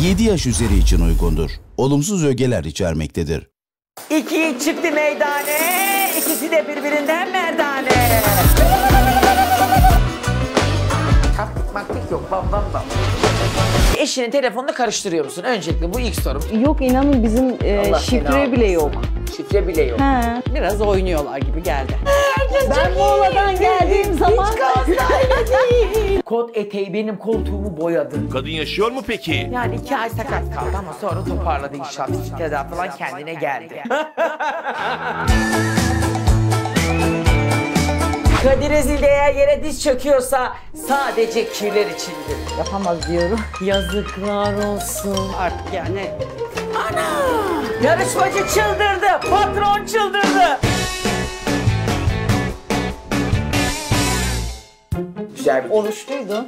7 yaş üzeri için uygundur. Olumsuz ögeler içermektedir. İki çıktı meydane, ikisi de birbirinden merdane. Taktik maktik yok, bam bam bam. Eşinin telefonunu karıştırıyor musun? Öncelikle bu ilk sorum. Yok inanın bizim e, Allah şifre bile yok. Şifre bile yok. He. Biraz oynuyorlar gibi geldi. Ben Muğla'dan geldiğim zaman Kot eteği benim koltuğumu boyadı. Kadın yaşıyor mu peki? Yani iki ay sakat kaldı ama sonra toparladı inşallah. Tedavi falan kendine geldi. Kadir Ezil'de eğer yere diz çöküyorsa sadece kirler içindir. yapamaz diyorum. Yazıklar olsun. Artık yani Yarışmacı çıldırdı, patron çıldırdı. Güzel bir Oruçluydu.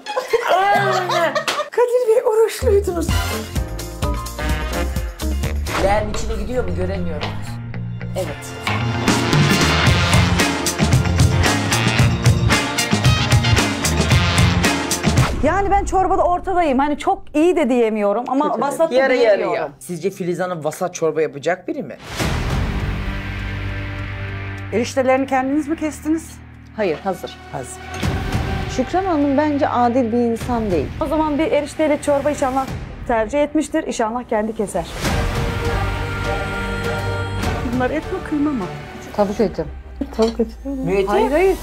Kadir Bey oruçluydunuz. Leğen içine gidiyor mu göremiyorum. Evet. Yani ben çorbada ortadayım. Hani çok iyi de diyemiyorum ama vasat da Yarı diyemiyorum. yarıya. Sizce Filiz Hanım vasat çorba yapacak biri mi? eriştelerini kendiniz mi kestiniz? Hayır hazır. Hazır. Şükran Hanım bence adil bir insan değil. O zaman bir erişteyle çorba inşallah tercih etmiştir. İnşallah kendi keser. Bunlar et mi kıyma mı? Tavuk eti. Tavuk eti mi? Hayır hayır.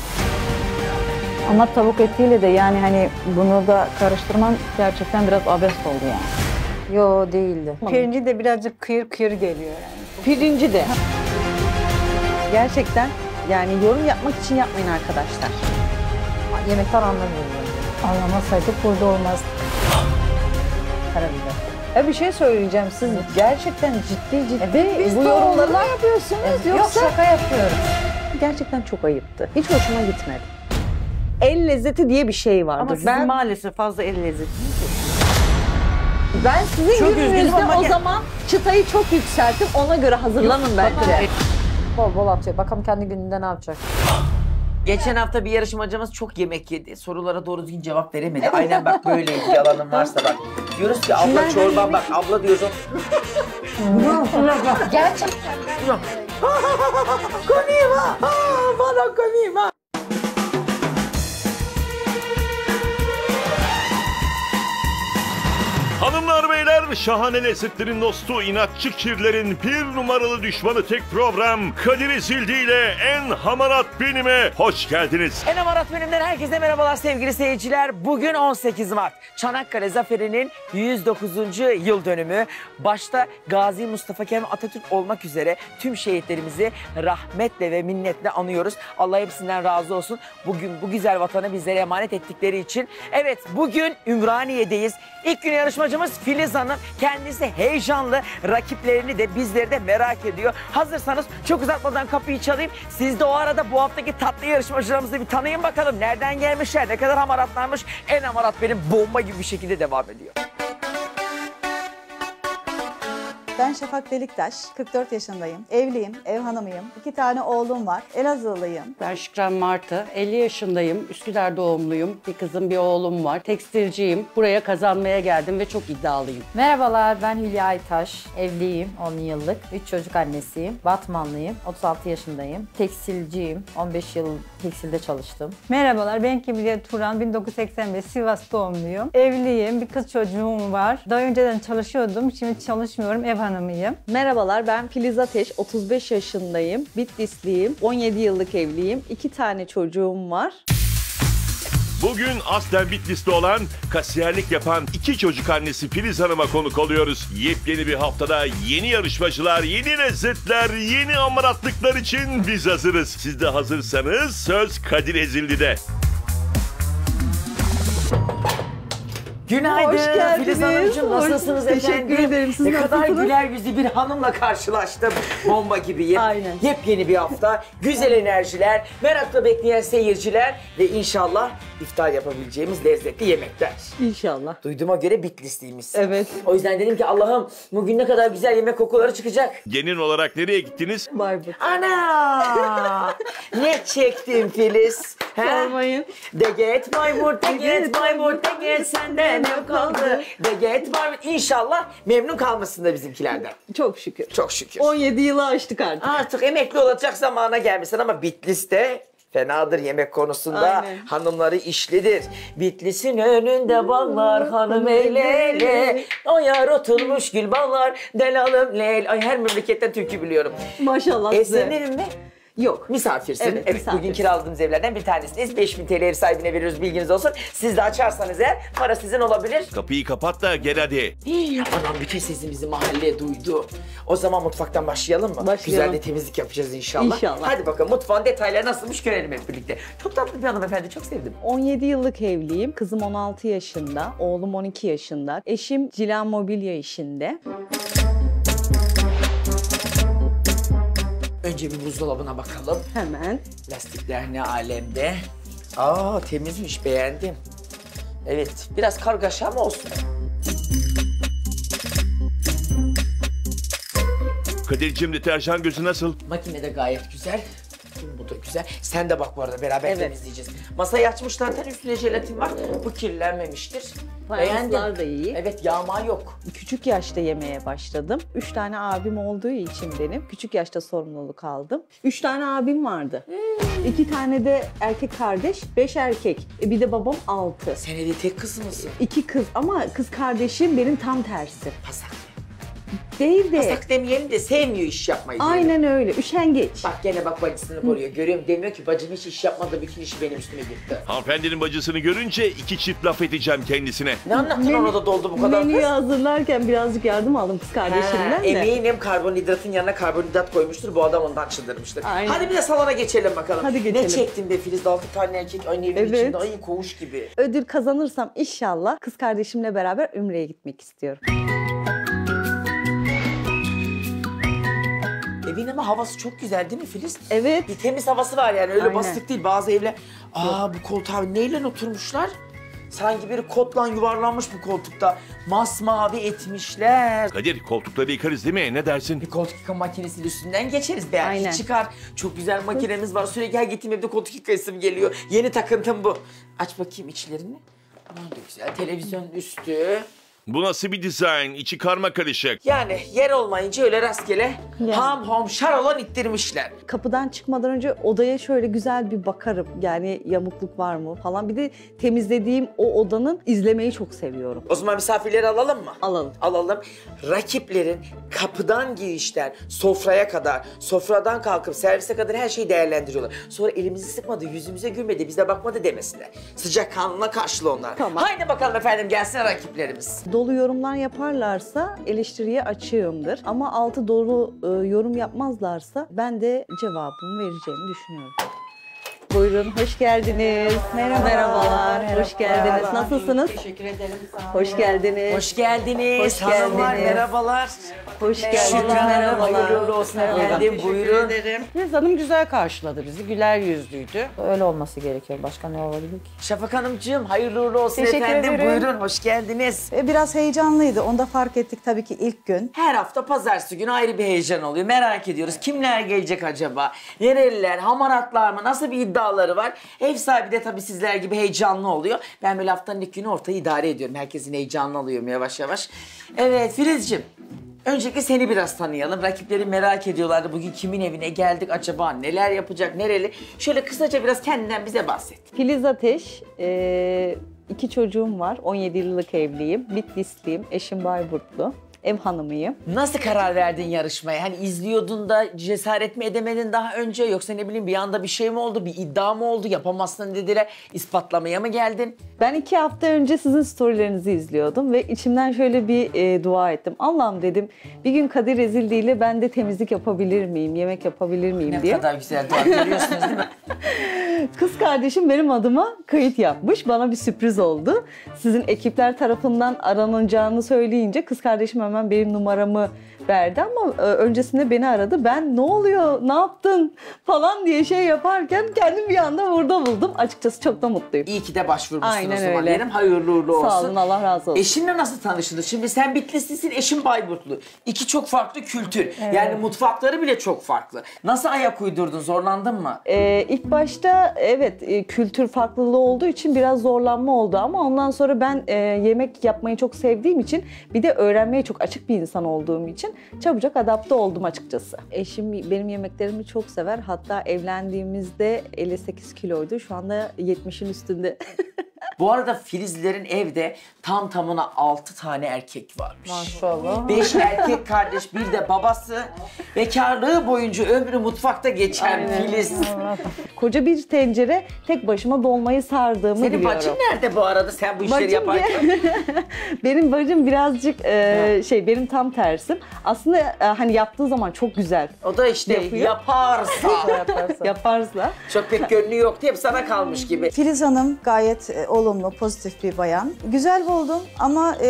Ama tavuk etiyle de yani hani bunu da karıştırman gerçekten biraz abes oldu yani. Yo değildi. Pirinci de birazcık kıyır kıyır geliyor yani. Pirinci de. Gerçekten yani yorum yapmak için yapmayın arkadaşlar. Yemekten anlamıyorum. Anlamasaydık burada olmaz. Karabiber. Ya bir şey söyleyeceğim. Siz gerçekten ciddi ciddi biz bu yorumları yapıyorsunuz Evet, yoksa... Yok şaka yapıyorum. Gerçekten çok ayıptı. Hiç hoşuma gitmedi. El lezzeti diye bir şey vardır. Ama sizin ben maalesef fazla el lezzeti. ben sizin Çok gününüzde o zaman çıtayı çok yükseltip ona göre hazırlanın bence. Bol bol atıyor. Bakalım kendi gününde ne yapacak. Geçen hafta bir yarışmacımız çok yemek yedi. Sorulara doğru düzgün cevap veremedi. Aynen bak böyleydi yalanın varsa bak. Diyoruz ki abla çorban bak abla diyorsun. Gerçekten. Komiyim ha. Aa, bana komiyim ha. Hanımlar beyler şahane lezzetlerin dostu inatçı kirlerin bir numaralı düşmanı tek program Kadir Ezildi ile en hamarat benime hoş geldiniz. En amarat benimden herkese merhabalar sevgili seyirciler. Bugün 18 Mart. Çanakkale Zaferi'nin 109. yıl dönümü. Başta Gazi Mustafa Kemal Atatürk olmak üzere tüm şehitlerimizi rahmetle ve minnetle anıyoruz. Allah hepsinden razı olsun. Bugün bu güzel vatanı bizlere emanet ettikleri için. Evet bugün Ümraniye'deyiz. İlk gün yarışmacımız Filiz Hanım. Kendisi heyecanlı. Rakiplerini de bizleri de merak ediyor. Hazırsanız çok uzatmadan kapıyı çalayım. Siz de o arada bu haftaki tatlı yarışmacılarımızı bir tanıyın bakalım. Nereden gelmişler, ne kadar hamaratlarmış. En hamarat benim bomba gibi bir şekilde devam ediyor. Ben Şafak Deliktaş, 44 yaşındayım. Evliyim, ev hanımıyım. İki tane oğlum var. Elazığlıyım. Ben Şükran Martı, 50 yaşındayım, Üsküdar doğumluyum. Bir kızım, bir oğlum var. Tekstilciyim. Buraya kazanmaya geldim ve çok iddialıyım. Merhabalar ben Hülya Aytaş. Evliyim 10 yıllık. 3 çocuk annesiyim. Batmanlıyım. 36 yaşındayım. Tekstilciyim. 15 yıl tekstilde çalıştım. Merhabalar ben Kibriye Turan 1985 Sivas doğumluyum. Evliyim bir kız çocuğum var. Daha önceden çalışıyordum şimdi çalışmıyorum ev hanımıyım. Merhabalar ben Filiz Ateş, 35 yaşındayım. Bitlisliyim, 17 yıllık evliyim. İki tane çocuğum var. Bugün aslen Bitlis'te olan kasiyerlik yapan iki çocuk annesi Filiz Hanım'a konuk oluyoruz. Yepyeni bir haftada yeni yarışmacılar, yeni lezzetler, yeni amaratlıklar için biz hazırız. Siz de hazırsanız söz Kadir Ezildi'de. Günaydın Hoş geldiniz. Filiz Hanımcığım. Hoş- Nasılsınız Teşekkür efendim? ederim. Siz ne kadar güler yüzlü bir hanımla karşılaştım. Bomba gibiyim. Aynen. Yepyeni bir hafta. Güzel enerjiler, merakla bekleyen seyirciler ve inşallah iftar yapabileceğimiz lezzetli yemekler. İnşallah. Duyduğuma göre Bitlisliymişsin. Evet. O yüzden dedim ki Allah'ım bugün ne kadar güzel yemek kokuları çıkacak. Genel olarak nereye gittiniz? Bayburt. Ana! ne çektim Filiz? He? Sormayın. De get Bayburt, de get Bayburt, de senden tanem kaldı. Baget var? İnşallah memnun kalmasın da bizimkilerden. Çok şükür. Çok şükür. 17 yılı aştık artık. Artık emekli olacak zamana gelmişsin ama Bitlis'te fenadır yemek konusunda. Aynen. Hanımları işlidir. Bitlis'in önünde ballar hanım eylele. O yar oturmuş gül ballar delalım leyl. Ay her memleketten türkü biliyorum. Maşallah size. evin mi? Yok. Misafirsin. Evet, Evet, misafir. bugün kiraladığımız evlerden bir tanesiniz. 5000 TL ev sahibine veriyoruz bilginiz olsun. Siz de açarsanız eğer para sizin olabilir. Kapıyı kapat da gel hadi. Hii, Anam bütün sesimizi mahalleye duydu. O zaman mutfaktan başlayalım mı? Başlayalım. Güzel de temizlik yapacağız inşallah. İnşallah. Hadi bakalım mutfağın detayları nasılmış görelim hep birlikte. Çok tatlı bir hanımefendi çok sevdim. 17 yıllık evliyim. Kızım 16 yaşında, oğlum 12 yaşında. Eşim Cilan Mobilya işinde. Önce bir buzdolabına bakalım. Hemen. Lastikler ne alemde. Aa temizmiş beğendim. Evet biraz kargaşa ama olsun. Kadir'cim deterjan gözü nasıl? Makine de gayet güzel. Da güzel. Sen de bak bu arada beraber Evet. temizleyeceğiz. Masayı açmışlar zaten üstüne jelatin var. Bu kirlenmemiştir. Fayanslar da iyi. Evet yağma yok. Küçük yaşta yemeye başladım. Üç tane abim olduğu için benim küçük yaşta sorumluluk aldım. Üç tane abim vardı. İki tane de erkek kardeş, beş erkek. E bir de babam altı. Sen evde tek kız mısın? İki kız ama kız kardeşim benim tam tersi. Pasak. Değil de. Pasak demeyelim de sevmiyor iş yapmayı. diyelim. Aynen öyle. Üşengeç. Bak gene bak bacısını koruyor. Görüyorum demiyor ki bacım hiç iş yapmadı bütün işi benim üstüme gitti. Hanımefendinin bacısını görünce iki çift laf edeceğim kendisine. Ne anlattın ona da doldu bu kadar Menüyü kız? hazırlarken birazcık yardım aldım kız Ha, kardeşimden de. eminim karbonhidratın yanına karbonhidrat koymuştur. Bu adam ondan çıldırmıştır. Aynen. Hadi bir de salona geçelim bakalım. Hadi geçelim. Ne çektin be Filiz? Altı tane erkek aynı evin Evet. içinde. Ay koğuş gibi. Ödül kazanırsam inşallah kız kardeşimle beraber Ümre'ye gitmek istiyorum. Evin ama havası çok güzel değil mi Filiz? Evet. Bir temiz havası var yani öyle Aynen. bastık değil. Bazı evler aa bu koltuğa neyle oturmuşlar? Sanki biri kotla yuvarlanmış bu koltukta. Masmavi etmişler. Kadir koltukları yıkarız değil mi? Ne dersin? Bir koltuk yıkama makinesiyle üstünden geçeriz. Belki Aynen. çıkar. Çok güzel makinemiz var. Sürekli her gittiğim evde koltuk yıkayasım geliyor. Yeni takıntım bu. Aç bakayım içlerini. Aman da güzel. Televizyon üstü. Bu nasıl bir dizayn? İçi karma karışık. Yani yer olmayınca öyle rastgele Yani. ham ham şar olan ittirmişler. Kapıdan çıkmadan önce odaya şöyle güzel bir bakarım. Yani yamukluk var mı falan. Bir de temizlediğim o odanın izlemeyi çok seviyorum. O zaman misafirleri alalım mı? Alalım. Alalım. Rakiplerin kapıdan girişten sofraya kadar, sofradan kalkıp servise kadar her şeyi değerlendiriyorlar. Sonra elimizi sıkmadı, yüzümüze gülmedi, bize bakmadı demesinler. Sıcak kanlına karşılı onlar. Tamam. Haydi bakalım efendim gelsin rakiplerimiz. Dolu yorumlar yaparlarsa eleştiriye açığımdır. Ama altı dolu e, yorum yapmazlarsa ben de cevabımı vereceğimi düşünüyorum. Buyurun, hoş geldiniz. Merhaba. Merhabalar, hoş geldiniz. Nasılsınız? Teşekkür ederim. Sağ olun. Hoş geldiniz. Hoş geldiniz. Hoş Hanımlar geldiniz. merhabalar. Hoş Şükran geldiniz. Hanım hayırlı olsun efendim. Buyurun. Filiz Hanım güzel karşıladı bizi. Güler yüzlüydü. Öyle olması gerekiyor. Başka ne olabilir ki? Şafak Hanımcığım hayırlı uğurlu olsun Teşekkür efendim. ederim. Buyurun hoş geldiniz. E, Biraz heyecanlıydı. Onu da fark ettik tabii ki ilk gün. Her hafta pazartesi günü ayrı bir heyecan oluyor. Merak ediyoruz. Kimler gelecek acaba? Nereliler, hamaratlar mı? Nasıl bir iddiaları var? Ev sahibi de tabii sizler gibi heyecanlı oluyor. Ben böyle haftanın ilk günü ortayı idare ediyorum. Herkesin heyecanlı alıyorum yavaş yavaş. Evet Filizciğim. Öncelikle seni biraz tanıyalım. Rakipleri merak ediyorlardı. Bugün kimin evine geldik acaba? Neler yapacak? Nereli? Şöyle kısaca biraz kendinden bize bahset. Filiz Ateş, e, iki çocuğum var. 17 yıllık evliyim. Bitlisliyim. Eşim Bayburtlu. Ev hanımıyım. Nasıl karar verdin yarışmaya? Hani izliyordun da cesaret mi edemedin daha önce? Yoksa ne bileyim bir anda bir şey mi oldu? Bir iddia mı oldu? Yapamazsın dediler. İspatlamaya mı geldin? Ben iki hafta önce sizin storylerinizi izliyordum ve içimden şöyle bir e, dua ettim. Allah'ım dedim bir gün Kadir Ezildi ile ben de temizlik yapabilir miyim, yemek yapabilir miyim Ne diye. kadar güzel dua görüyorsunuz değil mi? Kız kardeşim benim adıma kayıt yapmış. Bana bir sürpriz oldu. Sizin ekipler tarafından aranacağını söyleyince kız kardeşim hemen benim numaramı verdi ama e, öncesinde beni aradı. Ben ne oluyor, ne yaptın falan diye şey yaparken kendimi bir anda burada buldum. Açıkçası çok da mutluyum. İyi ki de başvurmuşsun Aynen o zaman öyle. diyelim. Hayırlı uğurlu olsun. Sağ olun, Allah razı olsun. Eşinle nasıl tanıştınız? Şimdi sen Bitlislisin, eşin Bayburtlu. İki çok farklı kültür. Yani mutfakları bile çok farklı. Nasıl ayak uydurdun? Zorlandın mı? Ee, ilk başta evet e, kültür farklılığı olduğu için biraz zorlanma oldu ama ondan sonra ben e, yemek yapmayı çok sevdiğim için bir de öğrenmeye çok açık bir insan olduğum için çabucak adapte oldum açıkçası. Eşim benim yemeklerimi çok sever. Hatta evlendiğimizde 58 kiloydu. Şu anda 70'in üstünde. Bu arada Filizlerin evde tam tamına 6 tane erkek varmış. Maşallah. 5 erkek kardeş bir de babası. Bekarlığı boyunca ömrü mutfakta geçen Filiz. Koca bir tencere tek başıma dolmayı sardığımı Senin biliyorum. bacın nerede bu arada sen bu işleri Bacım yaparken? benim bacım birazcık e, şey benim tam tersim. Aslında e, hani yaptığı zaman çok güzel O da işte Yapıyor. yaparsa. yaparsa. Çok pek gönlü yoktu hep sana kalmış gibi. Filiz Hanım gayet e, olumlu, pozitif bir bayan. Güzel buldum ama e,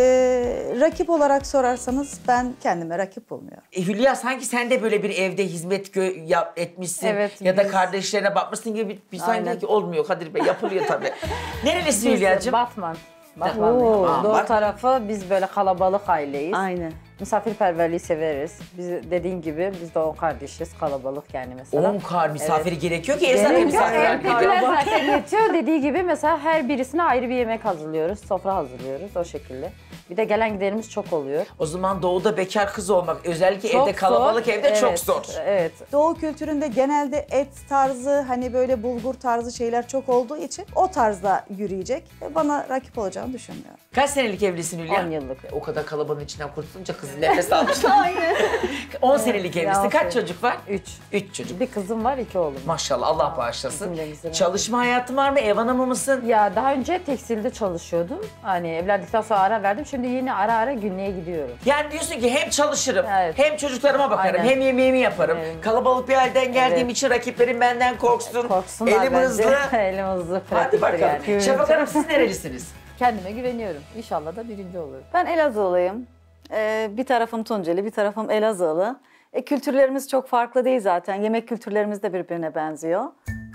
rakip olarak sorarsanız ben kendime rakip bulmuyorum. E, Hülya sanki sen de böyle bir evde hizmet gö- yap, etmişsin Evet, ya da biz- kardeşlerine bakmışsın gibi bir, bir sanki Aynen. ki olmuyor Kadir Bey yapılıyor tabii. Nerelisin Hülya'cığım? Batman. Batmanlıyım. Oo, Aa, Doğu bak. tarafı biz böyle kalabalık aileyiz. Aynen. Misafirperverliği severiz. Biz dediğin gibi biz de on kardeşiz. Kalabalık yani mesela. 10 kar misafiri gerekiyor ki ev zaten Gerek yok. misafir Evdekiler zaten yetiyor. Dediği gibi mesela her birisine ayrı bir yemek hazırlıyoruz. Sofra hazırlıyoruz o şekilde. Bir de gelen giderimiz çok oluyor. O zaman doğuda bekar kız olmak özellikle Çok evde kalabalık zor. evde çok Evet, zor. Evet. Doğu kültüründe genelde et tarzı, hani böyle bulgur tarzı şeyler çok olduğu için o tarzda yürüyecek. Ve bana rakip olacağını düşünmüyorum. Kaç senelik evlisin Hülya? 10 yıllık. O kadar kalabalığın içinden kurtulunca kız nefes almıştı. Aynen. 10 senelik evlisin. Kaç evet. çocuk var? 3. 3 çocuk. Bir kızım var, iki oğlum var. Maşallah Allah bağışlasın. Çalışma hayatın var mı? Ev hanımı mısın? Ya daha önce tekstilde çalışıyordum. Hani evlendikten sonra ara verdim. Şimdi yine ara ara günlüğe gidiyorum. Yani diyorsun ki hem çalışırım, Evet. hem çocuklarıma bakarım, Aynen. hem yemeğimi yaparım. Evet. Kalabalık bir halden geldiğim Evet. için rakiplerim benden korksun. Korksunlar Elim bence. hızlı. Elim hızlı. Hadi bakalım. yani. Şafak Hanım siz nerelisiniz? Kendime güveniyorum. İnşallah da birinci olurum. Ben Elazığlıyım. Ee, bir tarafım Tunceli, bir tarafım Elazığlı. E, kültürlerimiz çok farklı değil zaten. Yemek kültürlerimiz de birbirine benziyor.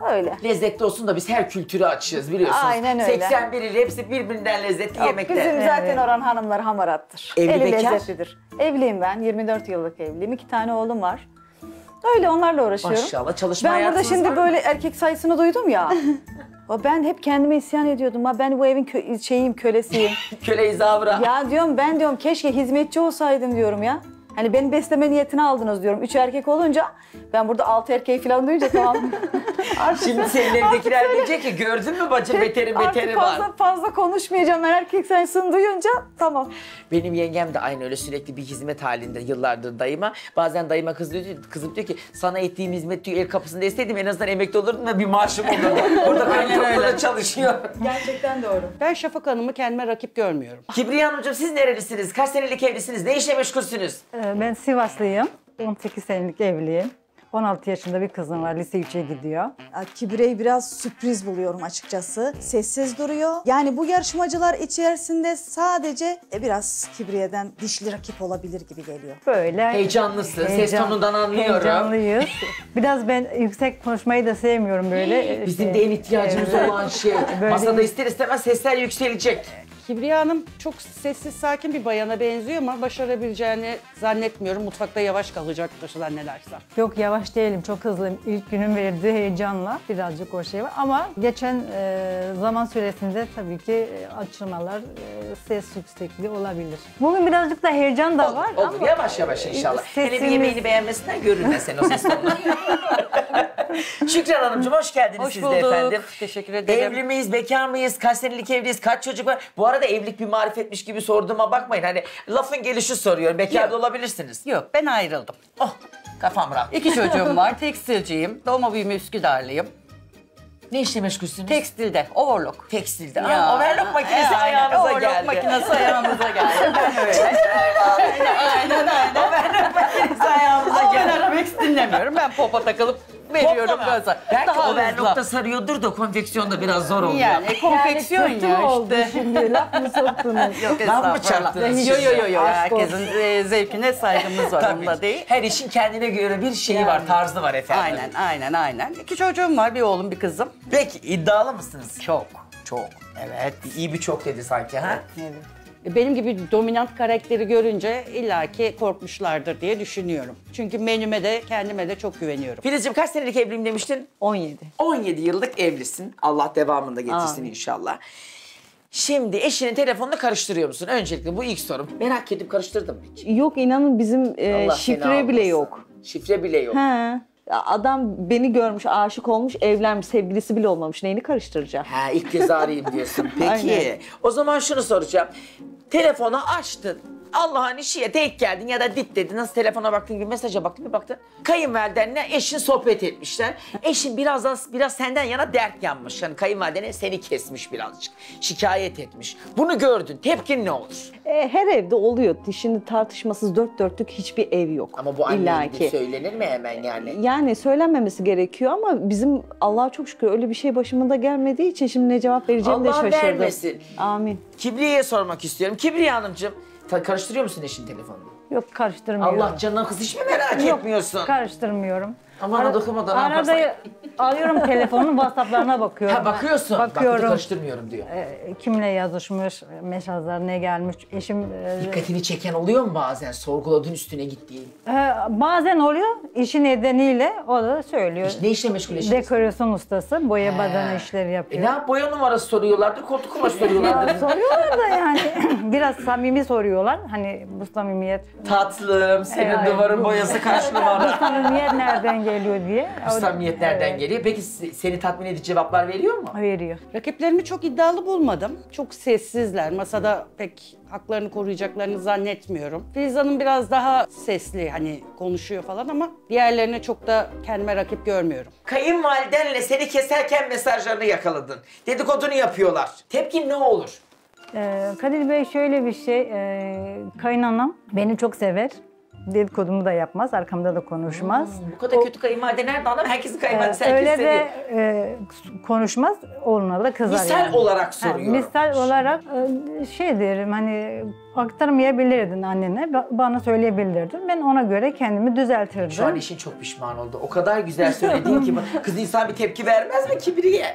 Öyle. Lezzetli olsun da biz her kültürü açığız biliyorsunuz. Aynen öyle. 81 il hepsi birbirinden lezzetli Yok, yemekler. Bizim zaten oran hanımlar hamarattır. Evli Eli bekar? lezzetlidir. Evliyim ben. 24 yıllık evliyim. İki tane oğlum var. Öyle onlarla uğraşıyorum. Maşallah çalışma Ben burada şimdi böyle erkek sayısını duydum ya. Ben hep kendime isyan ediyordum. Ha ben bu evin kö- şeyiyim, kölesiyim. Köle izavra. ya diyorum ben diyorum keşke hizmetçi olsaydım diyorum ya. Hani beni besleme niyetine aldınız diyorum. Üç erkek olunca ben burada altı erkeği falan duyunca tamam. Şimdi senin evdekiler diyecek ki gördün mü bacım beteri Artık var. fazla fazla konuşmayacağım. Ben erkek sayısını duyunca tamam. Benim yengem de aynı öyle sürekli bir hizmet halinde yıllardır dayıma. Bazen dayıma kız diyor, kızım diyor ki sana ettiğim hizmet diyor el kapısında esteydim en azından emekli olurdum da bir maaşım olurdu. Orada kapıda çalışıyor. Gerçekten doğru. Ben Şafak Hanım'ı kendime rakip görmüyorum. Kibriye Hanımcığım siz nerelisiniz? Kaç senelik evlisiniz? Ne işle meşgulsünüz? Ee, Ben Sivaslıyım. 18 senelik evliyim. 16 yaşında bir kızım var. Lise 3'e gidiyor. Ya, Kibriye'yi biraz sürpriz buluyorum açıkçası. Sessiz duruyor. Yani bu yarışmacılar içerisinde sadece e, biraz Kibriye'den dişli rakip olabilir gibi geliyor. Böyle. Heyecanlısın, ses Heyecan- tonundan anlıyorum. Heyecanlıyız. Biraz ben yüksek konuşmayı da sevmiyorum böyle. Bizim Ee, de en ihtiyacımız evet. olan şey. Böyle- Masada ister istemez sesler yükselecek. Kibriye Hanım çok sessiz sakin bir bayana benziyor ama başarabileceğini zannetmiyorum. Mutfakta yavaş kalacaktır zannedersem. Yok yavaş değilim, çok hızlıyım. İlk günün verdiği heyecanla birazcık o şey var. Ama geçen e, zaman süresinde tabii ki e, açılmalar, e, ses yüksekliği olabilir. Bugün birazcık da heyecan da var Olur, ama... yavaş yavaş inşallah. Hele bir Sesimiz- yemeğini beğenmesinden görürler sen o ses. Şükran Hanımcığım hoş geldiniz Hoş siz de bulduk. efendim. Teşekkür ederim. Evli miyiz, bekar mıyız, kaç senelik evliyiz, kaç çocuk var? Bu arada evlilik bir marifetmiş gibi sorduğuma bakmayın. Hani lafın gelişi soruyorum. Bekar da olabilirsiniz. Yok ben ayrıldım. Oh, kafam rahat. İki çocuğum var. Tekstilciyim. Doğma büyüme Üsküdarlıyım. Ne işle meşgulsünüz? Tekstilde, overlock. Tekstilde. Ya. Aa, overlock makinesi E, ayağınıza Overlock geldi. makinesi ayağımıza geldi. Ben öyle. aynen aynen. Overlock makinesi ayağımıza geldi. ben arabesk dinlemiyorum. Ben popa takılıp veriyorum Toplama. gaza. Belki Daha overlockta sarıyordur da konfeksiyonda biraz zor oluyor. Yani konfeksiyon kötü ya oldu işte. şimdi laf mı soktunuz? Yok Laf mı estağfurullah. çarptınız? Yo yo yo yo. Herkesin e, zevkine saygımız var onda değil. Her işin kendine göre bir şeyi var, tarzı var efendim. Aynen aynen aynen. İki çocuğum var bir oğlum bir kızım. Peki iddialı mısınız? Çok. Çok. Evet. İyi bir çok dedi sanki ha? E, Benim gibi dominant karakteri görünce illaki korkmuşlardır diye düşünüyorum. Çünkü menüme de kendime de çok güveniyorum. Filizciğim kaç senelik evliyim demiştin? 17. 17 yıllık evlisin. Allah devamında getirsin Amin. inşallah. Şimdi eşinin telefonunu karıştırıyor musun? Öncelikle bu ilk sorum. Merak edip karıştırdım hiç? Yok inanın bizim e, Allah şifre bile yok. Şifre bile yok. He. Adam beni görmüş, aşık olmuş, evlenmiş, sevgilisi bile olmamış. Neyini karıştıracağım? Ha ilk kez arayayım diyorsun. Peki. Aynen. O zaman şunu soracağım. Telefonu açtın. Allah'ın işiye denk geldin ya da dit dedi. Nasıl telefona baktın gibi mesaja baktın bir baktın. Kayınvalidenle eşin sohbet etmişler. Eşin biraz az, biraz senden yana dert yanmış. Yani kayınvalidene seni kesmiş birazcık. Şikayet etmiş. Bunu gördün. Tepkin ne olur? E, her evde oluyor. Şimdi tartışmasız dört dörtlük hiçbir ev yok. Ama bu annenin ki. söylenir mi hemen yani? Yani söylenmemesi gerekiyor ama bizim Allah'a çok şükür öyle bir şey başıma da gelmediği için şimdi ne cevap vereceğimi de Allah şaşırdım. vermesin. Amin. Kibriye'ye sormak istiyorum. Kibriye Hanımcığım, ta- karıştırıyor musun eşin telefonunu? Yok karıştırmıyorum. Allah canına kız hiç mi merak Yok, etmiyorsun? karıştırmıyorum. Aman Ara- dokunmadan ne Arada alıyorum telefonun WhatsApp'larına bakıyorum. Ha bakıyorsun. Bak Bakıyorum. bunu karıştırmıyorum diyor. E, kimle yazışmış, mesajlar ne gelmiş, eşim... e, Dikkatini çeken oluyor mu bazen sorguladığın üstüne gittiğin? e, bazen oluyor, işi nedeniyle o da söylüyor. Ne işle meşgul eşiniz? Dekorasyon ustası, boya badana işleri E yapıyor. ne yap boya numarası soruyorlardır, koltuk kumaş Ya, soruyorlardır. soruyorlar da yani biraz samimi soruyorlar. Hani bu samimiyet, Tatlım, senin Evet. duvarın boyası kaç bu numara? samimiyet nereden geliyor diye. Bu samimiyet nereden geliyor? Peki se- seni tatmin edici cevaplar veriyor mu? Veriyor. Rakiplerimi çok iddialı bulmadım. Çok sessizler. Masada pek haklarını koruyacaklarını zannetmiyorum. Filiz Hanım biraz daha sesli hani konuşuyor falan ama diğerlerine çok da kendime rakip görmüyorum. Kayınvalidenle seni keserken mesajlarını yakaladın. Dedikodunu yapıyorlar. Tepkin ne olur? Ee, Kadir Bey şöyle bir şey, e, kaynanam beni çok sever. Dedikodumu da yapmaz, arkamda da konuşmaz. Bu kadar kötü kayınvalide nerede anlam? Herkesin kayınvalidesi Ee, herkes öyle seviyor. de e, konuşmaz, oğluna da kızar Misal yani. olarak Ha, soruyorum. misal olarak e, şey derim hani aktarmayabilirdin annene, ba- bana söyleyebilirdin. Ben ona göre kendimi düzeltirdim. Şu an eşin çok pişman oldu. O kadar güzel söyledin ki. Kız insan bir tepki vermez mi kibriye?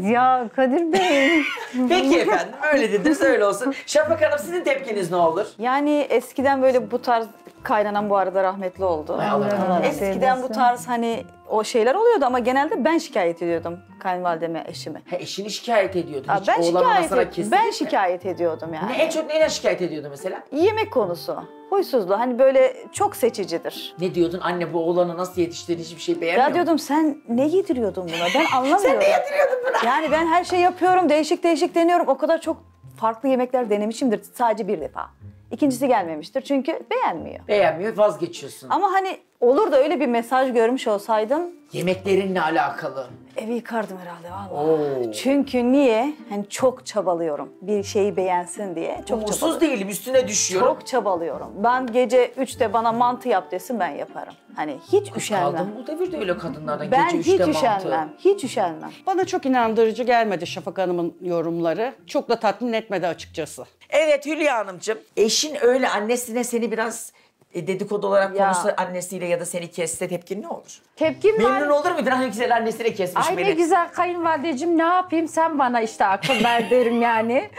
Ya Kadir Bey, Peki efendim öyle dediniz öyle olsun. Şafak Hanım sizin tepkiniz ne olur? Yani eskiden böyle bu tarz kaynanan bu arada rahmetli oldu. Allah Eskiden bu tarz hani o şeyler oluyordu ama genelde ben şikayet ediyordum kayınvalideme, eşime. Ha, eşini şikayet ediyordun. Ha, Hiç ben oğlan şikayet anasına et, kesin ben şikayet ediyordum yani. Ne, en çok neyle şikayet ediyordu mesela? Yemek konusu, huysuzluğu hani böyle çok seçicidir. Ne diyordun anne bu oğlanı nasıl yetiştirdin hiçbir şey beğenmiyor Ya diyordum sen ne yediriyordun buna? Ben anlamıyorum. Sen ne yediriyordun buna? Yani ben her şey yapıyorum, değişik değişik deniyorum. O kadar çok farklı yemekler denemişimdir sadece bir defa. İkincisi gelmemiştir çünkü beğenmiyor. Beğenmiyor vazgeçiyorsun. Ama hani olur da öyle bir mesaj görmüş olsaydım Yemeklerinle alakalı. evi yıkardım herhalde vallahi. Oo. Çünkü niye? Hani çok çabalıyorum bir şeyi beğensin diye. Çok Umursuz çabalıyorum. değilim üstüne düşüyorum. Çok çabalıyorum. Ben gece 3'te bana mantı yap desin ben yaparım. Hani hiç üşenmem. Kaldım bu devirde öyle kadınlardan Ben gece hiç üçte mantı. üşenmem. Hiç üşenmem. Bana çok inandırıcı gelmedi Şafak Hanım'ın yorumları. Çok da tatmin etmedi açıkçası. Evet Hülya Hanımcığım. Eşin öyle annesine seni biraz e, dedikodu olarak Ya. konuşsa annesiyle ya da seni kesse tepkin ne olur? Tepkim var. Memnun olur muydun? Hani güzel annesine kesmiş Ay beni. ne güzel kayınvalideciğim ne yapayım sen bana işte akıl ver derim yani.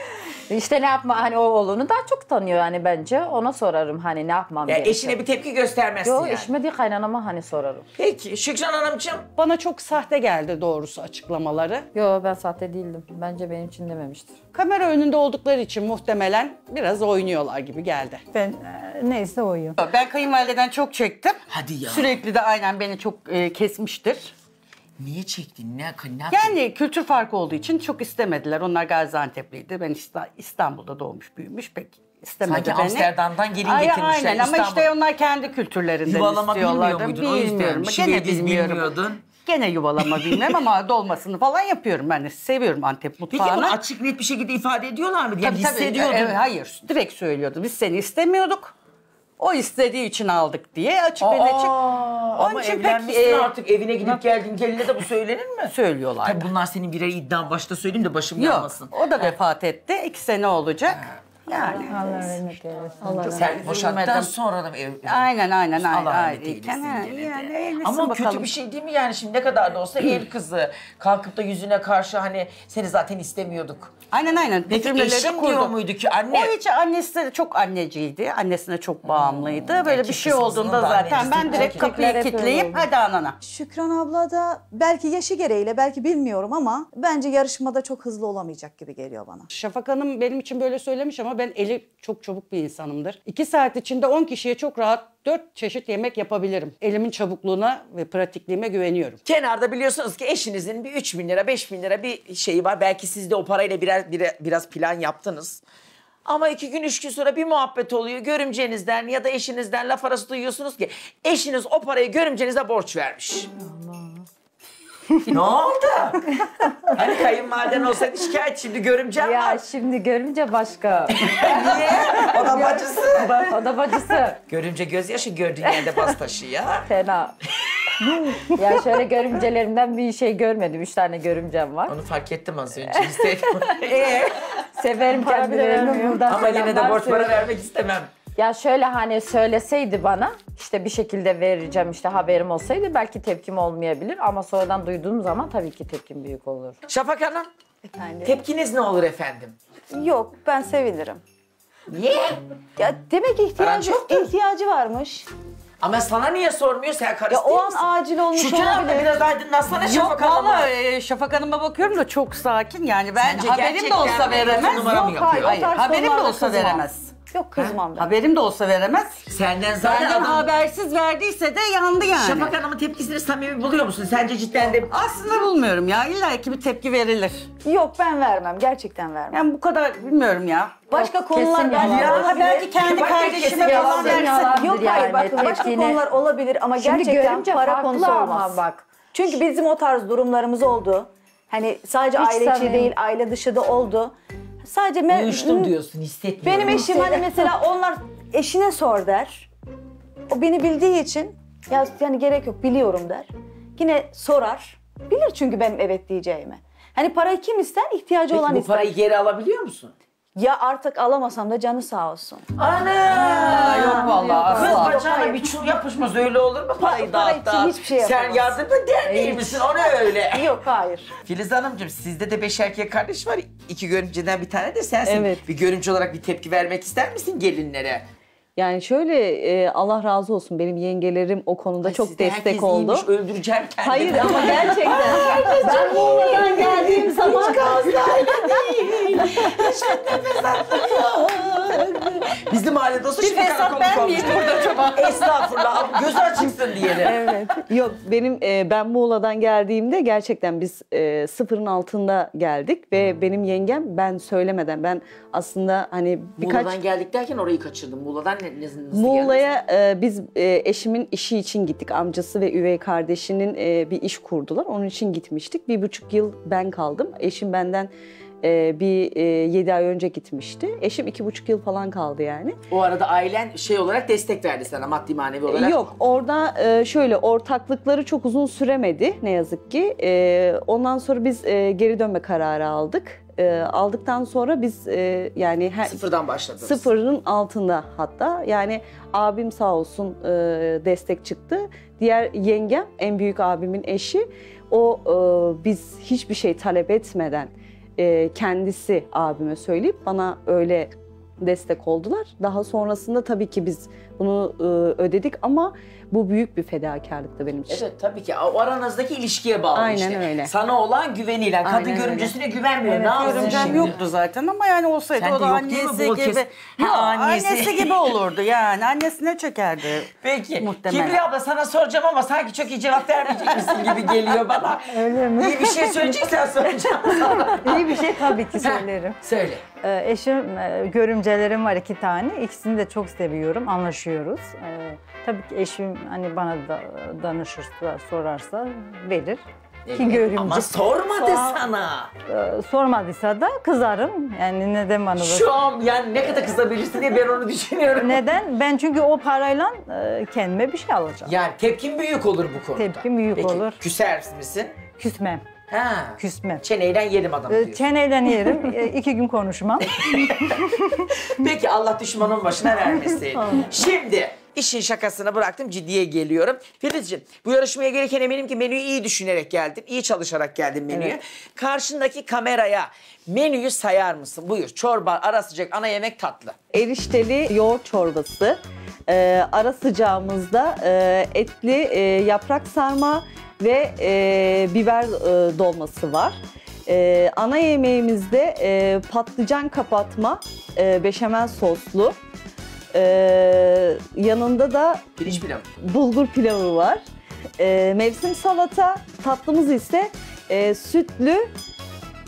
İşte ne yapma hani o oğlunu daha çok tanıyor yani bence ona sorarım hani ne yapmam Ya gerekiyor. eşine bir tepki göstermezsin Yok yani. eşime değil kaynanama hani sorarım. Peki Şükran Hanımcığım. Bana çok sahte geldi doğrusu açıklamaları. Yok ben sahte değildim. Bence benim için dememiştir. Kamera önünde oldukları için muhtemelen biraz oynuyorlar gibi geldi. ben neyse oyum. Ben kayınvalideden çok çektim. Hadi ya. Sürekli de aynen beni çok e, kesmiştir. Niye çektin? Ne, ne? Yani kültür farkı olduğu için çok istemediler. Onlar Gaziantep'liydi. Ben İsta- İstanbul'da doğmuş büyümüş pek istemedi Sanki beni. Amsterdam'dan gelin Ay, getirmişler Aynen ama İstanbul. işte onlar kendi kültürlerinden Yuvalama istiyorlardı. bilmiyor muydun? O yüzden. Bilmiyorum. Gene bilmiyorum. bilmiyordun. Gene yuvalama bilmem ama dolmasını falan yapıyorum ben de. Seviyorum Antep Peki mutfağını. bunu açık net bir şekilde ifade ediyorlar mı? Yani Tabii, tabii. hissediyordun. Evet, hayır direkt söylüyordu. Biz seni istemiyorduk. O istediği için aldık diye açık ve açık. Aa, Onun ama için pek, evlenmişsin e, artık evine gidip geldin geline de bu söylenir mi? Söylüyorlar. Tabii bunlar senin birer iddian başta söyleyeyim de başım Yok, yanmasın. o da vefat etti. İki sene olacak. Yani. Allah rahmet eylesin. Allah Sen rahmet boşandıktan eylesin. sonra da mı ev? Aynen aynen aynen. Allah rahmet eylesin yani eylesin Ama bakalım. kötü bir şey değil mi yani şimdi ne kadar da olsa ev kızı. Kalkıp da yüzüne karşı hani seni zaten istemiyorduk. Aynen aynen. Peki eşim kurdu. diyor muydu ki anne? O hiç annesi de çok anneciydi. Annesine çok bağımlıydı. Böyle bir şey olduğunda da zaten ben direkt kapıyı kilitleyip hadi anana. Şükran abla da belki yaşı gereğiyle belki bilmiyorum ama bence yarışmada çok hızlı olamayacak gibi geliyor bana. Şafak Hanım benim için böyle söylemiş ama ben eli çok çabuk bir insanımdır. İki saat içinde 10 kişiye çok rahat 4 çeşit yemek yapabilirim. Elimin çabukluğuna ve pratikliğime güveniyorum. Kenarda biliyorsunuz ki eşinizin bir 3 bin lira 5 bin lira bir şeyi var. Belki siz de o parayla birer, birer- biraz plan yaptınız. Ama iki gün üç gün sonra bir muhabbet oluyor. Görümcenizden ya da eşinizden laf arası duyuyorsunuz ki eşiniz o parayı görümcenize borç vermiş. Ne oldu? hani kayınvaliden olsaydı şikayet şimdi görümcem Ya var. şimdi görünce başka. Niye? O da bacısı. o da bacısı. Görümce gözyaşı gördüğün yerde bas taşı ya. Fena. ya şöyle görümcelerimden bir şey görmedim. Üç tane görümcem var. Onu fark ettim az önce. Ee, Severim kendilerini buradan. ama yine de borç para vermek istemem. Ya şöyle hani söyleseydi bana işte bir şekilde vereceğim işte haberim olsaydı belki tepkim olmayabilir ama sonradan duyduğum zaman tabii ki tepkim büyük olur. Şafak Hanım, Efendim? tepkiniz ne olur efendim? Yok ben sevinirim. Niye? Ya demek ihtiyacı, çoktur. ihtiyacı varmış. Ama sana niye sormuyor? Sen karısı Ya o değil an misin? acil olmuş Şükran abla olabilir. biraz aydınlatsana Şafak Yok Hanım'a. valla e, Şafak Hanım'a bakıyorum da çok sakin yani ben Sence haberim de gerçekten olsa veremez. Numara mı Yok yapıyor? hayır, hayır. O tarz haberim de konularda olsa kızmam. veremez. Yok kızmam ben. Haberim de olsa veremez. Senden zaten Benden adam... habersiz verdiyse de yandı yani. Şafak Hanım'ın tepkisini samimi buluyor musun? Sence cidden de... Aslında bulmuyorum ya. İlla ki bir tepki verilir. Yok ben vermem. Gerçekten vermem. Yani bu kadar bilmiyorum ya. Başka konular kesin belki yalan. belki kendi kardeşime kesin falan yalan. verse. Yalandır Yok hayır yani, bakın başka tepkini- konular olabilir ama Şimdi gerçekten görünce para farklı konusu ama olmaz. bak. Çünkü bizim o tarz durumlarımız oldu. Hani sadece Hiç aile içi samimi. değil aile dışı da oldu. Sadece me- Uyuştum diyorsun, hissetmiyorum. Benim eşim hani mesela onlar eşine sor der. O beni bildiği için ya yani gerek yok biliyorum der. Yine sorar. Bilir çünkü benim evet diyeceğimi. Hani parayı kim ister? İhtiyacı olan Peki bu ister. parayı geri alabiliyor musun? Ya artık alamasam da canı sağ olsun. Ana! yok vallahi, Kız asla. bacağına bir çul yapışmaz öyle olur mu? Parayı para dağıt için dağıt. hiçbir şey Sen yapamaz. yardımcı der değil misin? O ne öyle? Yok hayır. Filiz Hanımcığım sizde de beş erkek kardeş var. İki görümceden bir tane de sensin. Evet. Bir görümcü olarak bir tepki vermek ister misin gelinlere? Yani şöyle e, Allah razı olsun benim yengelerim o konuda Ay, çok destek herkes oldu. iyiymiş, öldüreceğim kendimi. Hayır ama gerçekten ben Muğla'dan geldiğim zaman Hiç gazlayla değil. Hiç nefes atmıyor. Bizim mahallede olsa şimdi fesat karakol ben konmuş. miyim burada acaba? Estağfurullah. Gözü açıksın diyelim. evet. Yok benim e, ben Muğla'dan geldiğimde gerçekten biz e, sıfırın altında geldik ve benim yengem ben söylemeden ben aslında hani birkaç Muğla'dan geldik derken orayı kaçırdım. Muğla'dan nasıl geldiniz? Muğla'ya e, biz e, eşimin işi için gittik. Amcası ve üvey kardeşinin e, bir iş kurdular. Onun için gitmiştik. Bir buçuk yıl ben kaldım. Eşim benden e, bir e, yedi ay önce gitmişti. Eşim iki buçuk yıl falan kaldı yani. O arada ailen şey olarak destek verdi sana maddi manevi olarak. Yok orada e, şöyle ortaklıkları çok uzun süremedi ne yazık ki. E, ondan sonra biz e, geri dönme kararı aldık. E, aldıktan sonra biz e, yani her, Sıfırdan başladınız. Sıfırın altında hatta. Yani abim sağ olsun e, destek çıktı. Diğer yengem, en büyük abimin eşi, o e, biz hiçbir şey talep etmeden e, kendisi abime söyleyip bana öyle destek oldular. Daha sonrasında tabii ki biz bunu e, ödedik ama bu büyük bir fedakarlıktı benim için. Evet tabii ki. O aranızdaki ilişkiye bağlı Aynen işte. öyle. Sana olan güveniyle. Kadın Aynen öyle. görümcesine güvenmiyor. Evet, ne görümcem şimdi? yoktu zaten ama yani olsaydı Sen o da annesi gibi. Ha, annesi. annesi. gibi olurdu yani. Annesine çekerdi. Peki. Muhtemelen. Kibri abla sana soracağım ama sanki çok iyi cevap vermeyecek misin gibi geliyor bana. Öyle mi? İyi bir şey söyleyeceksen soracağım sana. İyi bir şey tabii ki söylerim. Söyle. Ee, eşim, e, görümcelerim var iki tane. İkisini de çok seviyorum, anlaşıyoruz. Ee, tabii ki eşim hani bana da danışırsa, sorarsa verir. ki görümcük. Ama sormadı Soğa- sana. Ee, sormadıysa da kızarım. Yani neden bana Şu an yani ne kadar kızabilirsin diye ben onu düşünüyorum. Neden? Ben çünkü o parayla e, kendime bir şey alacağım. Yani tepkin büyük olur bu konuda. Tepkim büyük Peki, olur. küser misin? Küsmem. Ha. Küsmem. Çeneyle yedim adamı Ee, diyorsun. Çeneyle yerim. e, iki gün konuşmam. Peki Allah düşmanın başına vermesin. Şimdi işin şakasını bıraktım ciddiye geliyorum. Filizciğim bu yarışmaya gelirken eminim ki menüyü iyi düşünerek geldin. iyi çalışarak geldin menüye. Karşındaki kameraya menüyü sayar mısın? Buyur çorba, ara sıcak, ana yemek, tatlı. Erişteli yoğurt çorbası. Ee, ara sıcağımızda e, etli e, yaprak sarma ve e, biber e, dolması var. E, ana yemeğimizde e, patlıcan kapatma, e, beşamel soslu. E, yanında da Pirinç pilavı. bulgur pilavı var. E, mevsim salata, tatlımız ise e, sütlü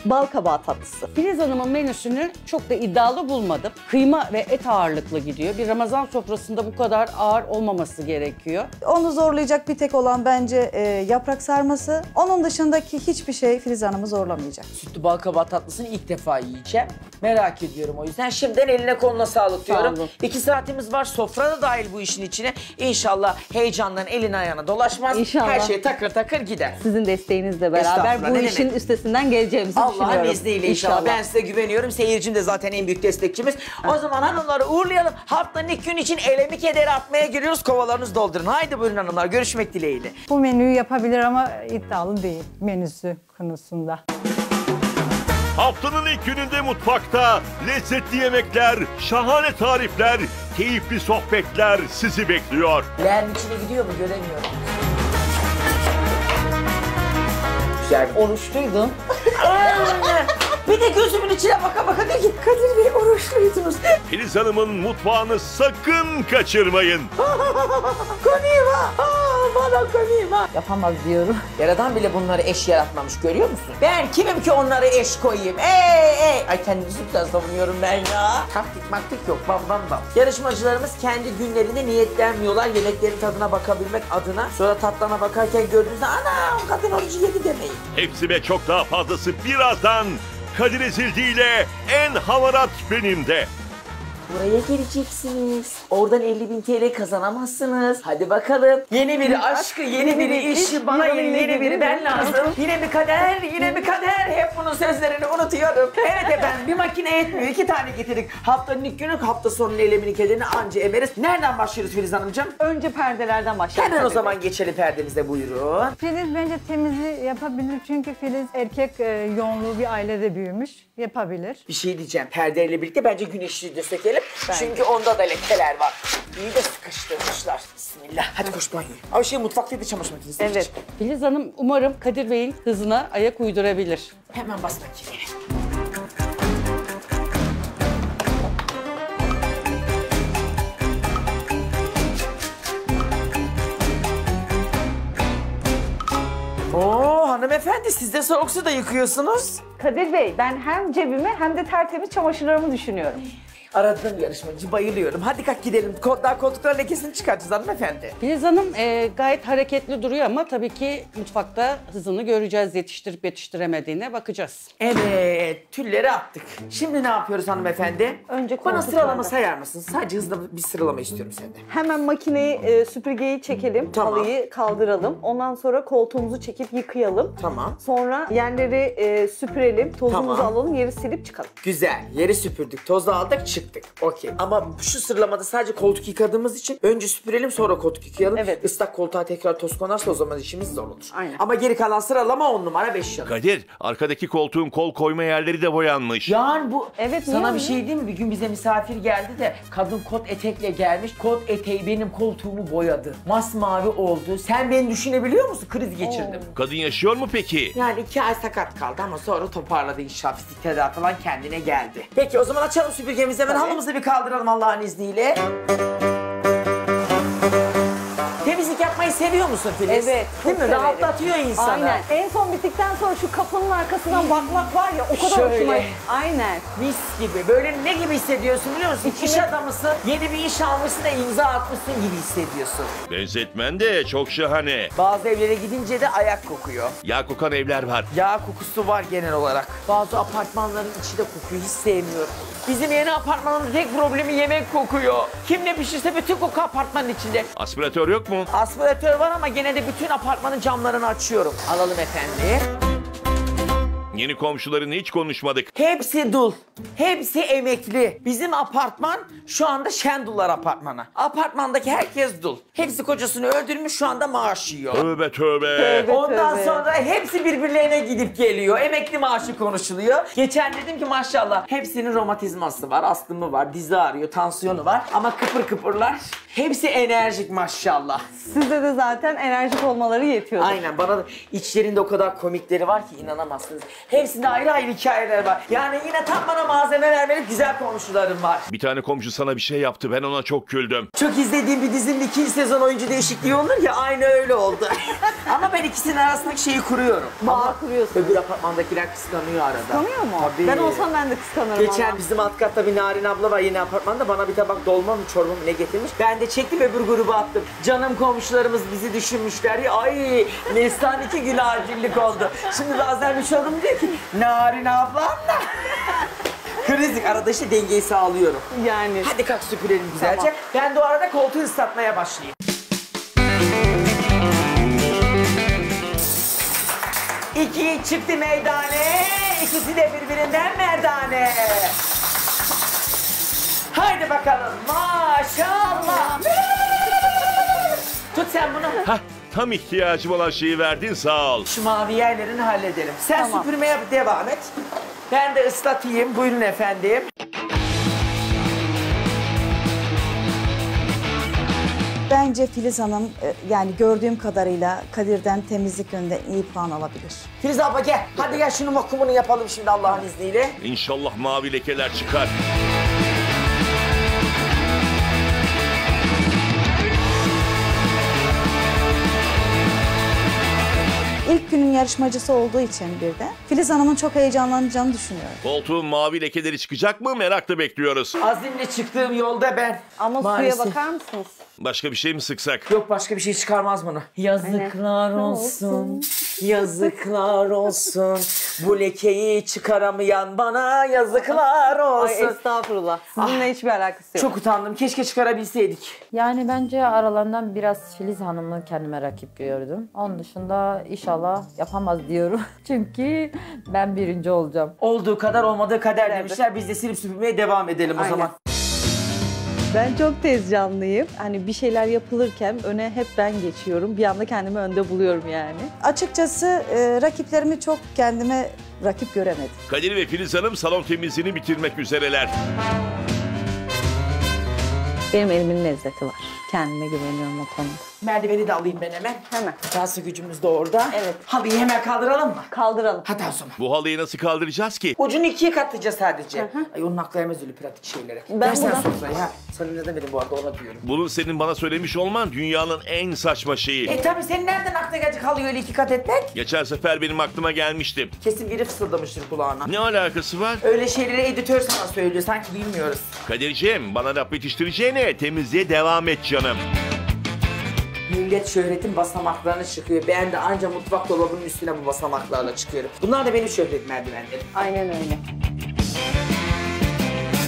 bal kabağı tatlısı. Filiz Hanım'ın menüsünü çok da iddialı bulmadım. Kıyma ve et ağırlıklı gidiyor. Bir Ramazan sofrasında bu kadar ağır olmaması gerekiyor. Onu zorlayacak bir tek olan bence e, yaprak sarması. Onun dışındaki hiçbir şey Filiz Hanım'ı zorlamayacak. Sütlü bal kabağı tatlısını ilk defa yiyeceğim. Merak ediyorum o yüzden. Şimdiden eline koluna sağlık diyorum. olun. İki saatimiz var. Sofra da dahil bu işin içine. İnşallah heyecandan elin ayağına dolaşmaz. İnşallah. Her şey takır takır gider. Sizin desteğinizle Estağfurullah, beraber bu ne işin demek? üstesinden geleceğimizi Allah'ın düşünüyorum. izniyle inşallah. Ben size güveniyorum. Seyircim de zaten en büyük destekçimiz. O zaman hanımları uğurlayalım. Haftanın ilk gün için elemi kederi atmaya giriyoruz. Kovalarınızı doldurun. Haydi buyurun hanımlar. Görüşmek dileğiyle. Bu menüyü yapabilir ama iddialı değil menüsü konusunda. Haftanın ilk gününde mutfakta lezzetli yemekler, şahane tarifler, keyifli sohbetler sizi bekliyor. Leğenin içine gidiyor mu göremiyorum. Güzel. Oruçluydum. bir de gözümün içine baka baka diyor ki Kadir Bey oruçluydunuz. Filiz Hanım'ın mutfağını sakın kaçırmayın. Ha. Aa, bana komiyim ha. Yapamaz diyorum. Yaradan bile bunları eş yaratmamış görüyor musun? Ben kimim ki onları eş koyayım? Ey ey. Ay kendimizi güzel savunuyorum ben ya. Taktik maktik yok bam bam bam. Yarışmacılarımız kendi günlerinde niyetlenmiyorlar yemeklerin tadına bakabilmek adına. Sonra tatlana bakarken gördüğünüzde ana o kadın orucu yedi demeyin. Hepsi ve çok daha fazlası birazdan Kadir Ezildi ile en hamarat benimde. Buraya geleceksiniz. Oradan 50 bin TL kazanamazsınız. Hadi bakalım. Yeni biri aşkı, yeni biri işi, bana yeni, yeni biri ben lazım. Yine bir kader, yine bir kader. Hep bunun sözlerini unutuyorum. Evet efendim bir makine yetmiyor. İki tane getirdik. Haftanın ilk günü hafta sonunun elemini kederini anca emeriz. Nereden başlıyoruz Filiz Hanımcığım? Önce perdelerden başlayalım. Hemen o zaman geçelim perdemize buyurun. Filiz bence temizliği yapabilir çünkü Filiz erkek e, yoğunluğu bir ailede büyümüş. Yapabilir. Bir şey diyeceğim. Perdeyle birlikte bence güneşliği de sökelim. Çünkü onda da lekeler var. İyi de sıkıştırmışlar. Bismillah. Hadi koş banyoya. Ama şey mutfaktaydı çamaşır makinesi. Evet. Filiz Hanım umarım Kadir Bey'in hızına ayak uydurabilir. Hemen bas makineye. Oo hanımefendi siz de soğuk suda yıkıyorsunuz. Kadir Bey ben hem cebimi hem de tertemiz çamaşırlarımı düşünüyorum. Aradığım yarışmacı bayılıyorum. Hadi kalk gidelim. Ko- Daha koltukların lekesini çıkartacağız hanımefendi. Filiz Hanım e, gayet hareketli duruyor ama tabii ki mutfakta hızını göreceğiz. Yetiştirip yetiştiremediğine bakacağız. Evet, tülleri attık. Şimdi ne yapıyoruz hanımefendi? Önce Bana koltuklarda. sıralama sayar mısın? Sadece hızlı bir sıralama istiyorum senden. Hemen makineyi, e, süpürgeyi çekelim, Tamam. halıyı kaldıralım. Ondan sonra koltuğumuzu çekip yıkayalım. Tamam. Sonra yerleri e, süpürelim, tozumuzu Tamam. alalım, yeri silip çıkalım. Güzel. Yeri süpürdük, tozu aldık, çıktık. Okey. Ama şu sıralamada sadece koltuk yıkadığımız için önce süpürelim sonra koltuk yıkayalım. Evet. Islak koltuğa tekrar toz konarsa o zaman işimiz zor olur. Aynen. Ama geri kalan sıralama on numara beş yanı. Kadir, arkadaki koltuğun kol koyma yerleri de boyanmış. Yani bu Evet, sana bir öyle? şey diyeyim mi? Bir gün bize misafir geldi de kadın kot etekle gelmiş. Kot eteği benim koltuğumu boyadı. Masmavi oldu. Sen beni düşünebiliyor musun? Kriz geçirdim. Kadın yaşıyor mu peki? Yani iki ay sakat kaldı ama sonra toparladı inşallah. Fizik tedavi falan kendine geldi. Peki o zaman açalım süpürgemizi hemen halımızı bir kaldıralım Allah'ın izniyle. Temizlik yapmayı seviyor musun Filiz? Evet, Değil mi? severim. Rahatlatıyor insanı. Aynen. En son bittikten sonra şu kapının arkasından bakmak var ya o kadar Şöyle. hoşuma Aynen. Mis gibi. Böyle ne gibi hissediyorsun biliyor musun? İş adamısın, yeni bir iş almışsın da imza atmışsın gibi hissediyorsun. Benzetmen de çok şahane. Bazı evlere gidince de ayak kokuyor. Yağ kokan evler var. Yağ kokusu var genel olarak. Bazı apartmanların içi de kokuyor. Hiç sevmiyorum. Bizim yeni apartmanın tek problemi yemek kokuyor. Kim ne pişirse bütün koku apartmanın içinde. Aspiratör yok mu? Aspiratör var ama gene de bütün apartmanın camlarını açıyorum. Alalım efendi. Yeni komşularını hiç konuşmadık. Hepsi dul. Hepsi emekli. Bizim apartman şu anda Şendullar apartmanı. Apartmandaki herkes dul. Hepsi kocasını öldürmüş şu anda maaş yiyor. Tövbe tövbe. Ondan tövbe. sonra hepsi birbirlerine gidip geliyor. Emekli maaşı konuşuluyor. Geçen dedim ki maşallah hepsinin romatizması var, astımı var, dizi ağrıyor, tansiyonu var. Ama kıpır kıpırlar. Hepsi enerjik maşallah. Sizde de zaten enerjik olmaları yetiyor. Aynen bana da içlerinde o kadar komikleri var ki inanamazsınız. Hepsinde ayrı ayrı hikayeler var. Yani yine tam bana malzeme vermelik güzel komşularım var. Bir tane komşu sana bir şey yaptı. Ben ona çok güldüm. Çok izlediğim bir dizinin ikinci sezon oyuncu değişikliği olur ya aynı öyle oldu. Ama ben ikisinin arasındaki şeyi kuruyorum. Bağ Ama kuruyorsun. Öbür apartmandakiler kıskanıyor arada. Kıskanıyor mu? Tabii. Ben olsam ben de kıskanırım Geçen ama. bizim alt katta bir Narin abla var yeni apartmanda bana bir tabak dolma mı çorba mı ne getirmiş. Ben de çektim öbür gruba attım. Canım komşularımız bizi düşünmüşler ya ay Neslihan iki gün acillik oldu. Şimdi bazen bir şey oldu mu diyor ki Narin ablam da. Krizik arada işte dengeyi sağlıyorum. Yani. Hadi kalk süpürelim güzelce. Tamam. Ben de o arada koltuğu ıslatmaya başlayayım. İki çıktı meydane, ikisi de birbirinden merdane. Haydi bakalım maşallah. Tut sen bunu. Hah tam ihtiyacım olan şeyi verdin sağ ol. Şu mavi yerlerini halledelim. Sen Tamam. süpürmeye devam et. Ben de ıslatayım. Buyurun efendim. Bence Filiz Hanım e, yani gördüğüm kadarıyla Kadir'den temizlik yönünde iyi puan alabilir. Filiz abla gel. Hadi gel şunun vakumunu yapalım şimdi Allah'ın izniyle. İnşallah mavi lekeler çıkar. İlk günün yarışmacısı olduğu için bir de Filiz Hanım'ın çok heyecanlanacağını düşünüyorum. Koltuğun mavi lekeleri çıkacak mı merakla bekliyoruz. Azimle çıktığım yolda ben. Ama Maalesef. suya bakar mısınız? Başka bir şey mi sıksak? Yok başka bir şey çıkarmaz bunu. Yazıklar olsun, yazıklar olsun. Bu lekeyi çıkaramayan bana yazıklar Ay olsun. estağfurullah. Sizinle hiçbir alakası yok. Çok utandım. Keşke çıkarabilseydik. Yani bence aralarından biraz Filiz Hanım'ı kendime rakip gördüm. Onun dışında inşallah yapamaz diyorum. Çünkü ben birinci olacağım. Olduğu kadar olmadığı kader demişler. Biz de silip süpürmeye devam edelim o Aynen. zaman. Ben çok tez canlıyım. Hani bir şeyler yapılırken öne hep ben geçiyorum. Bir anda kendimi önde buluyorum yani. Açıkçası e, rakiplerimi çok kendime rakip göremedim. Kadir ve Filiz Hanım salon temizliğini bitirmek üzereler. Benim elimin lezzeti var. Kendime güveniyorum o konuda. Merdiveni de alayım ben hemen. Hemen. Kası gücümüz de orada. Evet. Halıyı hemen kaldıralım mı? Kaldıralım. Hadi o zaman. Bu halıyı nasıl kaldıracağız ki? Ucunu ikiye katlayacağız sadece. Ay onun aklı ermez öyle pratik şeylere. Ben Versen buradan- sofrayı ha. Sana ne demedim bu arada ona diyorum. Bunun senin bana söylemiş olman dünyanın en saçma şeyi. E tabii senin nereden aklına gelecek halıyı öyle iki kat etmek? Geçen sefer benim aklıma gelmişti. Kesin biri fısıldamıştır kulağına. Ne alakası var? Öyle şeyleri editör sana söylüyor sanki bilmiyoruz. Kadir'ciğim bana laf yetiştireceğine temizliğe devam et canım. Millet şöhretin basamaklarını çıkıyor. Ben de anca mutfak dolabının üstüne bu basamaklarla çıkıyorum. Bunlar da benim şöhret merdivenlerim. Aynen öyle.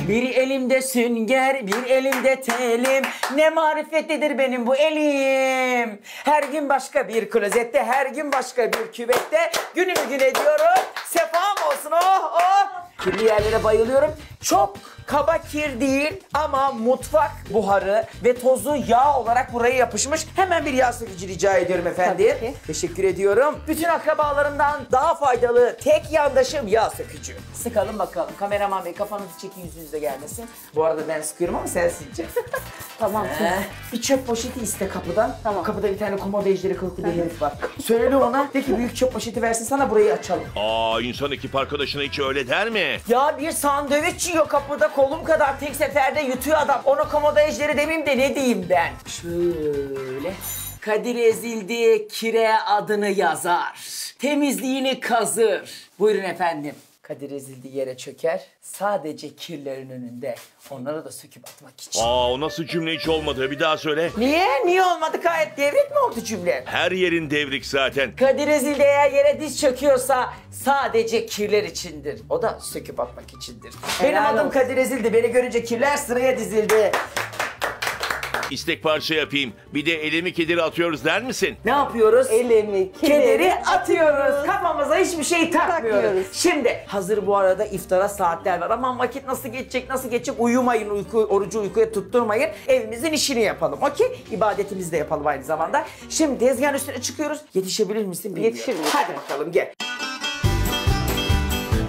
Bir elimde sünger, bir elimde telim. Ne marifetlidir benim bu elim. Her gün başka bir klozette, her gün başka bir küvette. Günümü gün ediyorum. Sefam olsun oh oh. Kirli yerlere bayılıyorum. Çok kaba kir değil ama mutfak buharı ve tozu yağ olarak buraya yapışmış. Hemen bir yağ sökücü rica ediyorum efendim. Tabii ki. Teşekkür ediyorum. Bütün akrabalarımdan daha faydalı tek yandaşım yağ sökücü. Sıkalım bakalım. Kameraman bey kafanızı çekin yüzünüze gelmesin. Bu arada ben sıkıyorum ama sen sileceksin. Tamam. Ee, bir çöp poşeti iste kapıdan. Tamam. Kapıda bir tane komodo ejderi kılıklı bir herif var. Söyle ona de ki büyük çöp poşeti versin sana burayı açalım. Aa insan ekip arkadaşına hiç öyle der mi? Ya bir sandviç yiyor kapıda kolum kadar tek seferde yutuyor adam. Ona komodo ejderi demeyeyim de ne diyeyim ben? Şöyle Kadir ezildi, kire adını yazar. Temizliğini kazır. Buyurun efendim. Kadir ezildi yere çöker. Sadece kirlerin önünde. Onları da söküp atmak için. Aa o nasıl cümle hiç olmadı bir daha söyle. Niye? Niye olmadı? Gayet devrik mi oldu cümle? Her yerin devrik zaten. Kadir ezildi eğer yere diz çöküyorsa sadece kirler içindir. O da söküp atmak içindir. Benim adım Kadir Ezildi. Beni görünce kirler sıraya dizildi. İstek parça yapayım. Bir de elimi kediri atıyoruz der misin? Ne yapıyoruz? Elimi, Kederi atıyoruz. Kafamıza hiçbir şey takmıyoruz. Takmıyoruz. Şimdi hazır bu arada iftara saatler var. Aman vakit nasıl geçecek, nasıl geçecek? Uyumayın, uyku, orucu uykuya tutturmayın. Evimizin işini yapalım. Okey? İbadetimizi de yapalım aynı zamanda. Şimdi tezgahın üstüne çıkıyoruz. Yetişebilir misin bilmiyorum. Yetişirim. Hadi bakalım gel.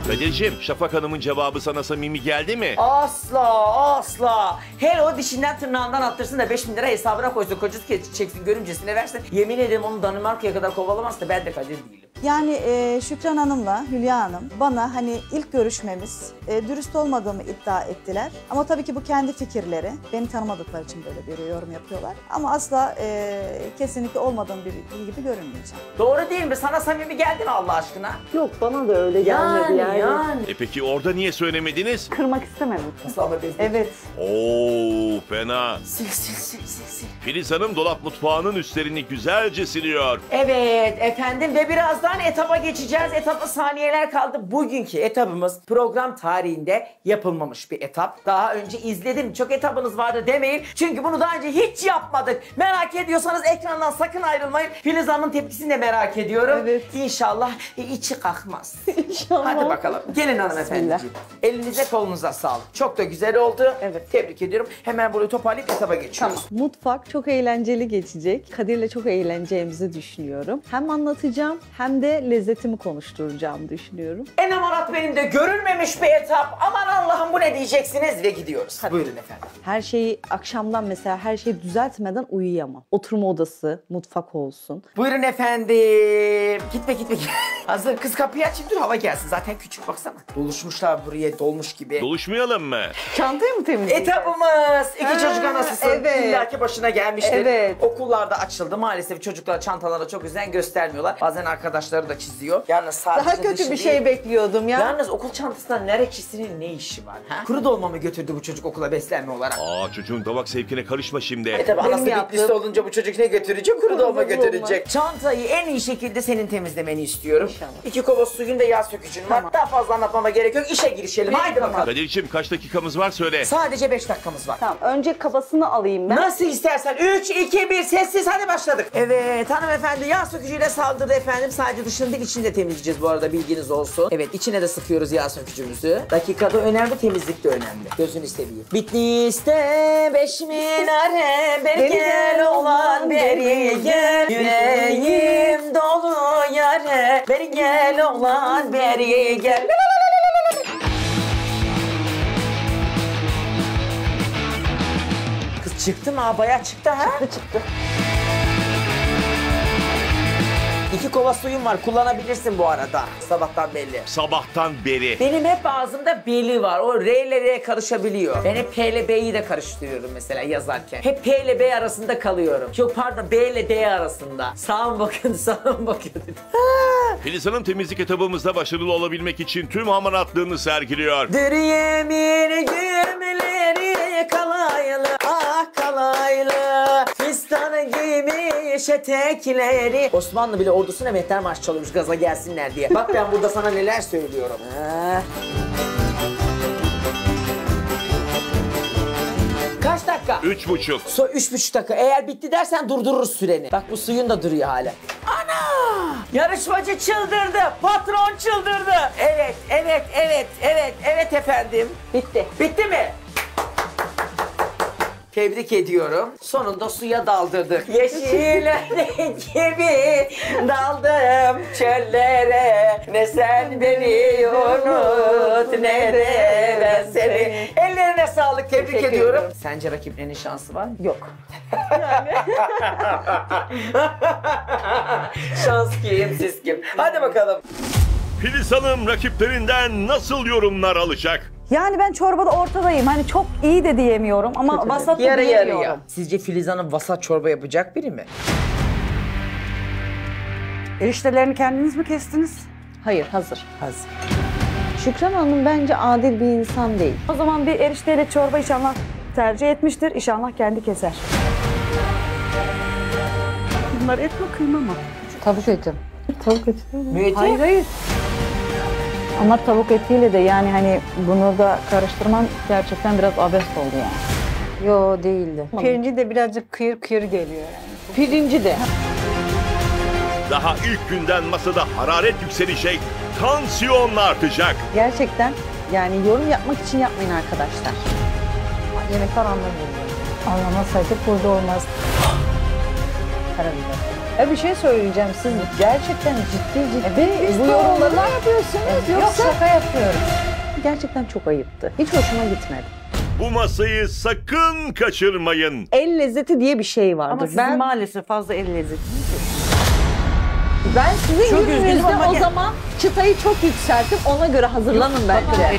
Kadir'cim Şafak Hanım'ın cevabı sana samimi geldi mi? Asla asla. Hele o dişinden tırnağından attırsın da 5000 lira hesabına koysun. Kocası çeksin görümcesine versin. Yemin ederim onu Danimarka'ya kadar kovalamazsa ben de Kadir değilim. Yani e, Şükran Hanım'la Hülya Hanım bana hani ilk görüşmemiz e, dürüst olmadığımı iddia ettiler. Ama tabii ki bu kendi fikirleri. Beni tanımadıkları için böyle bir yorum yapıyorlar. Ama asla e, kesinlikle olmadığım bir biri gibi görünmeyeceğim. Doğru değil mi? Sana samimi geldi mi Allah aşkına? Yok bana da öyle gelmedi Yani yani. yani. E peki orada niye söylemediniz? Kırmak istemedim. Nasıl ama bezdik? Evet. Oo fena. Sil sil sil sil sil. Filiz Hanım dolap mutfağının üstlerini güzelce siliyor. Evet efendim ve birazdan etaba geçeceğiz. Etapta saniyeler kaldı. Bugünkü etabımız program tarihinde yapılmamış bir etap. Daha önce izledim çok etabınız vardı demeyin. Çünkü bunu daha önce hiç yapmadık. Merak ediyorsanız ekrandan sakın ayrılmayın. Filiz Hanım'ın tepkisini de merak ediyorum. Evet. İnşallah e, içi kalkmaz. İnşallah. Hadi bakalım. Gelin hanımefendiciğim. Elinize kolunuza sağlık. Çok da güzel oldu. Evet. Tebrik ediyorum. Hemen burayı toparlayıp etaba geçiyoruz. Mutfak çok eğlenceli geçecek. Kadir'le çok eğleneceğimizi düşünüyorum. Hem anlatacağım hem de lezzetimi konuşturacağımı düşünüyorum. En amarat benim de görülmemiş bir etap. Aman Allah'ım bu ne diyeceksiniz ve gidiyoruz. Buyurun efendim. Her şeyi akşamdan mesela her şeyi düzeltmeden uyuyamam. Oturma odası, mutfak olsun. Buyurun efendim. Gitme gitme. Hazır kız kapıyı açayım dur hava gelsin. Zaten küçük baksana. Doluşmuşlar buraya dolmuş gibi. Doluşmayalım mı? Çantayı mı temizleyeceğim? Etapımız. İki Ha, çocuk anasısın. evet. İlla ki başına gelmiştir. Evet. Okullarda açıldı. Maalesef çocuklar çantalara çok özen göstermiyorlar. Bazen arkadaşları da çiziyor. Yalnız sadece Daha kötü bir değil. şey bekliyordum ya. Yalnız okul çantasından nerekçisinin ne işi var? Ha? Kuru dolma mı götürdü bu çocuk okula beslenme olarak? Aa çocuğun tabak sevkine karışma şimdi. E tabi Benim anası yaptığım- bitlisi olunca bu çocuk ne götürecek? Kuru dolma dolma. götürecek. Çantayı en iyi şekilde senin temizlemeni istiyorum. İnşallah. İki kova suyun da yağ sökücün var. Daha fazla anlatmama gerek yok. İşe girişelim. Haydi bakalım. Kadir'cim kaç dakikamız var söyle. Sadece 5 dakikamız var. Tamam önce kafasını alayım ben. Nasıl istersen. 3, 2, 1 sessiz hadi başladık. Evet hanımefendi yağ sökücüyle saldırdı efendim. Sadece dışını değil içini de temizleyeceğiz bu arada bilginiz olsun. Evet içine de sıkıyoruz yağ sökücümüzü. Dakikada önemli temizlik de önemli. Gözünü seveyim. Bitlis'te beş minare bir gel olan beri gel. Yüreğim dolu yare beri gel olan beri gel. Kız çıktı mı? Bayağı çıktı ha? Çıktı çıktı. İki kova suyum var. Kullanabilirsin bu arada. Sabahtan belli. Sabahtan beri. Benim hep ağzımda beli var. O R ile R karışabiliyor. Ben hep P ile B'yi de karıştırıyorum mesela yazarken. Hep P ile B arasında kalıyorum. Yok pardon B ile D arasında. Sağa mı bakıyordu, sağa mı bakıyordu? Filiz Hanım temizlik etabımızda başarılı olabilmek için tüm hamaratlığını sergiliyor. Dürüyemin gümleri kalaylı, ah kalaylı. Fistanı giymiş etekleri. Osmanlı bile ordusuna mehter marş çalıyormuş gaza gelsinler diye. Bak ben burada sana neler söylüyorum. Ha. Kaç dakika? Üç buçuk. So üç buçuk dakika. Eğer bitti dersen durdururuz süreni. Bak bu suyun da duruyor hala. Ana! Yarışmacı çıldırdı. Patron çıldırdı. Evet, evet, evet, evet, evet efendim. Bitti. Bitti mi? Tebrik ediyorum. Sonunda suya daldırdık. Yeşil gibi daldım çöllere. Ne sen beni unut ne de ben seni. Ellerine sağlık. Tebrik Teşekkür ediyorum. ederim. Sence rakiplerinin şansı var mı? Yok. Şans kim, siz kim? Hadi bakalım. Filiz Hanım rakiplerinden nasıl yorumlar alacak? Yani ben çorbada ortadayım. Hani çok iyi de diyemiyorum ama vasat da Yarı diyemiyorum. yarıya. Sizce Filiz Hanım vasat çorba yapacak biri mi? Eriştelerini kendiniz mi kestiniz? Hayır hazır. Hazır. Şükran Hanım bence adil bir insan değil. O zaman bir erişteyle çorba inşallah tercih etmiştir. İnşallah kendi keser. Bunlar et mi kıyma mı? Tavuk eti. Tavuk eti değil mi? Hayır hayır. Ama tavuk etiyle de yani hani bunu da karıştırman gerçekten biraz abes oldu yani. Yo değildi. Pirinci de birazcık kıyır kıyır geliyor yani. Pirinci de. Daha ilk günden masada hararet yükselecek, tansiyon artacak. Gerçekten yani yorum yapmak için yapmayın arkadaşlar. Yemekler anlamıyorum. Anlamasaydık burada olmaz. Karabiber. Ya bir şey söyleyeceğim. Siz gerçekten ciddi ciddi bu yorumları yapıyorsunuz. Yok Yoksa şaka yapıyorum. gerçekten çok ayıptı. Hiç hoşuma gitmedi. Bu masayı sakın kaçırmayın. El lezzeti diye bir şey vardır. Ama sizin ben maalesef fazla el lezzetiniz yok. ben sizin Çok gününüzde o gel- zaman çıtayı çok yükseltip ona göre hazırlanın belki de.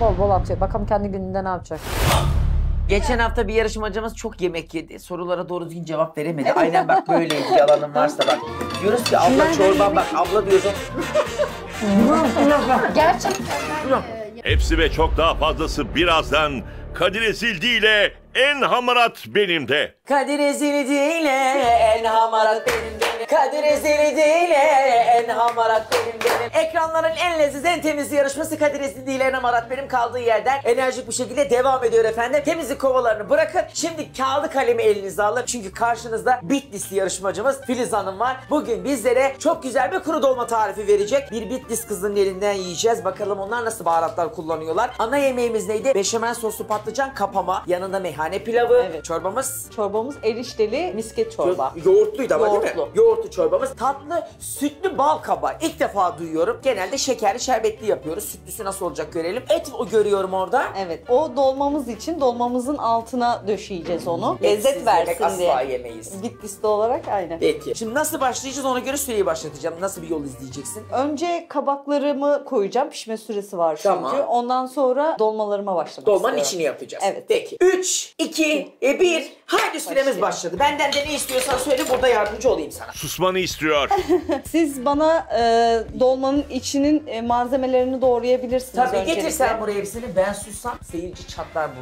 Bol bol atıyor. Bakalım kendi gününde ne yapacak. Geçen hafta bir yarışmacımız çok yemek yedi. Sorulara doğru düzgün cevap veremedi. Aynen bak böyleydi yalanın varsa bak. Diyoruz ki abla çorba bak abla diyorsun. Gerçekten. Hepsi ve çok daha fazlası birazdan Kadir Ezildi ile en hamarat benim de. Kadir ezeli değil en hamarat benim benim. Kadir ezeli değil en hamarat benim benim. Ekranların en leziz en temiz yarışması Kadir ezeli değil en hamarat benim kaldığı yerden enerjik bir şekilde devam ediyor efendim. Temizlik kovalarını bırakın. Şimdi kağıdı kalemi elinize alın. Çünkü karşınızda Bitlisli yarışmacımız Filiz Hanım var. Bugün bizlere çok güzel bir kuru dolma tarifi verecek. Bir Bitlis kızının elinden yiyeceğiz. Bakalım onlar nasıl baharatlar kullanıyorlar. Ana yemeğimiz neydi? Beşamel soslu patlıcan kapama. Yanında meyhane pilavı. Evet. Çorbamız Çorbamız erişteli misket çorba. Yo- yoğurtluydu ama değil mi? Yoğurtlu. Yoğurtlu çorbamız. Tatlı sütlü bal kabağı. İlk defa duyuyorum. Genelde şekerli şerbetli yapıyoruz. Sütlüsü nasıl olacak görelim. Et o görüyorum orada. Evet. O dolmamız için dolmamızın altına döşeyeceğiz onu. Etsiz Lezzet yemek versin diye. asla yemeyiz. Bitlis'te olarak aynen. Peki. Şimdi nasıl başlayacağız ona göre süreyi başlatacağım. Nasıl bir yol izleyeceksin? Önce kabaklarımı koyacağım. Pişme süresi var çünkü. Tamam. Ondan sonra dolmalarıma başlamak Dolmanın istiyorum. içini yapacağız. Evet. Peki. 3, 2, 1. Haydi süremiz başladı. Benden de ne istiyorsan söyle burada yardımcı olayım sana. Susmanı istiyor. Siz bana e, dolmanın içinin e, malzemelerini doğrayabilirsiniz Tabii öncelikle. getir sen buraya hepsini. Ben sussam seyirci çatlar bu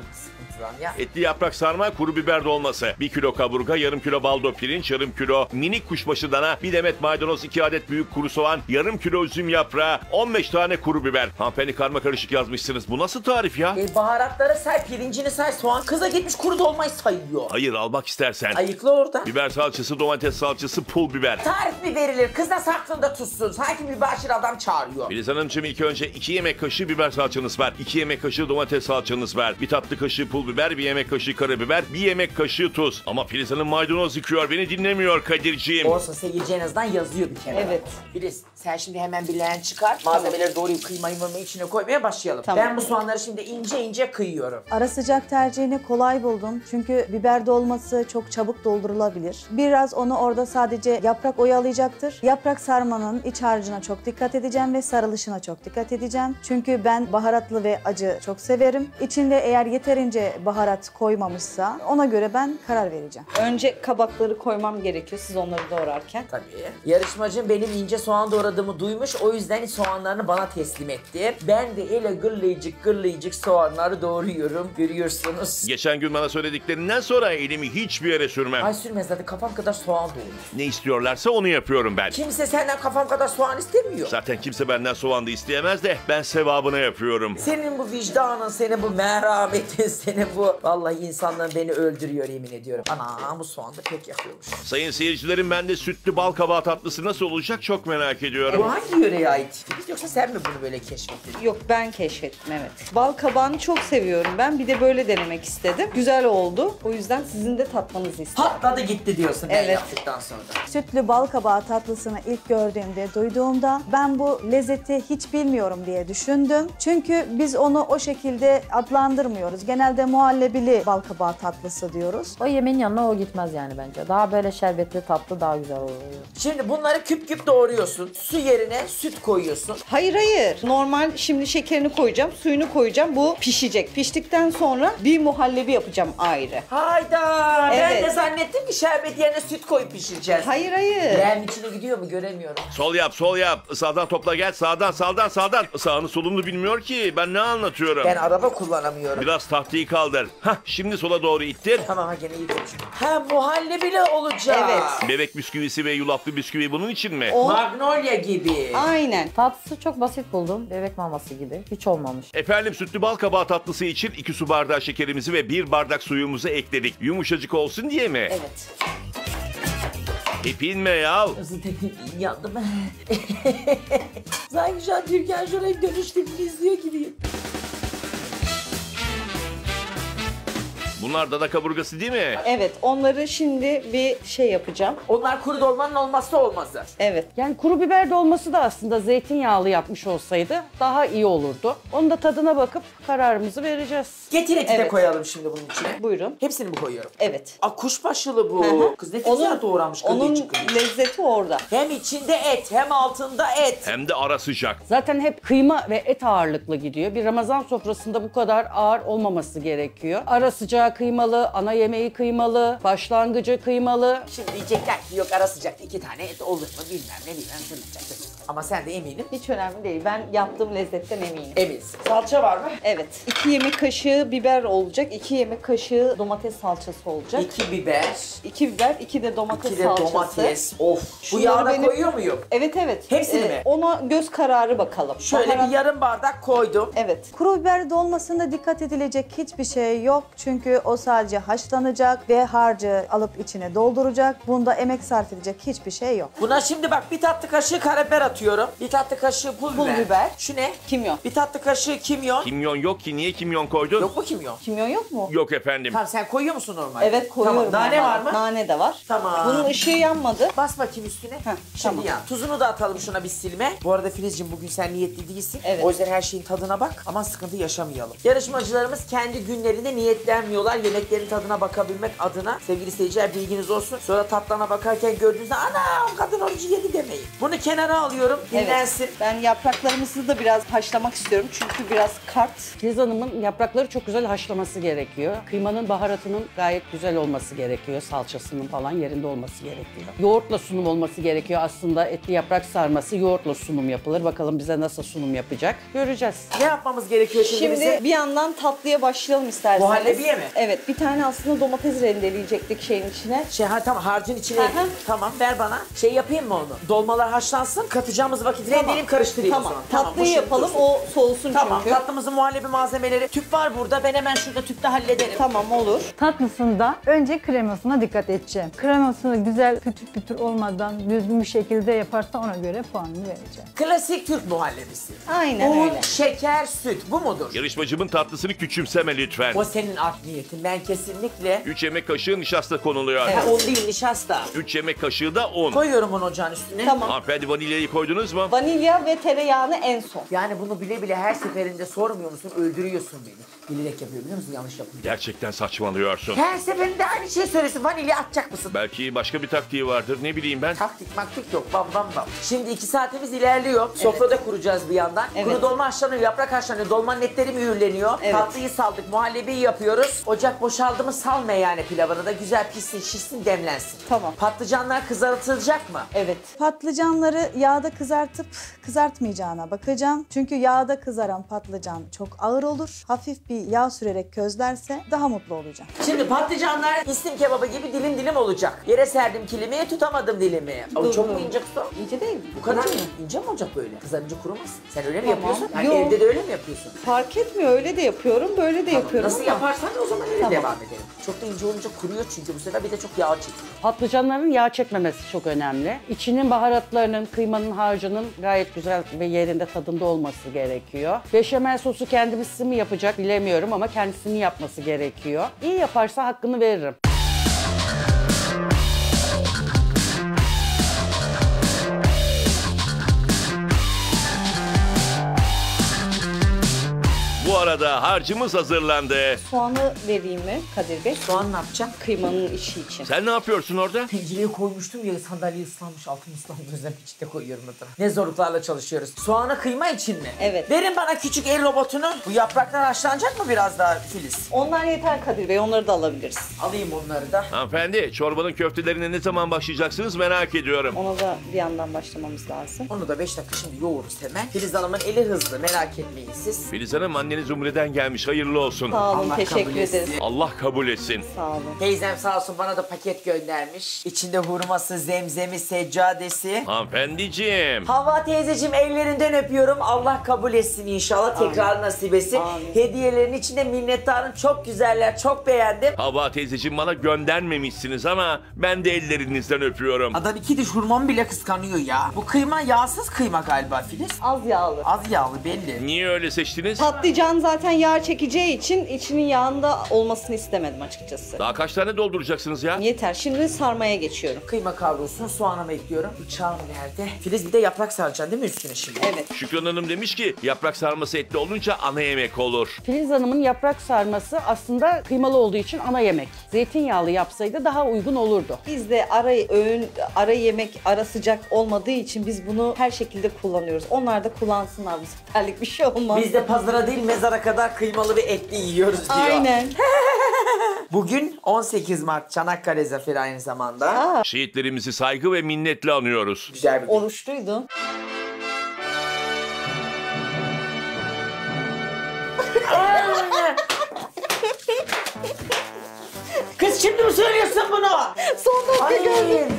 sıkıntıdan ya. Etli yaprak sarma, kuru biber dolması. 1 kilo kaburga, yarım kilo baldo pirinç, yarım kilo minik kuşbaşı dana, bir demet maydanoz, 2 adet büyük kuru soğan, yarım kilo üzüm yaprağı, 15 tane kuru biber. Hanımefendi karma karışık yazmışsınız. Bu nasıl tarif ya? E, baharatları say, pirincini say, soğan. Kıza gitmiş kuru dolmayı sayıyor. Hayır almak istersen. Ayıkla orada. Biber salçası, domates salçası, pul biber. Tarif mi verilir? Kız nasıl aklında tutsun? Sanki mübaşir adam çağırıyor. Filiz Hanımcığım ilk önce 2 yemek kaşığı biber salçanız var. 2 yemek kaşığı domates salçanız var. Bir tatlı kaşığı pul biber, bir yemek kaşığı karabiber, bir yemek kaşığı tuz. Ama Filiz Hanım maydanoz yıkıyor. Beni dinlemiyor Kadir'ciğim. Olsun seyirci en azından yazıyor bir kenara. Evet. Filiz sen şimdi hemen bir leğen çıkar. Malzemeleri doğrayıp kıymayı mırmayı içine koymaya başlayalım. Tamam. Ben bu soğanları şimdi ince ince kıyıyorum. Ara sıcak tercihini kolay buldum. Çünkü biber dolması çok çabuk doldurulabilir. Biraz onu orada sadece yaprak oyalayacaktır. Yaprak sarmanın iç harcına çok dikkat edeceğim ve sarılışına çok dikkat edeceğim. Çünkü ben baharatlı ve acı çok severim. İçinde eğer yeterince baharat koymamışsa ona göre ben karar vereceğim. Önce kabakları koymam gerekiyor siz onları doğrarken. Tabii. Yarışmacım benim ince soğan doğradığımı duymuş. O yüzden soğanlarını bana teslim etti. Ben de ele gırlayıcık gırlayıcık soğanları doğruyorum. Görüyorsunuz. Geçen gün bana söylediklerinden sonra elimi hiçbir yere sürmem. Ay sürmez zaten kafam kadar soğan doğmuş. Ne istiyorlarsa onu yapıyorum ben. Kimse senden kafam kadar soğan istemiyor. Zaten kimse benden soğan da isteyemez de ben sevabına yapıyorum. Senin bu vicdanın, senin bu merhametin, senin bu... Vallahi insanların beni öldürüyor yemin ediyorum. Ana bu soğan da pek yakıyormuş. Sayın seyircilerim ben de sütlü bal kabağı tatlısı nasıl olacak çok merak ediyorum. Bu hangi yöreye ait? Yoksa sen mi bunu böyle keşfettin? Yok ben keşfettim evet. Bal kabağını çok seviyorum ben. Bir de böyle denemek istedim. Güzel oldu. O yüzden sizin de tatmanızı istedim. Patladı gitti diyorsun ben Evet. yaptıktan sonra. Sütlü bal kabağı tatlısını ilk gördüğümde, duyduğumda ben bu lezzeti hiç bilmiyorum diye düşündüm. Çünkü biz onu o şekilde adlandırmıyoruz. Genelde muhallebili balkabağı tatlısı diyoruz. O yemeğin yanına o gitmez yani bence. Daha böyle şerbetli tatlı daha güzel oluyor. Şimdi bunları küp küp doğruyorsun. Su yerine süt koyuyorsun. Hayır hayır. Normal şimdi şekerini koyacağım, suyunu koyacağım. Bu pişecek. Piştikten sonra bir muhallebi yapacağım ayrı. Hayda! Ben Evet. de zannettim ki şerbet yerine süt koyup pişireceğiz. Hayır hayır. Leğen içine gidiyor mu göremiyorum. Sol yap sol yap. Sağdan topla gel sağdan sağdan sağdan. Sağını solunu bilmiyor ki ben ne anlatıyorum. Ben araba kullanamıyorum. Biraz tahtayı kaldır. Hah şimdi sola doğru ittir. Tamam ha gene iyi konuştun. Ha muhallebili olacak. Evet. Bebek bisküvisi ve yulaflı bisküvi bunun için mi? O Magnolia gibi. aynen. Tatlısı çok basit buldum. Bebek maması gibi. Hiç olmamış. Efendim sütlü bal kabağı tatlısı için 2 su bardağı şekerimizi ve 1 bardak suyumuzu ekledik. Yumuşacık olsun diye mi? Evet. Tepinme ya. Nasıl tepkiyim yandım. Sanki şu an Türkan Şoray'ın dönüş filmini izliyor gibiyim. Bunlar dana kaburgası değil mi? Evet, onları şimdi bir şey yapacağım. Onlar kuru dolmanın olmazsa olmazı. Evet. Yani kuru biber dolması da aslında zeytinyağlı yapmış olsaydı daha iyi olurdu. Onun da tadına bakıp kararımızı vereceğiz. Getir eti de Evet. koyalım şimdi bunun içine. Buyurun. Hepsini mi koyuyorum? Evet. Aa kuşbaşılı bu. Hı hı. Kız ne güzel doğranmış onun kılıycık. lezzeti orada. Hem içinde et hem altında et. Hem de ara sıcak. Zaten hep kıyma ve et ağırlıklı gidiyor. Bir Ramazan sofrasında bu kadar ağır olmaması gerekiyor. Ara sıcağı kıymalı, ana yemeği kıymalı, başlangıcı kıymalı. Şimdi diyecekler ki yok ara sıcak iki tane et olur mu bilmem ne bilmem sırılacak. Ama sen de eminim Hiç önemli değil. Ben yaptığım lezzetten eminim. eminsin. Salça var mı? Evet. 2 yemek kaşığı biber olacak. 2 yemek kaşığı domates salçası olacak. İki biber, 2 biber, 2 de domates iki de salçası. domates. Of. Bu Şunları yağda benim- koyuyor muyum? Evet evet. Hepsini mi? Ona göz kararı bakalım. Şöyle Baharat- bir yarım bardak koydum. Evet. Kuru biber dolmasında dikkat edilecek hiçbir şey yok. Çünkü o sadece haşlanacak ve harcı alıp içine dolduracak. Bunda emek sarf edecek hiçbir şey yok. Buna şimdi bak bir tatlı kaşığı karabiber atıyorum. Bir tatlı kaşığı pul, Pul biber. biber. Şu ne? Kimyon. Bir tatlı kaşığı kimyon. Kimyon yok ki niye kimyon koydun? Yok mu kimyon? Kimyon yok mu? Yok efendim. Tamam sen koyuyor musun normal? Evet koyuyorum. Tamam. Nane var mı? Nane de var. Tamam. Bunun ışığı yanmadı. Bas bakayım üstüne. Heh, Şimdi tamam. ya. Tuzunu da atalım şuna bir silme. Bu arada Filizciğim bugün sen niyetli değilsin. Evet. O yüzden her şeyin tadına bak. Aman sıkıntı yaşamayalım. Yarışmacılarımız kendi günlerinde niyetlenmiyorlar. Yemeklerin tadına bakabilmek adına. Sevgili seyirciler bilginiz olsun. Sonra tatlana bakarken gördüğünüzde ana o kadın orucu yedi demeyin. Bunu kenara alıyorum. Dinlensin. Evet. Ben yapraklarımızı da biraz haşlamak istiyorum. Çünkü biraz kart. Filiz Hanım'ın yaprakları çok güzel haşlaması gerekiyor. Kıymanın baharatının gayet güzel olması gerekiyor. Salçasının falan yerinde olması gerekiyor. Yoğurtla sunum olması gerekiyor. Aslında etli yaprak sarması yoğurtla sunum yapılır. Bakalım bize nasıl sunum yapacak göreceğiz. Ne yapmamız gerekiyor şimdi, Şimdi bize? bir yandan tatlıya başlayalım isterseniz. Muhallebiye mi? Evet. Bir tane aslında domates rendeleyecektik şeyin içine. Şey ha tamam harcın içine tamam ver bana. Şey yapayım mı onu? Dolmalar haşlansın. Katacağımız vakit rendeleyip karıştırayım Tamam. o zaman. Tatlıyı şimdi yapalım. dursun. O soğusun Tamam çünkü. tatlımızın muhallebi malzemeleri. Tüp var burada. Ben hemen şurada tüpte hallederim. Tamam olur. Tatlısında önce kremasına dikkat edeceğim. Kremasını güzel pütür pütür olmadan düzgün bir şekilde yaparsa ona göre puanını vereceğim. Klasik Türk muhallebisi. Aynen Un, öyle. şeker, süt. Bu mudur? Yarışmacımın tatlısını küçümseme lütfen. O senin art niyetin. Ben kesinlikle... 3 yemek kaşığı nişasta konuluyor. Ha, un değil nişasta. 3 yemek kaşığı da un. Koyuyorum onu ocağın üstüne. Tamam. Hanımefendi vanilyayı koydunuz mu? Vanilya ve tereyağını en son. Yani bunu bile bile her seferinde sormuyor musun? Öldürüyorsun beni. Bilerek yapıyor biliyor musun? Yanlış yapıyor. Gerçekten saçmalıyorsun. Her seferinde aynı şeyi söylüyorsun. Vanilya atacak mısın? Belki başka bir taktiği vardır ne bileyim ben. Taktik maktik yok. Bam bam bam. Şimdi iki saatimiz ilerliyor. Sofrada kuracağız bir yandan. Evet. Kuru dolma haşlanıyor, yaprak haşlanıyor. Dolmanın etleri mühürleniyor. Evet. Tatlıyı saldık, muhallebiyi yapıyoruz. Ocak boşaldı mı salma yani pilavını da güzel pişsin, şişsin, demlensin. Tamam. Patlıcanlar kızartılacak mı? Evet. Patlıcanları yağda kızartıp kızartmayacağına bakacağım. Çünkü yağda kızaran patlıcan çok ağır olur. Hafif bir yağ sürerek közlerse daha mutlu olacağım. Şimdi patlıcanlar islim kebabı gibi dilim dilim olacak. Yere serdim kilimi, tutamadım dilimi. O çok mu ince usta? İnce değil mi? Bu kadar mı? İnce mi? Olacak böyle? Kızarınca kurumasın. Sen öyle mi Tamam. yapıyorsun? Yani Yok. evde de öyle mi yapıyorsun? Fark etmiyor. Öyle de yapıyorum, böyle de yapıyorum. Nasıl ama- yaparsan o zaman öyle Tamam. devam edelim. Çok da ince olunca kuruyor çünkü bu sefer bir de çok yağ çekiyor. Patlıcanların yağ çekmemesi çok önemli. İçinin baharatlarının, kıymanın harcının gayet güzel ve yerinde tadında olması gerekiyor. Beşamel sosu kendisi mi yapacak bilemiyorum ama kendisini yapması gerekiyor. İyi yaparsa hakkını veririm. Bu arada harcımız hazırlandı. Soğanı vereyim mi Kadir Bey? Soğan ne yapacağım? Kıymanın işi için. Sen ne yapıyorsun orada? Tencereye koymuştum ya sandalye ıslanmış altın ıslanmış özlem içinde koyuyorum adına. Ne zorluklarla çalışıyoruz. Soğanı kıyma için mi? Evet. Verin bana küçük el robotunu. Bu yapraklar haşlanacak mı biraz daha Filiz? Onlar yeter Kadir Bey, onları da alabiliriz. Alayım onları da. Hanımefendi çorbanın köftelerine ne zaman başlayacaksınız merak ediyorum. Ona da bir yandan başlamamız lazım. Onu da 5 dakika şimdi yoğururuz hemen. Filiz Hanım'ın eli hızlı merak etmeyin siz. Filiz Hanım anneniz Umre'den gelmiş hayırlı olsun. Sağ olun, Allah teşekkür kabul etsin. ederiz. Allah kabul etsin. Sağ olun. Teyzem sağ olsun bana da paket göndermiş. İçinde hurması, zemzemi, seccadesi. Hanımefendiciğim. Havva teyzeciğim ellerinden öpüyorum. Allah kabul etsin inşallah. Tekrar nasip etsin. Amin. Hediyelerin içinde minnettarım. Çok güzeller. Çok beğendim. Hava teyzeciğim bana göndermemişsiniz ama ben de ellerinizden öpüyorum. Adam iki diş hurmamı bile kıskanıyor ya. Bu kıyma yağsız kıyma galiba Filiz. Az yağlı. Az yağlı belli. Niye öyle seçtiniz? Patlıcan zaten yağ çekeceği için içinin yağında olmasını istemedim açıkçası. Daha kaç tane dolduracaksınız ya? Yeter. Şimdi sarmaya geçiyorum. Kıyma kavrulsun soğanımı ekliyorum. Bıçağım nerede? Filiz bir de yaprak saracaksın değil mi üstüne şimdi? Evet. Şükran Hanım demiş ki yaprak sarması etli olunca ana yemek olur. Filiz Hanım'ın yaprak sarması aslında kıymalı olduğu için ana yemek. Zeytinyağlı yapsaydı daha uygun olurdu. Bizde ara öğün, ara yemek, ara sıcak olmadığı için biz bunu her şekilde kullanıyoruz. Onlar da kullansınlar bu seferlik bir şey olmaz. Biz de pazara değil mezara kadar kıymalı ve etli yiyoruz diyor. Aynen. Bugün 18 Mart Çanakkale Zaferi aynı zamanda. Şehitlerimizi saygı ve minnetle anıyoruz. Güzel bir gün. Oruçluydu. Şimdi mi söylüyorsun bunu? Son dakika Ay. gördüm.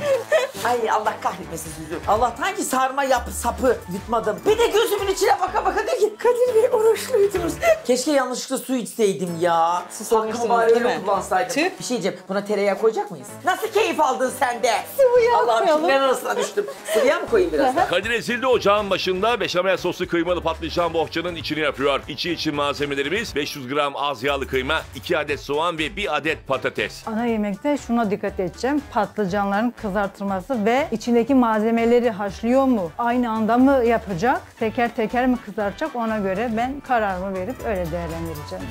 Ay Allah kahretmesin sizi. Allah'tan ki sarma yap sapı yutmadım. Bir de gözümün içine baka baka diyor ki Kadir Bey oruçluydunuz. Keşke yanlışlıkla su içseydim ya. Susamışsınız, Hakkımı bari değil öyle mi? kullansaydım. Tüh. Bir şey diyeceğim. Buna tereyağı koyacak mıyız? Nasıl keyif aldın sen de? Sıvı Allah'ım koyalım. kimlerin arasına düştüm. Sıvıya mı koyayım biraz? Kadir Ezildi ocağın başında beşamel soslu kıymalı patlıcan bohçanın içini yapıyor. İçi için malzemelerimiz 500 gram az yağlı kıyma, 2 adet soğan ve 1 adet patates. Ana yemekte şuna dikkat edeceğim. Patlıcanların kızartılması ve içindeki malzemeleri haşlıyor mu? Aynı anda mı yapacak? Teker teker mi kızartacak? Ona göre ben kararımı verip öyle değerlendireceğim.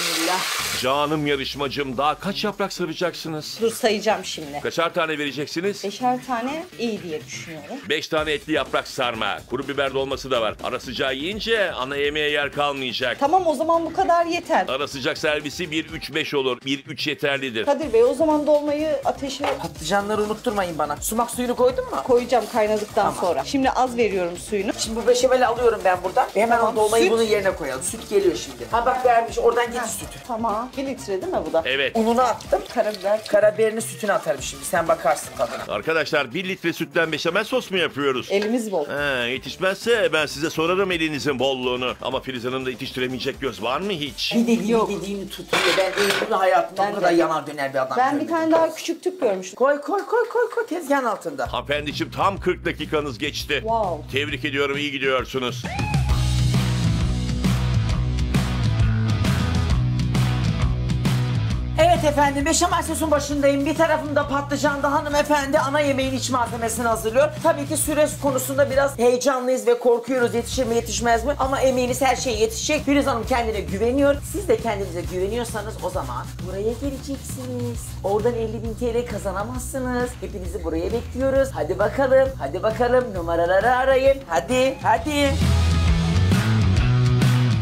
Bismillah. Canım yarışmacım daha kaç yaprak saracaksınız? Dur sayacağım şimdi. Kaçar tane vereceksiniz? Beşer tane iyi diye düşünüyorum. 5 tane etli yaprak sarma. Kuru biber dolması da var. Ara sıcağı yiyince ana yemeğe yer kalmayacak. Tamam o zaman bu kadar yeter. Ara sıcak servisi 1-3-5 olur. 1-3 yeterlidir. Kadir Bey o zaman dolmayı ateşe Patlıcanları unutturmayın bana. Sumak suyunu koydun mu? koyacağım kaynadıktan sonra. Şimdi az veriyorum suyunu. Şimdi bu beşameli alıyorum ben buradan. Ve hemen Tamam, o dolmayı süt. bunun yerine koyalım. Süt geliyor şimdi. Ha bak vermiş oradan getir sütü. Tamam. 1 litre değil mi bu da? Evet. Ununu attım. Karabiber. Karabiberini sütünü atarım şimdi. Sen bakarsın tadına. Arkadaşlar 1 litre sütten beşamel sos mu yapıyoruz? Elimiz bol. Ha, yetişmezse ben size sorarım elinizin bolluğunu. Ama Filiz Hanım da yetiştiremeyecek göz var mı hiç? Bir dediğim bir dediğini tutuyor. Ben ömrümde hayatımda Ben bu kadar de. yanar döner bir adam Ben bir görmedim. tane daha küçük tüp görmüştüm. Koy koy koy koy koy tezgahın altında. Hanımefendiciğim tam 40 dakikanız geçti. Wow. Tebrik ediyorum iyi gidiyorsunuz. Evet efendim beşamel sosun başındayım. Bir tarafımda patlıcanda hanımefendi ana yemeğin iç malzemesini hazırlıyor. Tabii ki süre konusunda biraz heyecanlıyız ve korkuyoruz yetişir mi yetişmez mi? Ama emeğiniz her şeye yetişecek. Filiz Hanım kendine güveniyor. Siz de kendinize güveniyorsanız o zaman buraya geleceksiniz. Oradan 50 bin TL kazanamazsınız. Hepinizi buraya bekliyoruz. Hadi bakalım, hadi bakalım numaraları arayın. Hadi, hadi.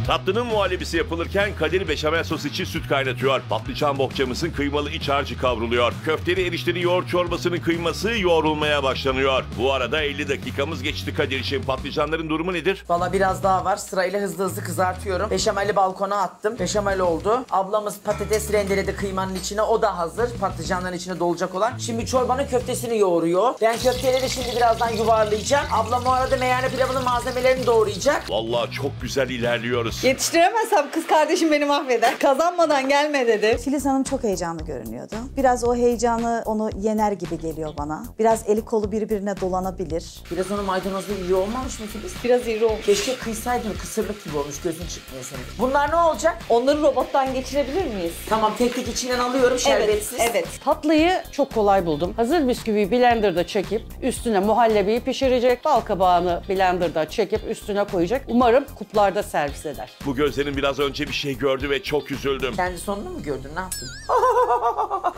Tatlının muhallebisi yapılırken Kadir beşamel sos için süt kaynatıyor. Patlıcan bohçamızın kıymalı iç harcı kavruluyor. Köfteli erişteli yoğurt çorbasının kıyması yoğrulmaya başlanıyor. Bu arada 50 dakikamız geçti Kadir için. Patlıcanların durumu nedir? Valla biraz daha var. Sırayla hızlı hızlı kızartıyorum. Beşameli balkona attım. Beşamel oldu. Ablamız patates rendeledi kıymanın içine. O da hazır. Patlıcanların içine dolacak olan. Şimdi çorbanın köftesini yoğuruyor. Ben köfteleri şimdi birazdan yuvarlayacağım. Ablam o arada meyhane pilavının malzemelerini doğrayacak. Vallahi çok güzel ilerliyoruz. Yetiştiremezsem kız kardeşim beni mahveder. Kazanmadan gelme dedi. Filiz Hanım çok heyecanlı görünüyordu. Biraz o heyecanı onu yener gibi geliyor bana. Biraz eli kolu birbirine dolanabilir. Biraz onun maydanozlu iyi olmamış mı Filiz? Biraz iri olmuş. Keşke kıysaydın kısırlık gibi olmuş gözün çıkmıyor senin. Bunlar ne olacak? Onları robottan geçirebilir miyiz? Tamam tek tek içinden alıyorum şerbetsiz. Evet, evet. Tatlıyı çok kolay buldum. Hazır bisküviyi blenderda çekip üstüne muhallebiyi pişirecek. Bal kabağını blenderda çekip üstüne koyacak. Umarım kuplarda servis eder. Bu gözlerin biraz önce bir şey gördü ve çok üzüldüm. Kendi sonunu mu gördün ne yaptın?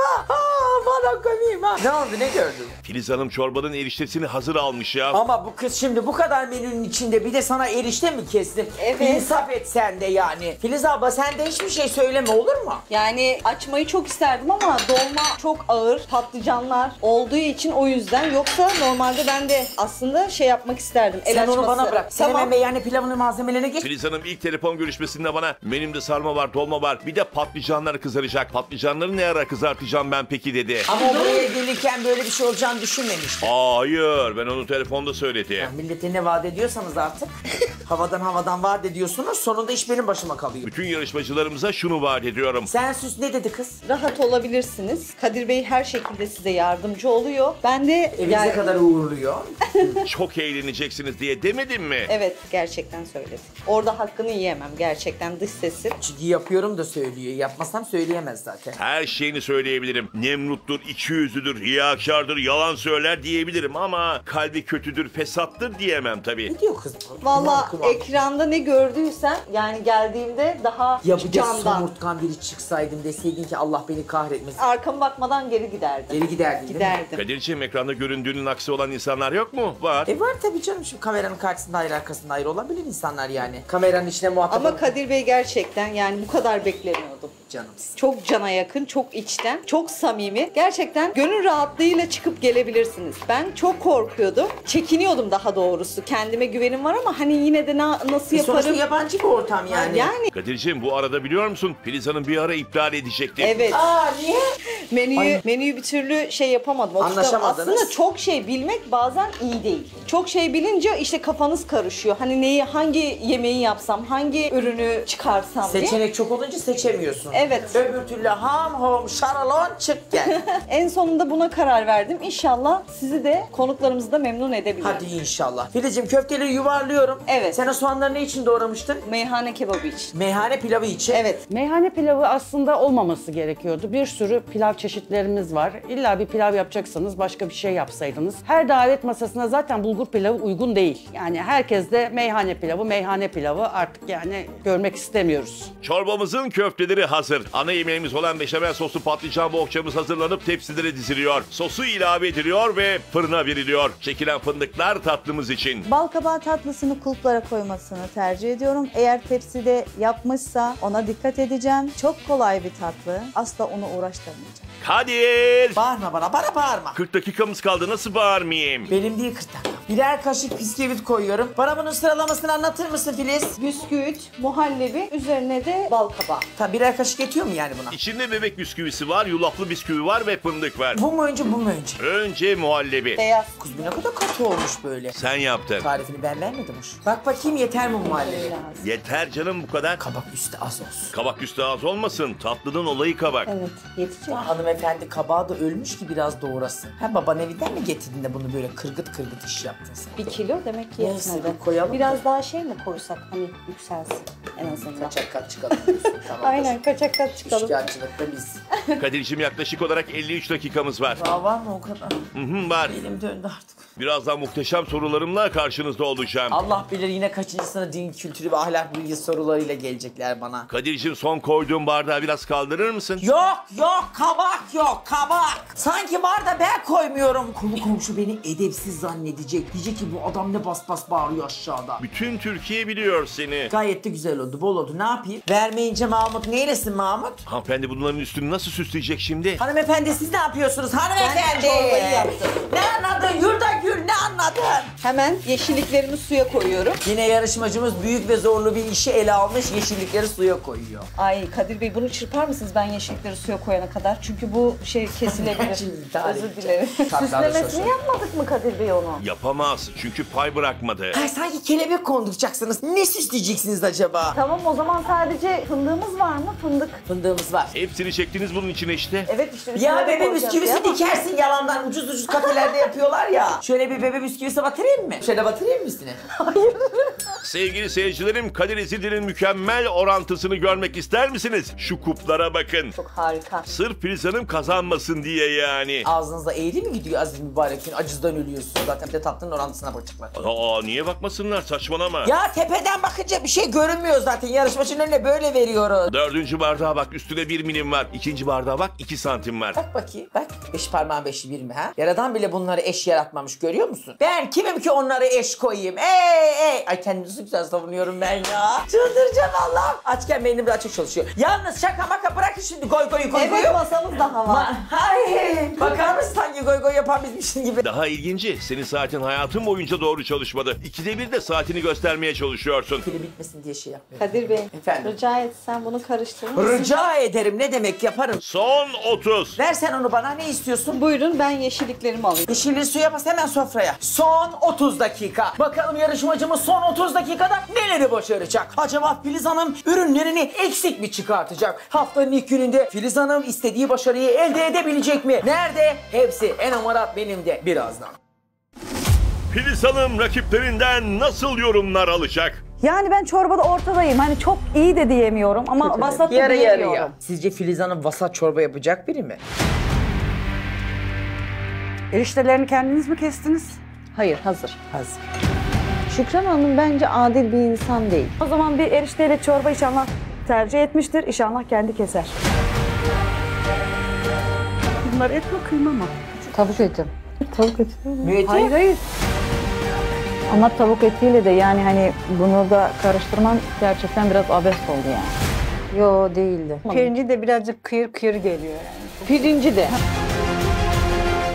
ha. Aa, bana komiyim ha. Ne oldu ne gördün? Filiz Hanım çorbanın eriştesini hazır almış ya. Ama bu kız şimdi bu kadar menünün içinde bir de sana erişte mi kestim? Evet. İnsaf et sen de yani. Filiz abla sen de hiçbir şey söyleme olur mu? Yani açmayı çok isterdim ama dolma çok ağır patlıcanlar olduğu için o yüzden. Yoksa normalde ben de aslında şey yapmak isterdim. El sen onu açması. bana bırak. Sen Tamam. hemen yani pilavının malzemelerine geç. Filiz Hanım ilk telefon görüşmesinde bana menümde sarma var, dolma var. Bir de patlıcanlar kızaracak. Patlıcanları ne ara kızartacağım ben peki dedi. Ama o buraya gelirken böyle bir şey olacağını düşünmemiştim. Hayır ben onu telefonda söyledi. Millete ne vaat ediyorsanız artık havadan havadan vaat ediyorsunuz sonunda iş benim başıma kalıyor. Bütün yarışmacılarımıza şunu vaat ediyorum. Sen sus ne dedi kız? Rahat olabilirsiniz. Kadir Bey her şekilde size yardımcı oluyor. Ben de Evinize yani- kadar uğurluyor. Çok eğleneceksiniz diye demedim mi? Evet gerçekten söyledi. Orada hakkını yiyemem gerçekten dış sesi. Ciddi yapıyorum da söylüyor. Yapmasam söyleyemez zaten. Her şeyini söyleyebilirim. Nemruttur, ikiyüzlüdür, riyakardır, yalan söyler diyebilirim ama kalbi kötüdür, fesattır diyemem tabii. Ne diyor kız? Valla kumar. ekranda ne gördüysem yani geldiğimde daha Ya bir de candan. somurtkan biri çıksaydım deseydin ki Allah beni kahretmesin. Arkama bakmadan geri giderdim. Geri giderdin değil mi? Giderdim. Kadir'ciğim ekranda göründüğünün aksi olan insanlar yok mu? Var. E var tabii canım şimdi kameranın karşısında ayrı arkasında ayrı olabilir insanlar yani. Kameranın içine muhatap Ama olan- Kadir Bey gerçekten yani bu kadar beklemiyordum. Canım. Çok cana yakın, çok içten, çok samimi. Gerçekten gönül rahatlığıyla çıkıp gelebilirsiniz. Ben çok korkuyordum. Çekiniyordum daha doğrusu. Kendime güvenim var ama hani yine de na- nasıl E sonuçta yaparım? yabancı bir ortam yani. Yani Kadir'ciğim bu arada biliyor musun? Filiz Hanım bir ara iptal edecekti. evet. Aa niye? Menüyü menüyü bir türlü şey yapamadım. oturtamadım. Anlaşamadınız. Aslında çok şey bilmek bazen iyi değil. Çok şey bilince işte kafanız karışıyor. Hani neyi hangi yemeği yapsam, hangi ürünü çıkarsam diye. Seçenek çok olunca seçemiyorsun. Evet. Öbür türlü ham hom şaralon çık gel. En sonunda buna karar verdim. İnşallah sizi de konuklarımızı da memnun edebilirim. Hadi inşallah. Filizciğim köfteleri yuvarlıyorum. Evet. Sen o soğanları ne için doğramıştın? Meyhane kebabı için. Meyhane pilavı için. Evet. Meyhane pilavı aslında olmaması gerekiyordu. Bir sürü pilav çeşitlerimiz var. İlla bir pilav yapacaksanız başka bir şey yapsaydınız. Her davet masasına zaten bulgur pilavı uygun değil. Yani herkes de meyhane pilavı, meyhane pilavı artık yani görmek istemiyoruz. Çorbamızın köfteleri hazır. Ana yemeğimiz olan beşamel soslu patlıcan bohçamız hazırlanıp tepsilere diziliyor. Sosu ilave ediliyor ve fırına veriliyor. Çekilen fındıklar tatlımız için. Bal kabağı tatlısını kulplara koymasını tercih ediyorum. Eğer tepside yapmışsa ona dikkat edeceğim. Çok kolay bir tatlı. Asla onu uğraştırmayacağım. Kadir! Bağırma bana, bana bağırma. 40 dakikamız kaldı nasıl bağırmayayım? Benim değil 40 dakika. Birer kaşık bisküvit koyuyorum. Bana bunun sıralamasını anlatır mısın Filiz? Bisküvit, muhallebi, üzerine de bal kabağı. Tabii birer kaşık yetiyor mu yani buna? İçinde bebek bisküvisi var, yulaflı bisküvi var ve fındık var. Bu mu önce bu mu önce? Önce muhallebi. Beyaz. Kız bu ne kadar katı olmuş böyle. Sen yaptın. Tarifini ben vermedim hoş. Bak bakayım yeter mi muhallebi? Yeter canım bu kadar. Kabak üstü az olsun. Kabak üstü az olmasın. Tatlının olayı kabak. Evet, yetecek. Hanımefendi kabağı da ölmüş ki biraz doğrasın. Ha baban evinden mi getirdin de bunu böyle kırgıt kırgıt iş yaptın sen? Bir kilo demek ki Neyse, yetmedi. bir koyalım Biraz da. daha şey mi koysak hani yükselsin en azından. Kaçak kat çıkalım diyorsun. Tamam. Aynen kaçak kat çıkalım. Üçkağıtçılıkta biz. Kadir'cim yaklaşık olarak 53 dakikamız var. Daha var mı o kadar? Hı hı, var. Elim döndü artık. Birazdan muhteşem sorularımla karşınızda olacağım. Allah bilir yine kaçıncısına din kültürü ve ahlak bilgi sorularıyla gelecekler bana. Kadir'cim son koyduğum bardağı biraz kaldırır mısın? Yok yok kabak yok kabak. Sanki var da ben koymuyorum. Konu komşu beni edepsiz zannedecek. Diyecek ki bu adam ne bas bas bağırıyor aşağıda. Bütün Türkiye biliyor seni. Gayet de güzel oldu bol oldu ne yapayım? Vermeyince Mahmut neylesin Mahmut? Hanımefendi bunların üstünü nasıl süsleyecek şimdi? Hanımefendi siz ne yapıyorsunuz hanımefendi? çorbayı yaptım. Ne anladın yurda gül ne anladın? Hemen yeşilliklerimi suya koyuyorum. Yine yarışmacımız büyük ve zorlu bir işi ele almış. Yeşillikleri suya koyuyor. Ay Kadir Bey bunu çırpar mısınız ben yeşillikleri suya koyana kadar? Çünkü bu şey kesilebilir. Şimdi tarih Özür dilerim. Süslemesini yapmadık mı Kadir Bey onu? Yapamaz çünkü pay bırakmadı. Ay sanki kelebek konduracaksınız. Ne süsleyeceksiniz acaba? Tamam o zaman sadece fındığımız var mı? Fındık. Fındığımız var. Hepsini çektiniz bunun içine işte. Evet işte Ya bebe bisküvisi ya dikersin yalandan ucuz ucuz kafelerde yapıyorlar ya. Şöyle bir bebe bisküvisi batırayım mı? Şöyle batırayım mı üstüne? Sevgili seyircilerim Kadir İzildi'nin mükemmel orantısını görmek ister misiniz? Şu kuplara bakın. Çok harika. Sırf Filiz Hanım kazanmasın diye yani. Ağzınıza eğri mi gidiyor Aziz Mübarek'in? Acızdan ölüyorsunuz zaten. Bir de tatlının orantısına bakacaklar. Aa niye bakmasınlar saçmalama. Ya tepeden bakınca bir şey görünmüyor zaten. Yarışmacının önüne böyle veriyoruz. Dördüncü bardağa bak üstüne bir milim var. İkinci bardağa bak iki santim var. Bak bakayım. Bak. Beş parmağın beşi bir mi ha? Yaradan bile bunları eş yaratmamış görüyor musun? Ben kimim ki onları eş koyayım? Ey ey. Ay kendimi nasıl güzel savunuyorum ben ya. Çıldıracağım Allah'ım. Açken beynim de açık çalışıyor. Yalnız şaka maka bırakın şimdi goy goy goy Evet masamız daha var. Ma- Hayır. Bakar mısın sanki goy goy yapan bizmişsin gibi. Daha ilginci senin saatin hayatın boyunca doğru çalışmadı. İkide bir de saatini göstermeye çalışıyorsun. Pili bitmesin diye şey yapmıyorum. Kadir Bey Efendim? rica etsem bunu karıştırır? Rica ederim ne demek yaparım. Son 30. Ver sen onu bana ne istiyorsun? Buyurun ben yeşilliklerimi alayım. Yeşilli suya bas hemen sofraya. Son 30 dakika. Bakalım yarışmacımız son 30 dakikada neleri başaracak? Acaba Filiz Hanım ürünlerini eksik mi çıkartacak? Haftanın ilk gününde Filiz Hanım istediği başarıyı elde edebilecek mi? Nerede? Hepsi en amarat benim de birazdan. Filiz Hanım rakiplerinden nasıl yorumlar alacak? Yani ben çorbada ortadayım. Hani çok iyi de diyemiyorum ama vasat da Yarı diyemiyorum. yarıya. Sizce Filiz Hanım vasat çorba yapacak biri mi? Eriştelerini kendiniz mi kestiniz? Hayır hazır. Hazır. Şükran Hanım bence adil bir insan değil. O zaman bir erişteyle çorba inşallah tercih etmiştir. İnşallah kendi keser. Bunlar et mi kıyma mı? Tavuk eti. Tavuk eti. Müeti? Hayır hayır. Ama tavuk etiyle de yani hani bunu da karıştırman gerçekten biraz abes oldu yani. Yo değildi. Pirinci de birazcık kıyır kıyır geliyor yani. Pirinci de.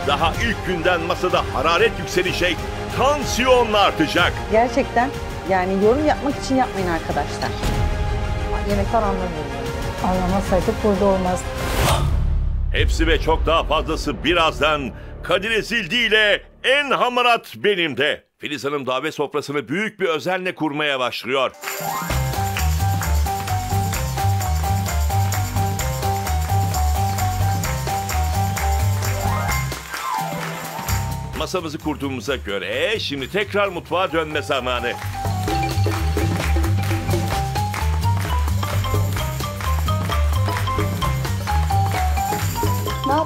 Daha ilk günden masada hararet yükselecek, tansiyon artacak. Gerçekten yani yorum yapmak için yapmayın arkadaşlar. Yemekler anlamıyorum. Anlamasaydık burada olmaz. Hepsi ve çok daha fazlası birazdan Kadir Ezildi ile en hamarat benim de. Filiz Hanım davet sofrasını büyük bir özenle kurmaya başlıyor. Masamızı kurduğumuza göre şimdi tekrar mutfağa dönme zamanı.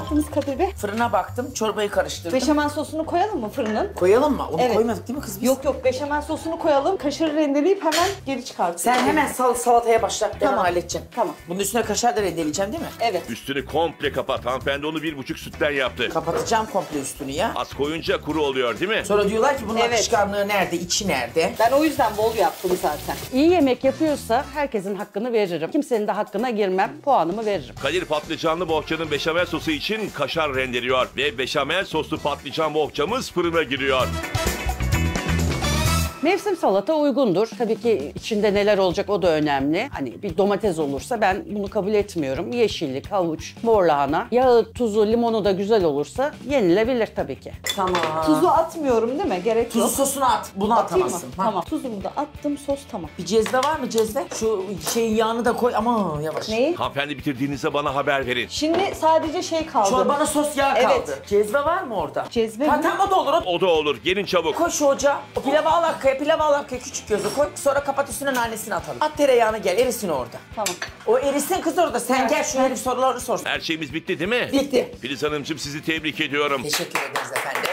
Yaptınız Kadir Bey? Fırına baktım, çorbayı karıştırdım. Beşamel sosunu koyalım mı fırının? Koyalım mı? Onu Evet. koymadık değil mi kız biz? Yok yok beşamel sosunu koyalım. Kaşarı rendeleyip hemen geri çıkartalım. Sen hemen sal salataya başla. Tamam. onu halledeceğim. Tamam. Bunun üstüne kaşar da rendeleyeceğim değil mi? Evet. Üstünü komple kapat. Hanımefendi onu bir buçuk sütten yaptı. Kapatacağım komple üstünü ya. Az koyunca kuru oluyor değil mi? Sonra diyorlar ki bunun Evet. akışkanlığı nerede, içi nerede? Ben o yüzden bol yaptım zaten. İyi yemek yapıyorsa herkesin hakkını veririm. Kimsenin de hakkına girmem, puanımı veririm. Kadir patlıcanlı bohçanın beşamel sosu için kaşar rendeliyor ve beşamel soslu patlıcan bohçamız fırına giriyor. Mevsim salata uygundur. Tabii ki içinde neler olacak o da önemli. Hani bir domates olursa ben bunu kabul etmiyorum. Yeşillik, havuç, mor lahana, yağı, tuzu, limonu da güzel olursa yenilebilir tabii ki. Tamam. Tuzu atmıyorum değil mi? Gerek Tuzu yok. sosunu at. Bunu Atayım mı? atamazsın. Ha. Tamam. Tuzumu da attım, sos tamam. Bir cezve var mı cezve? Şu şeyin yağını da koy ama yavaş. Neyi? Hanımefendi bitirdiğinizde bana haber verin. Şimdi sadece şey kaldı. Çorbana sos yağı Evet. kaldı. Cezve var mı orada? Cezve ha, mi? Tamam o da olur. O- O da olur. Gelin çabuk. Koy şu ocağa. O pilavı al arkaya, pilavı al arkaya küçük gözü koy. Sonra kapat üstüne nanesini atalım. At tereyağını gel erisin orada. Tamam. O erisin kız orada. Sen gel şu herif soruları sorsun. Her şeyimiz bitti değil mi? Bitti. Filiz Hanımcığım sizi tebrik ediyorum. Teşekkür ederiz efendim.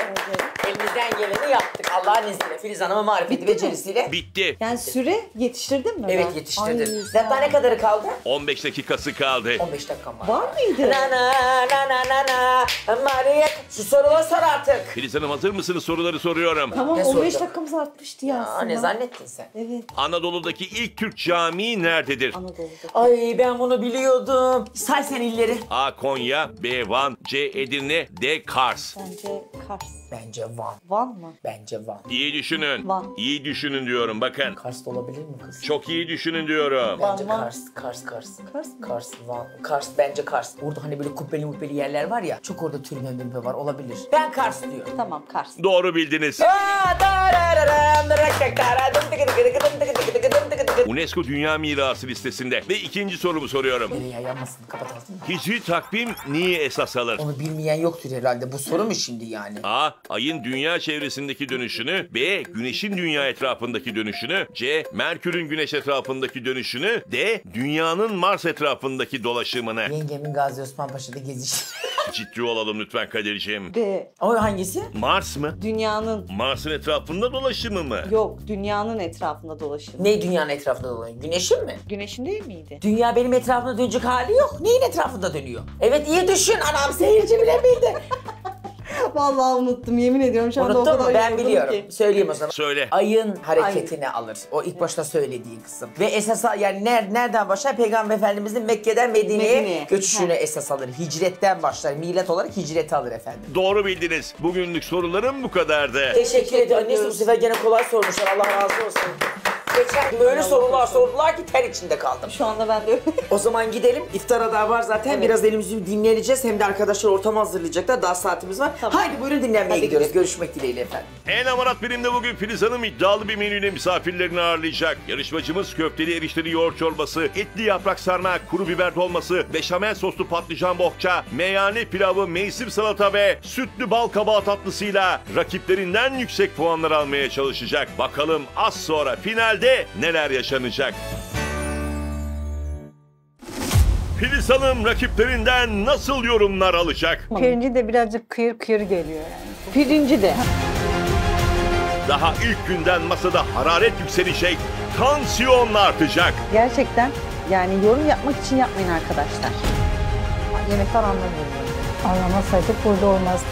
Elimizden geleni yaptık Allah'ın izniyle. Filiz Hanım'ın marifeti becerisiyle. Bitti. Yani süre yetiştirdin mi? Evet ben? Ay, Hatta ne kadarı kaldı? 15 dakikası kaldı. 15 dakikam var. Var mıydı? Na na na na na na. Maria şu soruları sor artık. Filiz Hanım hazır mısınız? Soruları soruyorum. Tamam Ne 15 sordun? dakikamız artmıştı ya Aa, ne zannettin sen? Evet Anadolu'daki ilk Türk camii nerededir? Anadolu'da. Ay ben bunu biliyordum. Say sen illeri. A. Konya, B. Van, C. Edirne, D. Kars. Bence Kars. Bence Van. Van mı? Bence Van. İyi düşünün. Van. İyi düşünün diyorum bakın. Kars da olabilir mi kız? Çok iyi düşünün diyorum. Bence Van, Van. Kars, Kars, Kars. Kars mı? Kars, Van, Kars bence Kars. Orada hani böyle kubbeli mubbeli yerler var ya. Çok orada türbe mürbe var olabilir. Ben Kars diyorum. Tamam Kars. Doğru bildiniz. UNESCO Dünya Mirası listesinde. Ve ikinci sorumu soruyorum. Nereye. Hicri takvim niye esas alır? Onu bilmeyen yoktur herhalde. Bu soru mu şimdi yani? A. Ayın dünya çevresindeki dönüşünü. B. Güneşin dünya etrafındaki dönüşünü. C. Merkür'ün güneş etrafındaki dönüşünü. D. Dünyanın Mars etrafındaki dolaşımını. Yengemin Gazi Osman Paşa'da geziş. Ciddi olalım lütfen Kadir'ciğim. B. o hangisi? Mars mı? Dünyanın Mars'ın etrafında dolaşımı mı? Yok dünyanın etrafında dolaşıyor. Ne dünyanın etrafında dolanıyor? Güneşin mi? Güneşin değil miydi? Dünya benim etrafımda dönecek hali yok. Neyin etrafında dönüyor? Evet iyi düşün. Anam seyirci bile bildi. Vallahi unuttum yemin ediyorum şu anda o Unuttun kadar? Ben yoruldum biliyorum. ki. Söyleyeyim o zaman. Söyle. Ayın hareketini alır. O ilk başta söylediğin kısım. Ve esas yani ner, nereden başlar? Peygamber Efendimizin Mekke'den Medine'ye Medine'ye. göçüşünü esas alır. Hicretten başlar. Millet olarak hicreti alır efendim. Doğru bildiniz. Bugünlük sorularım bu kadardı. Teşekkür ediyorum. Annesi bu sefer gene kolay sormuşlar. Allah razı olsun. Geçen gün öyle sorular sordular ki ter içinde kaldım. Şu anda ben de O zaman gidelim. İftara daha var zaten. Biraz elimizi dinleneceğiz. Hem de arkadaşlar ortamı hazırlayacaklar. Daha saatimiz var. Haydi buyurun dinlenmeye gidiyoruz. Görüşmek dileğiyle efendim. En amarat birimde bugün Filiz Hanım iddialı bir menüyle misafirlerini ağırlayacak. Yarışmacımız köfteli erişteli yoğurt çorbası, etli yaprak sarma, kuru biber dolması, beşamel soslu patlıcan bohça, meyhane pilavı, mevsim salata ve sütlü bal kabağı tatlısıyla rakiplerinden yüksek puanlar almaya çalışacak. Bakalım az sonra finalde neler yaşanacak? Filiz Hanım rakiplerinden nasıl yorumlar alacak? Pirinci de birazcık kıyır kıyır geliyor yani. pirinci de. Daha ilk günden masada hararet yükselecek, tansiyon artacak. Gerçekten yani yorum yapmak için yapmayın arkadaşlar. Yemekten anlamıyorum. Anlamasaydık burada olmaz.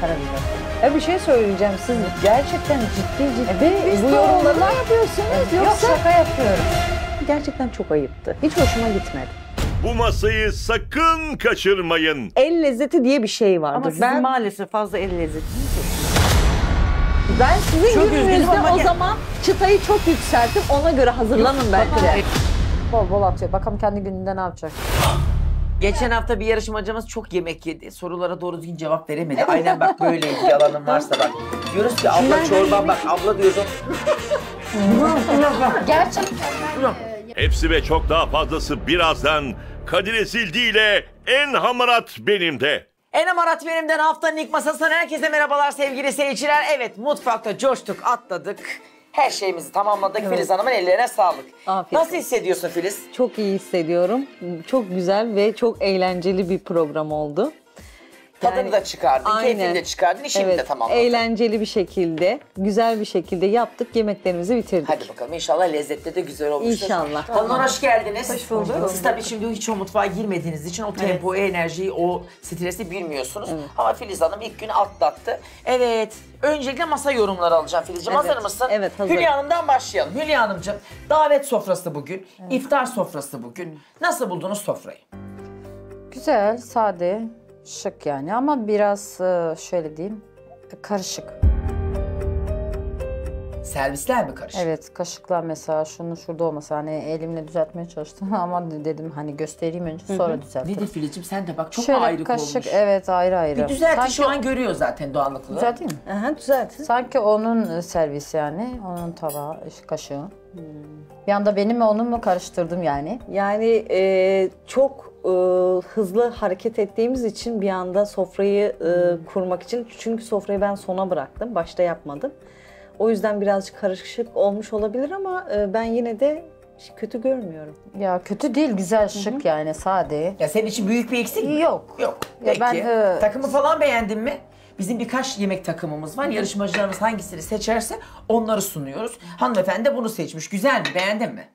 Karabiber. Ya bir şey söyleyeceğim siz gerçekten ciddi ciddi Biz bu yorumları yapıyorsunuz Yok şaka yapıyorum. gerçekten çok ayıptı. Hiç hoşuma gitmedi. Bu masayı sakın kaçırmayın. El lezzeti diye bir şey vardır. Ama sizin ben maalesef fazla el lezzeti. ben sizin Çok gününüzde o gel- zaman çıtayı çok yükseltip ona göre hazırlanın belki de. Bol bol atıyor. Bakalım kendi gününde ne yapacak. Geçen hafta bir yarışmacımız çok yemek yedi. Sorulara doğru düzgün cevap veremedi. Aynen bak böyleydi yalanın varsa bak. Diyoruz ki abla çorban bak abla diyorsun. Gerçekten Hepsi ve çok daha fazlası birazdan Kadir Ezildi ile en hamarat benim de. En amarat benimden haftanın ilk masasından herkese merhabalar sevgili seyirciler. Evet mutfakta coştuk atladık. Her şeyimizi tamamladık. Filiz Hanım'ın ellerine sağlık. Afiyet Nasıl hissediyorsun Filiz? Çok iyi hissediyorum. Çok güzel ve çok eğlenceli bir program oldu. Tadını Yani- da çıkardın, Aynen. keyfini de çıkardın, işini de Evet, tamamladın. eğlenceli bir şekilde, güzel bir şekilde yaptık, yemeklerimizi bitirdik. Hadi bakalım inşallah lezzetli de güzel olmuştur. İnşallah. Hanımlar hoş geldiniz. Hoş bulduk. Siz tabii şimdi hiç o mutfağa girmediğiniz için o tempo, enerjiyi, o stresi bilmiyorsunuz. Ama Filiz Hanım ilk günü atlattı. Evet. Öncelikle masa yorumları alacağım Filizciğim. Evet, Hazır mısın? evet, hazırım. Hülya Hanım'dan başlayalım. Hülya Hanımcığım davet sofrası bugün, iftar sofrası bugün. Nasıl buldunuz sofrayı? güzel, sade, şık yani ama biraz e, şöyle diyeyim karışık. Servisler mi karışık? Evet kaşıklar mesela şunu şurada olmasa hani elimle düzeltmeye çalıştım ama dedim hani göstereyim önce sonra düzelttim. Nedir Filizciğim sen de bak çok Şöyle ayrık kaşık olmuş. evet ayrı ayrı. Bir düzelti Sanki- şu an görüyor zaten doğallıkla. Düzelteyim mi? Aha, düzeltin. Sanki onun e, servisi yani. Onun tabağı, işte kaşığı. Bir anda benim mi onun mu karıştırdım yani. Yani e, çok e, hızlı hareket ettiğimiz için bir anda sofrayı e, kurmak için çünkü sofrayı ben sona bıraktım, başta yapmadım. O yüzden birazcık karışık olmuş olabilir ama e, ben yine de kötü görmüyorum. Ya kötü değil, güzel, şık yani sade. Ya senin için büyük bir eksik mi? Yok. Yok. Ya Peki. ben, e, Takımı falan beğendin mi? Bizim birkaç yemek takımımız var. Yarışmacılarımız hangisini seçerse onları sunuyoruz. Hanımefendi bunu seçmiş. Güzel mi? Beğendin mi?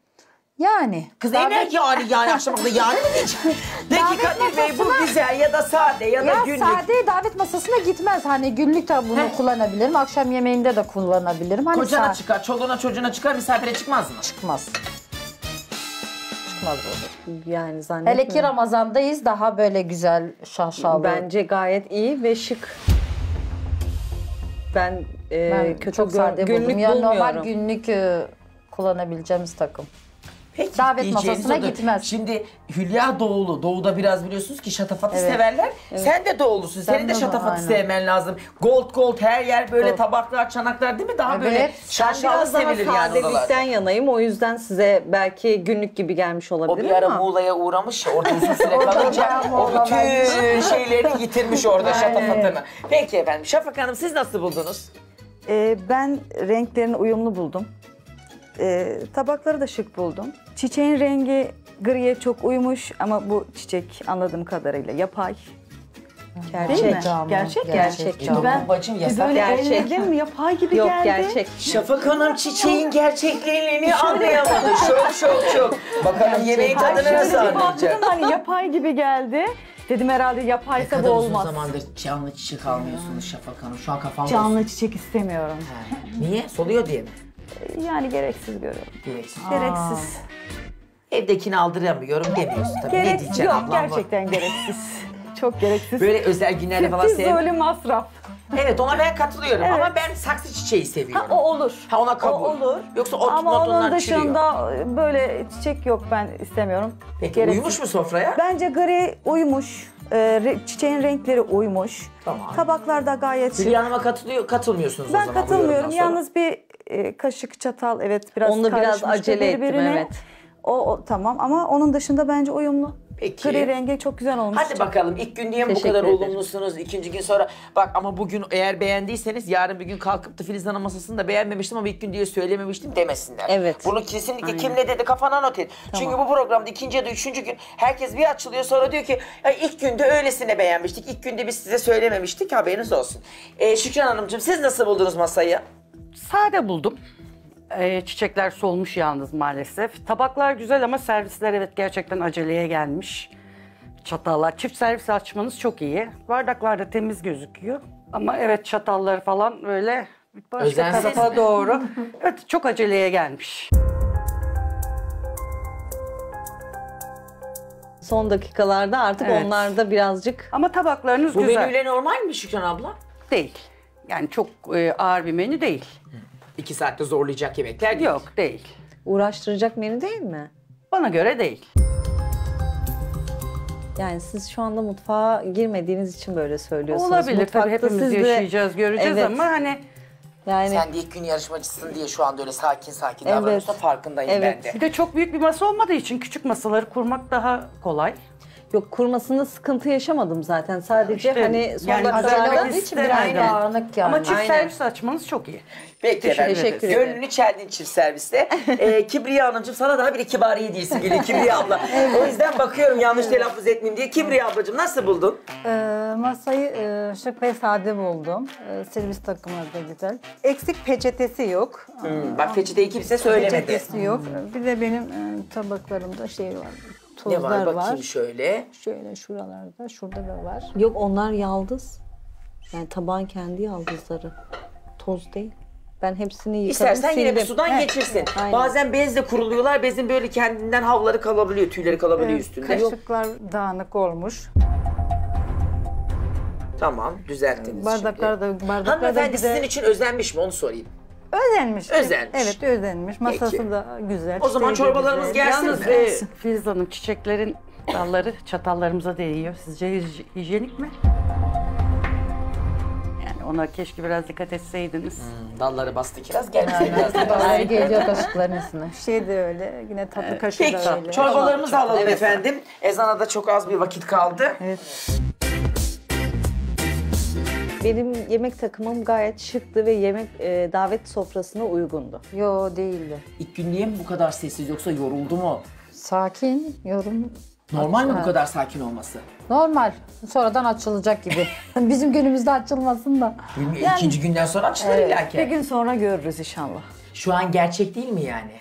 Yani. Kız eğer yani yani akşamında yani mi diyeceğim? De ki Davet Kadir Bey bu güzel ya da sade ya da Ya günlük. sade davet masasına gitmez. Hani günlük de bunu Heh. kullanabilirim. Akşam yemeğinde de kullanabilirim. Hani Kocana sa- çıkar, çoluğuna çocuğuna çıkar, misafire çıkmaz mı? çıkmaz. çıkmaz burada. Yani zannetmiyorum. Hele ki Ramazan'dayız daha böyle güzel şaşalı. Bence gayet iyi ve şık. Ben, e, ben kötü çok gör- sade günlük buldum. Ya bulmuyorum. normal günlük e, kullanabileceğimiz takım. Peki, Davet masasına odur. gitmez. Şimdi Hülya doğulu. Doğuda biraz biliyorsunuz ki şatafatı Evet. severler. Sen de doğulusun. Senin de de- şatafatı aynen. sevmen lazım. Gold gold her yer böyle Gold. tabaklar, çanaklar değil mi? Daha Evet. böyle şaşalı sevilir yani sadelikten yanayım. O yüzden size belki günlük gibi gelmiş O olabilir bir ara ama. Muğla'ya uğramış ya orada uzun süre kalınca o bütün şeylerini yitirmiş orada şatafatını. Peki efendim Şafak Hanım siz nasıl buldunuz? Ee, ben renklerini uyumlu buldum. Ee, tabakları da şık buldum. Çiçeğin rengi griye çok uymuş ama bu çiçek anladığım kadarıyla yapay. Değil mi? Gerçek. Gerçek gerçek gerçek. canlı. Ben bacım Bir böyle Gerçek. elledim yapay gibi Yok geldi. gerçek. Şafak Hanım çiçeğin gerçekliğini anlayamadı. Şok şok şok. Bakalım yemeğin tadını nasıl anlayacak? hani yapay gibi geldi. Dedim herhalde yapaysa bu olmaz. zamandır canlı çiçek almıyorsunuz Şafak Hanım? Şu an kafam Canlı çiçek istemiyorum. Niye? Soluyor diye mi? Yani gereksiz görüyorum. Gereksiz. Gereksiz. Evdekini aldıramıyorum demiyorsun tabii. ne Gerek diyeceksin yok ablam bu? gerçekten gereksiz. Çok gereksiz. Böyle özel günlerde falan sevmiyorum. böyle masraf. Evet ona ben katılıyorum ama ben saksı çiçeği seviyorum. Ha, o olur. Ha, ona kabul. O olur. Yoksa ot Ama not onun ondan çürüyor. dışında böyle çiçek yok ben istemiyorum. Peki Gereksiz. uyumuş mu sofraya? Bence gri uymuş. Re- çiçeğin renkleri uymuş. Tamam. Tabaklar da gayet şık. Hülya Hanım'a katılıyor, katılmıyorsunuz o Ben zaman katılmıyorum. Yalnız bir e, kaşık çatal evet biraz Onunla biraz karışmıştı acele ettim, birbirine. evet. O, o tamam ama onun dışında bence uyumlu. Peki. Gri rengi çok güzel olmuş. Hadi bakalım ilk gün niye bu Teşekkür kadar ederim. olumlusunuz? İkinci gün sonra bak ama bugün eğer beğendiyseniz yarın bir gün kalkıp da Filiz Hanım masasını da beğenmemiştim ama ilk gün diye söylememiştim demesinler. Evet. Bunu kesinlikle kim ne dedi kafana not et. Çünkü bu programda ikinci ya da üçüncü gün herkes bir açılıyor sonra diyor ki "Ya ilk günde öylesine beğenmiştik. İlk günde biz size söylememiştik haberiniz olsun. Ee, Şükran Hanımcığım siz nasıl buldunuz masayı? Sade buldum. Ee, çiçekler solmuş yalnız maalesef. Tabaklar güzel ama servisler evet gerçekten aceleye gelmiş. Çatallar. Çift servis açmanız çok iyi. Bardaklar da temiz gözüküyor. Ama evet çatalları falan böyle başka Özensiz tarafa mi? doğru. evet çok aceleye gelmiş. Son dakikalarda artık Evet. onlar da birazcık Ama tabaklarınız Bu güzel. menüyle normal mi Şükran abla? Değil. Yani çok e, ağır bir menü değil. İki saatte zorlayacak yemekler değil. Yok değil. uğraştıracak menü değil mi? Bana göre değil. Yani siz şu anda mutfağa girmediğiniz için böyle söylüyorsunuz. Olabilir tabii Mutfakta hepimiz siz de- yaşayacağız, göreceğiz Evet. ama hani Yani Sen de ilk gün yarışmacısın diye şu anda öyle sakin sakin Evet. davranıyorsun farkındayım Evet. ben de. bir de çok büyük bir masa olmadığı için küçük masaları kurmak daha kolay. Yok kurmasında sıkıntı yaşamadım zaten. Sadece İşte, hani son yani dakikalarda olduğu için biraz istemedim. dağınık yani. Ama çift Aynen. servis açmanız çok iyi. Peki Teşekkür efendim. Teşekkür ederim. Gönlünü çeldin çift serviste. ee, Kibriye Hanımcığım sana daha bir kibariye değilsin geliyor Kibriye abla. O yüzden bakıyorum yanlış telaffuz etmeyeyim diye. Kibriye ablacığım nasıl buldun? Ee, masayı e, şık ve sade buldum. Ee, servis takımı da güzel. Eksik peçetesi yok. Hmm, bak peçeteyi kimse söylemedi. Peçetesi yok. Bir de benim e, tabaklarımda şey var. Ne Tozlar var var. bakayım şöyle. Şöyle şuralarda, şurada da var. yok onlar yaldız. Yani tabağın kendi yaldızları. Toz değil. Ben hepsini yıkadım, İstersen yine bir sildim. sudan Heh, geçirsin. aynen. Bazen bezle kuruluyorlar. Bezin böyle kendinden havları kalabiliyor, tüyleri kalabiliyor Ee, üstünde. Kaşıklar dağınık olmuş. Tamam, düzelttiniz Bardaklar şimdi. da bardaklar da Hanımefendi bir de sizin için özenmiş mi onu sorayım. Özenmiş. Özenmiş. Evet, özenmiş. Masası Peki. da güzel. O zaman çiçeği de çorbalarımız güzel. gelsin Yalnız mi? e, Filiz Hanım çiçeklerin dalları çatallarımıza değiyor. Sizce hij- hijyenik mi? Yani ona keşke biraz dikkat etseydiniz. Dalları bastı kiraz gelmese biraz. Dalları geliyor kaşıkların üstüne. Şey de öyle. Yine tatlı kaşığı Peki, da öyle. çorbalarımızı alalım efendim. Ezana da çok az bir vakit kaldı. Evet. Benim yemek takımım gayet şıktı ve yemek e, davet sofrasına uygundu. Yo değildi. İlk gün niye mi bu kadar sessiz yoksa yoruldu mu? Sakin, yorum Normal mi bu kadar sakin olması? normal. Sonradan açılacak gibi. Bizim günümüzde açılmasın da. Bilmiyorum, ikinci günden sonra açılır Bir illaki. gün sonra görürüz inşallah. Şu an gerçek değil mi yani?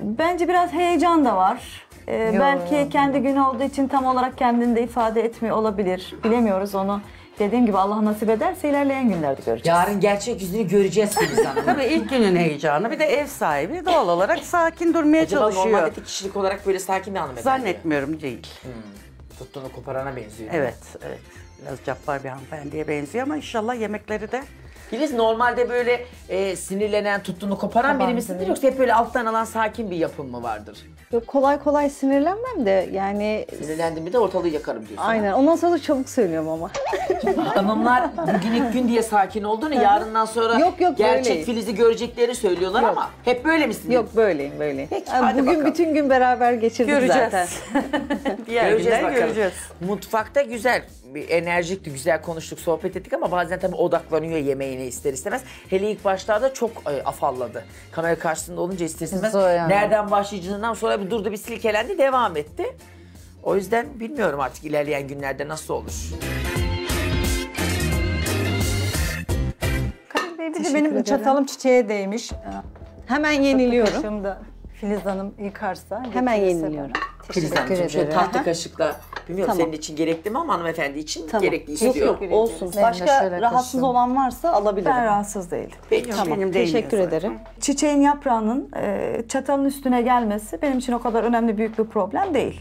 Bence biraz heyecan da var. Ee, Yo. belki kendi günü olduğu için tam olarak kendini de ifade etmiyor olabilir. Bilemiyoruz onu. Dediğim gibi Allah nasip ederse ilerleyen günlerde göreceğiz. Yarın gerçek yüzünü göreceğiz Filiz Hanım. Tabii ilk günün heyecanı. Bir de ev sahibi doğal olarak sakin durmaya Acaba çalışıyor. normalde kişilik olarak böyle sakin bir hanımefendi. Zannetmiyorum değil. Tuttuğunu koparana benziyor. Evet, evet. Biraz cabbar bir hanımefendiye benziyor ama inşallah yemekleri de Filiz normalde böyle e, sinirlenen, tuttuğunu koparan biri misindir yoksa hep böyle alttan alan sakin bir yapın mı vardır? Yok, kolay kolay sinirlenmem de yani Sinirlendim mi de ortalığı yakarım diyorsun. aynen ondan sonra da çabuk söylüyorum ama. Hanımlar bugün ilk gün diye sakin olduğunu yarından sonra Yok, yok, gerçek böyleyim. Filiz'i göreceklerini söylüyorlar Yok. ama hep böyle misin? Yok böyleyim böyleyim. Peki, Yani hadi bugün bakalım. bütün gün beraber geçirdik göreceğiz. zaten. Diğer Göreceğiz günler bakalım. göreceğiz. Mutfakta güzel, bir enerjikti, güzel konuştuk, sohbet ettik ama bazen tabii odaklanıyor yemeğine ister istemez. Hele ilk başlarda çok e, afalladı. Kamera karşısında olunca ister istemez Zor yani. nereden başlayacağından sonra bir durdu, bir silkelendi, devam etti. O yüzden bilmiyorum artık ilerleyen günlerde nasıl olur. Bir de Teşekkür benim ederim. çatalım çiçeğe değmiş. Hemen yeniliyorum. Kaşığımı da Filiz Hanım yıkarsa. Hemen getirirse yeniliyorum. bana. Filiz Teşekkür Hanımcığım şöyle tahta kaşıkla, bilmiyorum Tamam. senin için gerekli mi ama hanımefendi için Tamam. gerekli Yok istiyor. yok olsun. Ben de Başka rahatsız kaşığım. olan varsa alabilirim. Ben rahatsız değilim. Peki. Tamam. Benim Teşekkür ederim. Çiçeğin yaprağının e, çatalın üstüne gelmesi benim için o kadar önemli büyük bir problem değil.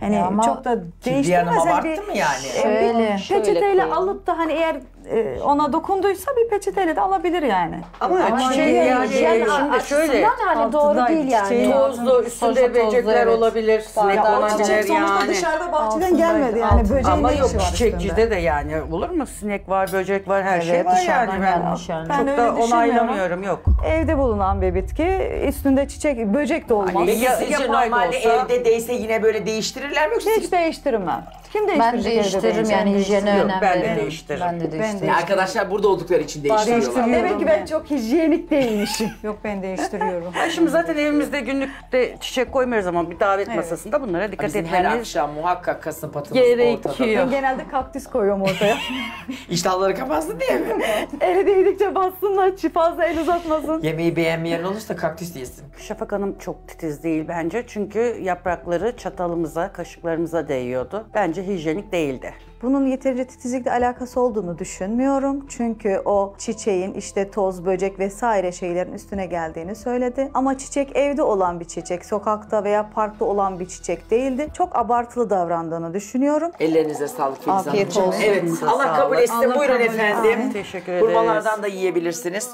Hani Ya ama çok da değiştirmez. Hani abarttı mı yani? Şöyle, peçeteyle alıp da hani eğer e, ona dokunduysa bir peçeteyle de alabilir yani. Ama, Ama çiçeği şey yani, yani şimdi şöyle hani doğru değil yani. tozlu üstünde böcekler evet. olabilir, sinek Ya o olabilir çiçek sonuçta yani. dışarıda bahçeden Altındaydı, gelmedi yani. altında. Böceğin Ama yok var çiçekçide de yani olur mu? Sinek var, böcek var, her şey Evet, var dışarıdan yani. Ben gelmiş yani. Ben çok da onaylamıyorum yok. Evde bulunan bir bitki, üstünde çiçek, böcek de olmaz. Hani Peki Ya- sizce normalde olsa- evde değse yine böyle değiştirirler mi yoksa Hiç değiştirmem. Kim Ben değiştirecek evde değiştiririm yani hijyene önem ben de veririm. değiştiririm. Ben de değiştiririm. Ya arkadaşlar burada oldukları için değiştiriyorlar. Değiştiriyorum. Demek ki ben çok hijyenik değilmişim. Yok ben değiştiriyorum. Ya şimdi zaten evimizde günlükte çiçek koymuyoruz ama bir davet masasında bunlara dikkat Bizim her etmemiz akşam muhakkak kasım patımız gerekiyor. ortada. Ben genelde kaktüs koyuyorum ortaya. İştahları kapansın diye mi? Eli değdikçe bassınlar, çi- fazla el uzatmasın. Yemeği beğenmeyen olursa kaktüs yesin. Şafak Hanım çok titiz değil bence. Çünkü yaprakları çatalımıza, kaşıklarımıza değiyordu. Bence hijyenik değildi. Bunun yeterince titizlikle alakası olduğunu düşünmüyorum. Çünkü o çiçeğin işte toz, böcek vesaire şeylerin üstüne geldiğini söyledi. Ama çiçek evde olan bir çiçek, sokakta veya parkta olan bir çiçek değildi. Çok abartılı davrandığını düşünüyorum. Ellerinize sağlık Filiz Afiyet olsun. Evet Elinize Allah kabul sağlık. etsin. Allah Buyurun kabul efendim. Teşekkür ederiz. Hurmalardan da yiyebilirsiniz.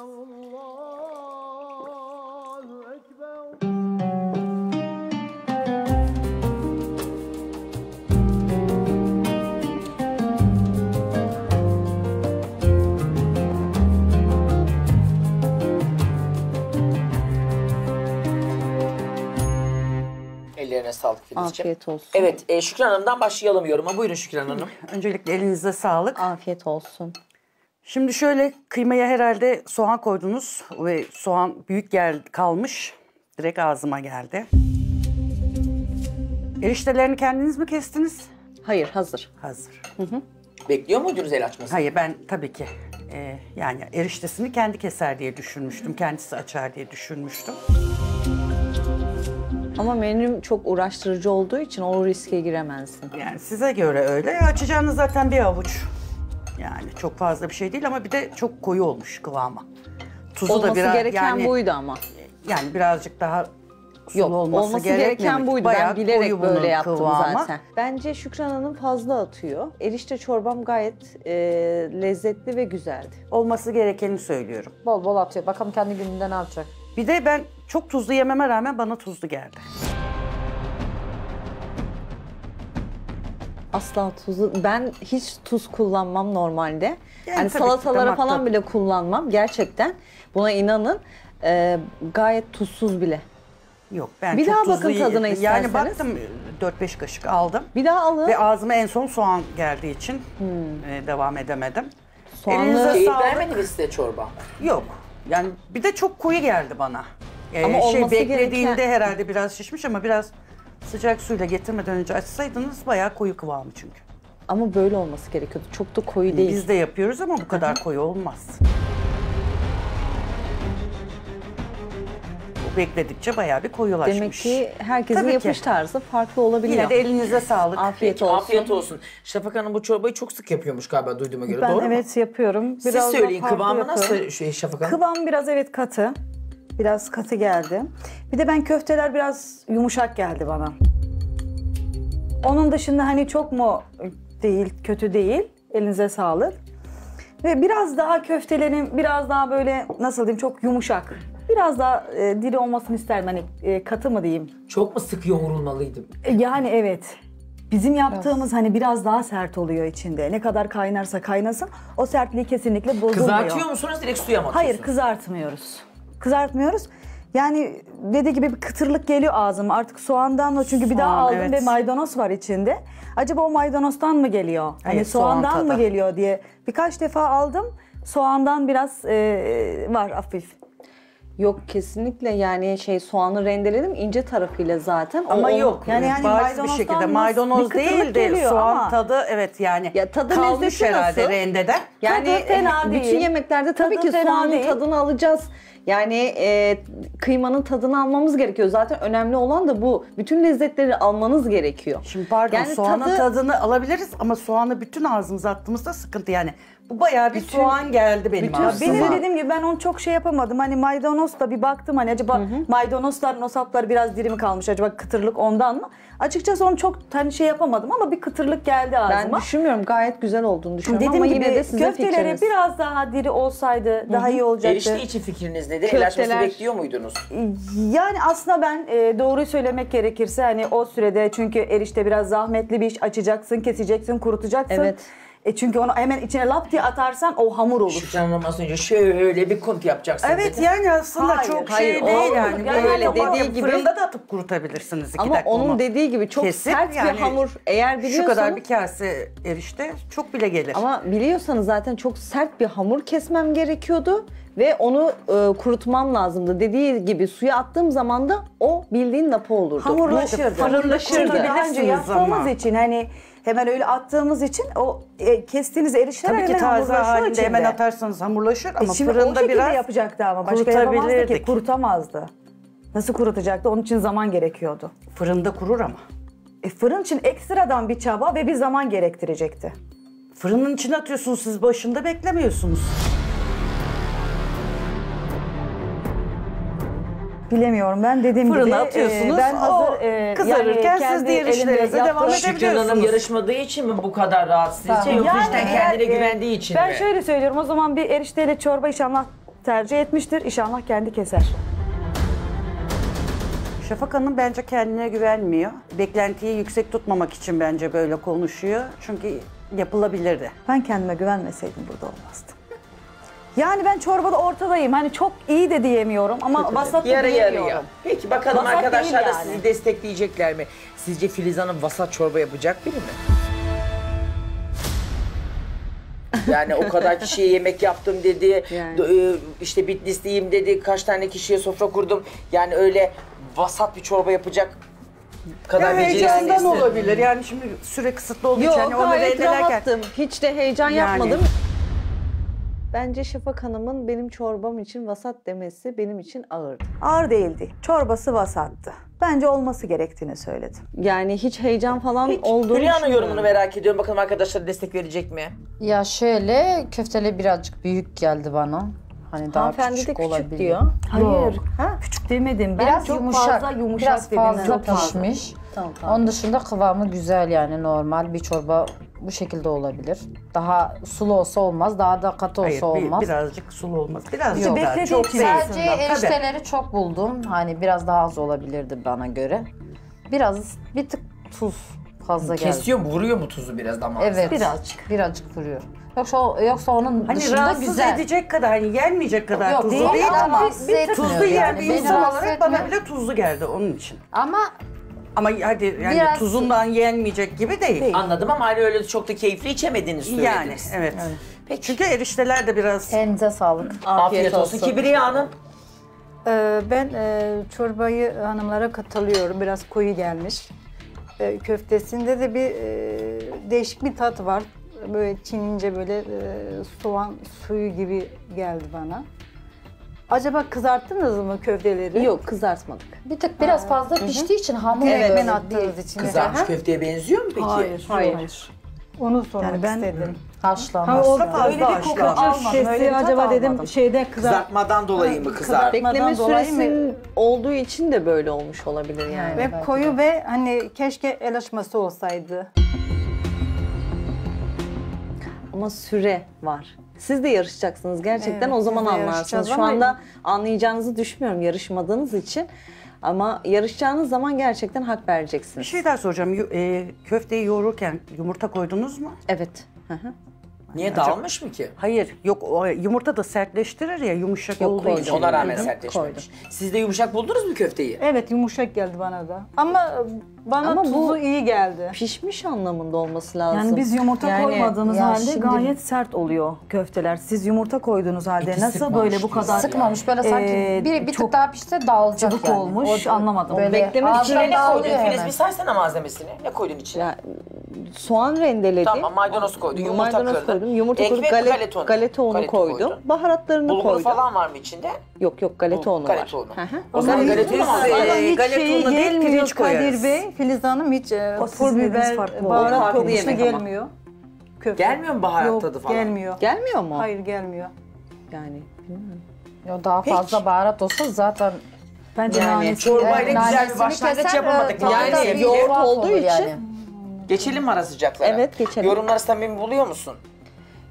Ellerine sağlık Filizciğim. Afiyet olsun. Evet, e, Şükran Hanım'dan başlayalım yoruma. Buyurun Şükran Hanım. Öncelikle elinize sağlık. Afiyet olsun. Şimdi şöyle kıymaya herhalde soğan koydunuz ve soğan büyük gel kalmış. Direkt ağzıma geldi. Eriştelerini kendiniz mi kestiniz? Hayır hazır. Hazır. Bekliyor muydunuz el açmasını? Hayır ben tabii ki e, yani eriştesini kendi keser diye düşünmüştüm. Kendisi açar diye düşünmüştüm. Ama menüm çok uğraştırıcı olduğu için o riske giremezsin. Yani size göre öyle. Açacağınız zaten bir avuç. Yani çok fazla bir şey değil ama bir de çok koyu olmuş kıvama. Tuzu Olması da biraz gereken yani, buydu ama. yani birazcık daha sulu Yok olması, olması, gereken buydu. Bayağı ben bilerek böyle yaptım kıvamı. zaten. Bence Şükran Hanım fazla atıyor. Erişte çorbam gayet e, lezzetli ve güzeldi. Olması gerekeni söylüyorum. Bol bol atıyor. Bakalım kendi gününde ne yapacak. Bir de ben çok tuzlu yememe rağmen bana tuzlu geldi. Asla tuzu ben hiç tuz kullanmam normalde. Yani Yani, tabii ki salatalara damak falan tadı. bile kullanmam gerçekten. Buna inanın. Ee, gayet tuzsuz bile. Yok ben Bir çok daha tuzlu bakın ye- tadına Yani isterseniz. baktım 4-5 kaşık aldım. Bir daha alın. Ve ağzıma en son soğan geldiği için e, devam edemedim. Soğanlı- Elinize Keyif sağlık. vermedi mi size çorba? Yok. Yani bir de çok koyu geldi bana. Ee, Ama şey olması beklediğimde gereken- herhalde biraz şişmiş ama biraz sıcak suyla getirmeden önce açsaydınız bayağı koyu kıvamı çünkü. Ama böyle olması gerekiyordu. Çok da koyu değil. Biz de yapıyoruz ama bu kadar koyu olmaz. bekledikçe bayağı bir koyulaşmış. Demek ki herkesin Tabii ki. yapış tarzı farklı olabiliyor. Yine de elinize sağlık. Afiyet Peki, olsun. afiyet olsun. Şafak Hanım bu çorbayı çok sık yapıyormuş galiba duyduğuma göre. Ben Doğru mu? evet yapıyorum. Siz Biraz da söyleyin farklı kıvamı yapıyorum. nasıl şey, Şafak Hanım? Kıvam biraz evet katı. Biraz katı geldi. Bir de ben köfteler biraz yumuşak geldi bana. Onun dışında hani çok mu değil, kötü değil. Elinize sağlık. Ve biraz daha köftelerin biraz daha böyle nasıl diyeyim çok yumuşak. Biraz daha e, diri olmasını isterdim hani e, katı mı diyeyim. Çok mu sık yoğrulmalıydım? E, Yani evet. Bizim yaptığımız hani biraz daha sert oluyor içinde. Ne kadar kaynarsa kaynasın o sertliği kesinlikle bozulmuyor. Kızartıyor musunuz direkt suya mı atıyorsunuz? Hayır kızartmıyoruz. Kızartmıyoruz. Yani dediği gibi bir kıtırlık geliyor ağzıma. Artık soğandan mı? Çünkü bir daha Soğan, aldım evet. ve maydanoz var içinde. Acaba o maydanozdan mı geliyor? Hani soğan soğandan mı tadı. geliyor diye birkaç defa aldım. Soğandan biraz e, var hafif. Yok kesinlikle yani şey soğanı rendeledim ince tarafıyla zaten. O- Ama o- yok Yani yani hani bariz bir maydanozdan şekilde nasıl- maydanoz bir kıtırlık değil de geliyor soğan ama- tadı evet yani Ya tadı kalmış lezzeti herhalde nasıl? rendeden. Yani Tadı fena e, bütün değil. yemeklerde tabii Tadı ki fena soğanın değil. tadını alacağız. Yani e, kıymanın tadını almamız gerekiyor. Zaten önemli olan da bu. Bütün lezzetleri almanız gerekiyor. Şimdi pardon Yani soğanın tadı- tadını alabiliriz ama soğanı bütün ağzımıza attığımızda sıkıntı yani. Bu bayağı bir soğan geldi benim bütün ağzıma. Benim de dediğim gibi ben onu çok şey yapamadım. Hani maydanoz da bir baktım hani acaba maydanozlar, nosaplar biraz diri mi kalmış acaba kıtırlık ondan mı? Açıkçası onu çok hani şey yapamadım ama bir kıtırlık geldi Ben ağzıma. düşünmüyorum gayet güzel olduğunu düşünüyorum Dediğim ama gibi yine de sizin köfteleri fikriniz. biraz daha diri olsaydı daha iyi olacaktı. Erişte için fikriniz nedir? El açması Köfteler- bekliyor muydunuz? Yani aslında ben e, doğruyu söylemek gerekirse hani o sürede çünkü erişte biraz zahmetli bir iş açacaksın, keseceksin, kurutacaksın. Evet. E çünkü onu hemen içine lap diye atarsan o hamur olur. Hanım az önce şöyle bir kunt yapacaksınız. Evet dedi. yani aslında Hayır, çok hayır, şey o- değil yani. yani Böyle yapamam. dediği gibi. Fırında da atıp kurutabilirsiniz iki Ama dakika onun onu. dediği gibi çok Kesip sert yani bir hamur eğer biliyorsanız Şu kadar bir kase erişte çok bile gelir. ama biliyorsanız zaten çok sert bir hamur kesmem gerekiyordu ve onu e, kurutmam lazımdı. Dediği gibi suya attığım zaman da o bildiğin lapa olurdu. Hamurlaşırdı. Fırınlaşırdı. Çünkü daha önce Bilirsiniz yaptığımız ama. için hani hemen öyle attığımız için o e, kestiğiniz erişteler Tabii ki hemen taze hamurlaşıyor halinde içinde. hemen atarsanız hamurlaşır E ama şimdi o fırında şekilde biraz yapacaktı ama başka yapamazdı ki kurutabilirdik. kurutamazdı. Nasıl kurutacaktı? Onun için zaman gerekiyordu. fırında kurur ama. E, fırın için ekstradan bir çaba ve bir zaman gerektirecekti. Fırının içine atıyorsunuz siz başında beklemiyorsunuz. Bilemiyorum ben dediğim Fırına gibi. atıyorsunuz, e, ben o hazır e, kızarırken siz kendi diğer işlerinize devam edebilirsiniz. Şükran Hanım yarışmadığı için mi bu kadar rahat sizce yoksa Yani işte kendine e, güvendiği için Ben mi? şöyle söylüyorum o zaman bir erişteyle çorba inşallah tercih etmiştir. İnşallah kendi keser. Şafak Hanım bence kendine güvenmiyor. Beklentiyi yüksek tutmamak için bence böyle konuşuyor. Çünkü yapılabilirdi. Ben kendime güvenmeseydim burada olmazdım. Yani ben çorbada ortadayım. Hani çok iyi de diyemiyorum ama vasat da Yarı diyemiyorum. yarıya. Peki bakalım Vasat arkadaşlar da değil yani. sizi destekleyecekler mi? Sizce Filiz Hanım vasat çorba yapacak biri mi? Yani o kadar kişiye yemek yaptım dedi. Yani. d- e, işte Bitlisliyim dedi. Kaç tane kişiye sofra kurdum. Yani öyle vasat bir çorba yapacak kadar Ya heyecandan olabilir. Yani şimdi süre kısıtlı olduğu Yok için hani onu gayet rendelerken rahattım. Hiç de heyecan Yani. yapmadım. Bence Şafak Hanım'ın benim çorbam için vasat demesi benim için ağırdı. Ağır değildi. Çorbası vasattı. Bence olması gerektiğini söyledim. Yani hiç heyecan falan olduğunu Hülya'nın düşünmüyorum. yorumunu merak ediyorum. Bakalım arkadaşlar destek verecek mi? Ya şöyle köfteli birazcık büyük geldi bana. Hani daha Hanımefendi de küçük, küçük olabilir. diyor. Hayır. Yok. Ha? Küçük demedim. Ben Biraz çok yumuşak. fazla yumuşak biraz dedim. fazla Çok fazla. pişmiş. Tamam, tamam. Onun dışında kıvamı güzel yani normal bir çorba bu şekilde olabilir. Daha sulu olsa olmaz, daha da katı olsa hayır, bir- olmaz. birazcık sulu olmaz. Biraz Yok. daha, çok. Sadece erişteleri çok buldum. Hani biraz daha az olabilirdi bana göre. Biraz bir tık tuz fazla geldi. Kesiyor mu? Vuruyor mu tuzu biraz damağınıza? Evet. Birazcık. Birazcık vuruyor. Yoksa, yoksa onun Hani dışında rahatsız güzel. edecek kadar, hani yenmeyecek kadar Yok, tuzlu değil değil, ama rahatsız etmiyor tuzlu yiyen yani. bir Beni insan rahatsız olarak bana etmiyor. bile tuzlu geldi onun için. Ama Ama hadi yani Biraz- tuzundan yenmeyecek gibi değil. Anladım ama hani öyle çok da keyifli içemediğini söylediniz. Yani evet. Peki. Çünkü erişteler de biraz elinize sağlık. Afiyet, olsun. Kibriye Hanım. Ee, ben e, çorbayı hanımlara katılıyorum. Biraz koyu gelmiş. Ee, köftesinde de bir e, değişik bir tat var. Böyle çinince böyle e, soğan suyu gibi geldi bana. Acaba kızarttınız mı köfteleri? Yok kızartmadık. Bir tık biraz fazla piştiği için hamur Evet, ben attığınız için. Kızarmış köfteye benziyor mu peki? Hayır. Hayır. Onu sormak Yani ben- istedim. Haşlanmaz. Ha, o Fazla öyle bir koku almadım. Öyle bir tat acaba dedim almadım. şeyde kızart. Kızartmadan dolayı mı kızartma? Bekleme dolayı süresinin olduğu için de böyle olmuş olabilir yani. Ve koyu ve hani keşke el açması olsaydı. Ama süre var. Siz de yarışacaksınız gerçekten Evet, o zaman anlarsınız. Şu anda anlayacağınızı düşünmüyorum yarışmadığınız için. Ama yarışacağınız zaman gerçekten hak Bir vereceksiniz. şey daha soracağım. Yu- e, köfteyi yoğururken yumurta koydunuz mu? Evet. Hı hı. Niye dağılmış mı ki? Hayır. Yok o yumurta da sertleştirir ya yumuşak Yok, olduğu koydum. için. Ona rağmen sertleşmemiş. Siz de yumuşak buldunuz mu köfteyi? Evet yumuşak geldi bana da. Ama bana Ama tuzu bu- iyi geldi. Pişmiş anlamında olması lazım. Yani biz yumurta Yani- koymadığımız halde şimdi- gayet sert oluyor köfteler. Siz yumurta koyduğunuz halde İki nasıl böyle bu kadar Sıkmamış böyle sanki Ee, bir, bir çok tık daha pişse dağılacak cıvık yani. olmuş, anlamadım. Böyle Bekleme süresi- Ne koydun Filiz? Bir saysana malzemesini. Ne koydun içine? Ya, soğan rendeledim. Tamam maydanoz koydun, yumurta Maydanoz kırdın. koydum, yumurta Ekmek mi, galet, galeta unu? galeta unu Galeta koydum. Baharatlarını Bulgur koydum. falan var mı içinde? Yok yok galeta unu var. Galeta unu. Hı hı. O zaman galeta unu Bana hiç galeta şey unu değil, gelmiyor pirinç koyarız. Kadir Bey, Filiz Hanım hiç e, O pul sizin biber, baharat Farklı kokusu yemek ama. gelmiyor. Köfte. Gelmiyor mu baharat Yok, tadı falan? gelmiyor. Gelmiyor mu? Hayır gelmiyor. Yani bilmiyorum. Yo, daha fazla baharat olsa zaten Bence Yani çorbayla güzel bir başlangıç yapamadık. Yani yoğurt olduğu için- yani. Geçelim mi ara sıcaklara? Evet, geçelim. Yorumları samimi buluyor musun?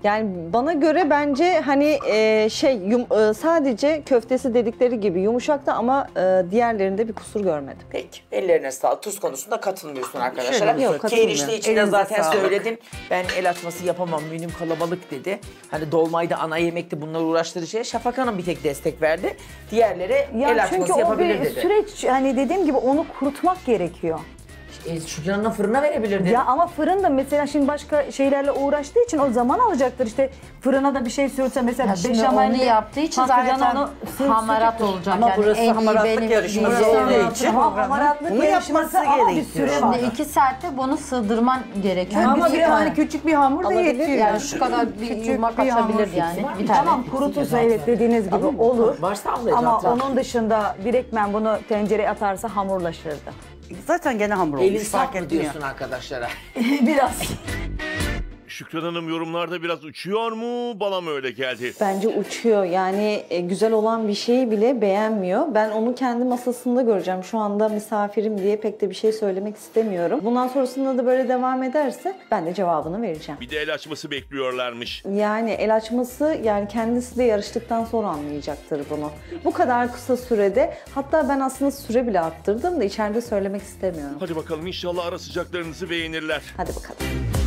Yani bana göre bence hani e, şey yum- e, sadece köftesi dedikleri gibi yumuşakta ama e, diğerlerinde bir kusur görmedim. Peki. Ellerine sağlık. Tuz konusunda katılmıyorsun arkadaşlar. Şöyle Yok, Ki katılmıyorum. erişte içinde Elinize zaten sağlık. söyledin. Ben el açması yapamam. Menüm kalabalık dedi. Hani dolmaydı, ana yemekti bunları uğraştırıcı şey. Şafak Hanım bir tek destek verdi. Diğerleri Ya el çünkü açması o yapabilir bir dedi. süreç hani dediğim gibi onu kurutmak gerekiyor. E, Şükran Hanım fırına verebilir dedi. Ya ama fırın da mesela şimdi başka şeylerle uğraştığı için o zaman alacaktır. İşte fırına da bir şey sürse mesela Ya şimdi onu yaptığı için patlıcan zaten onu sür- hamarat sür- olacak. Ama yani burası en iyi hamaratlık benim yarışması bildiğim- olduğu için Tamam hamaratlık Bunu yarışması yapması ama bir gerekiyor. süre var. Şimdi iki saatte bunu sığdırman gerekiyor. Ama Bir bir tane. hani küçük bir hamur da yetiyor. yani şu kadar bir Küçük yumak bir hamur. açabilir yani. Bir tane. Tamam kurutursa evet dediğiniz gibi olur. Varsa ablacığım. Ama onun dışında direktmen bunu tencereye atarsa hamurlaşırdı. Zaten gene hamur Elin olmuş saf fark mı etmiyor. diyorsun arkadaşlara? Biraz. Şükran Hanım yorumlarda biraz uçuyor mu? Bana mı öyle geldi? Bence uçuyor yani e, güzel olan bir şeyi bile beğenmiyor. Ben onu kendi masasında göreceğim. Şu anda misafirim diye pek de bir şey söylemek istemiyorum. Bundan sonrasında da böyle devam ederse ben de cevabını vereceğim. Bir de el açması bekliyorlarmış. Yani el açması yani kendisi de yarıştıktan sonra anlayacaktır bunu. Bu kadar kısa sürede hatta ben aslında süre bile arttırdım da içeride söylemek istemiyorum. Hadi bakalım inşallah ara sıcaklarınızı beğenirler. Hadi bakalım.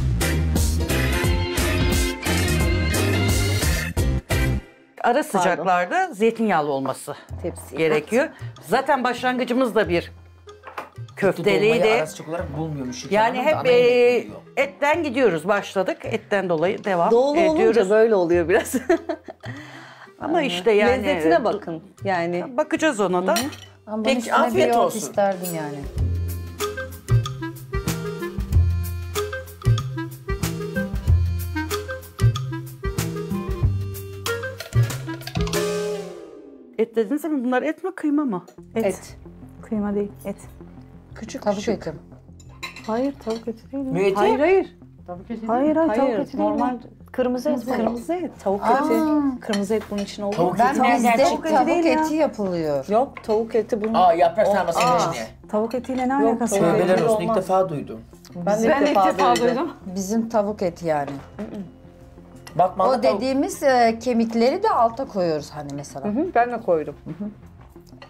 Ara sıcaklarda zeytinyağlı olması Tepsi. gerekiyor. Zaten başlangıcımız da bir Dolmayı köfteliydi. ara sıcak olarak bulmuyormuş Şükran Yani Hanım da hep ana yemek e, buluyor. etten gidiyoruz. Başladık. Etten dolayı devam Doğulu ediyoruz. olunca böyle oluyor biraz. Ama işte yani Lezzetine bakın. Yani Bakacağız ona da. Ama bunun Peki, üstüne afiyet yoğurt olsun. isterdim yani. Et dediniz ama bunlar et mi kıyma mı? Et. Kıyma değil, et. küçük Tavuk küçük. eti. Hayır tavuk eti değil. Müeti? Hayır hayır. Hayır hayır, tavuk Hayır, eti değil. normal Kırmızı et. kırmızı et. Tavuk eti. Kırmızı et bunun için olur. Tavuk Ben eti bizde tavuk değil ya. eti yapılıyor. Yok tavuk eti bunun. Aa yaprak sarmasının Aa. içine. Tavuk etiyle ne Yok, alakası tavuk var? eti. Tövbeler olsun ilk defa duydum. ben de ilk defa, duydum. Bizim tavuk eti yani. Batmanlı O tavuk. dediğimiz e, kemikleri de alta koyuyoruz hani mesela. Hı, Ben de koydum.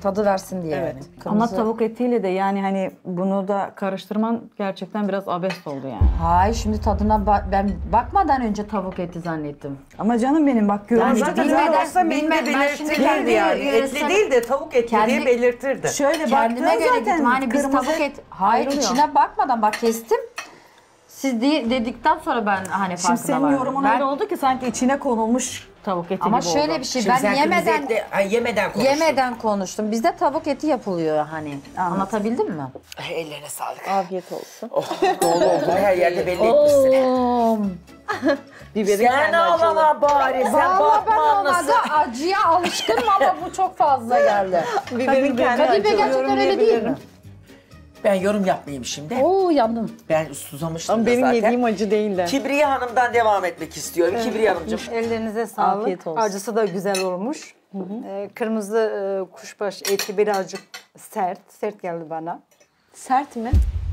Tadı versin diye Evet. yani. Ama Kırmızı- tavuk etiyle de yani hani bunu da karıştırman gerçekten biraz abest oldu yani. Hayır şimdi tadına ba- ben bakmadan önce tavuk eti zannettim. Ama canım benim bak görünce Yani zaten bilmeden- öyle olsa menüde bilmeden- ben şimdi belirtirdi kendi yani. yöresel- Etli değil de tavuk etli Kendi- diye belirtirdi. şöyle Kendime baktığın göre zaten gittim. Hani biz kırmızı tavuk et... Hayır ayrılıyor. içine bakmadan bak kestim. Siz de- dedikten sonra ben hani Şimdi farkına senin vardım. yorumun Ben- öyle oldu ki sanki içine konulmuş tavuk eti Ama gibi şöyle oldu. bir şey Şimdi ben yemeden etle- Ay, yemeden konuştun. yemeden konuştum. Bizde tavuk eti yapılıyor hani. Anlatabildim mi? Ay, ellerine sağlık. Afiyet olsun. Oh, dolu oldu. Her yerde belli etmişsin. Biberin Sen ağlama bari. Sen Vallahi ben normalde acıya alışkınım ama bu çok fazla geldi. Biberin kendi Kadir Bey acılı. gerçekten öyle değil mi? Ben yorum yapmayayım şimdi. Oo yandım. Ben susamıştım Ama da benim zaten. yediğim acı değil de. Kibriye Hanım'dan devam etmek istiyorum. Kibriye Hanımcığım. Ellerinize sağlık. Afiyet olsun. Acısı da güzel olmuş. Ee, kırmızı e, kuşbaşı eti birazcık sert. Sert geldi bana. Sert mi?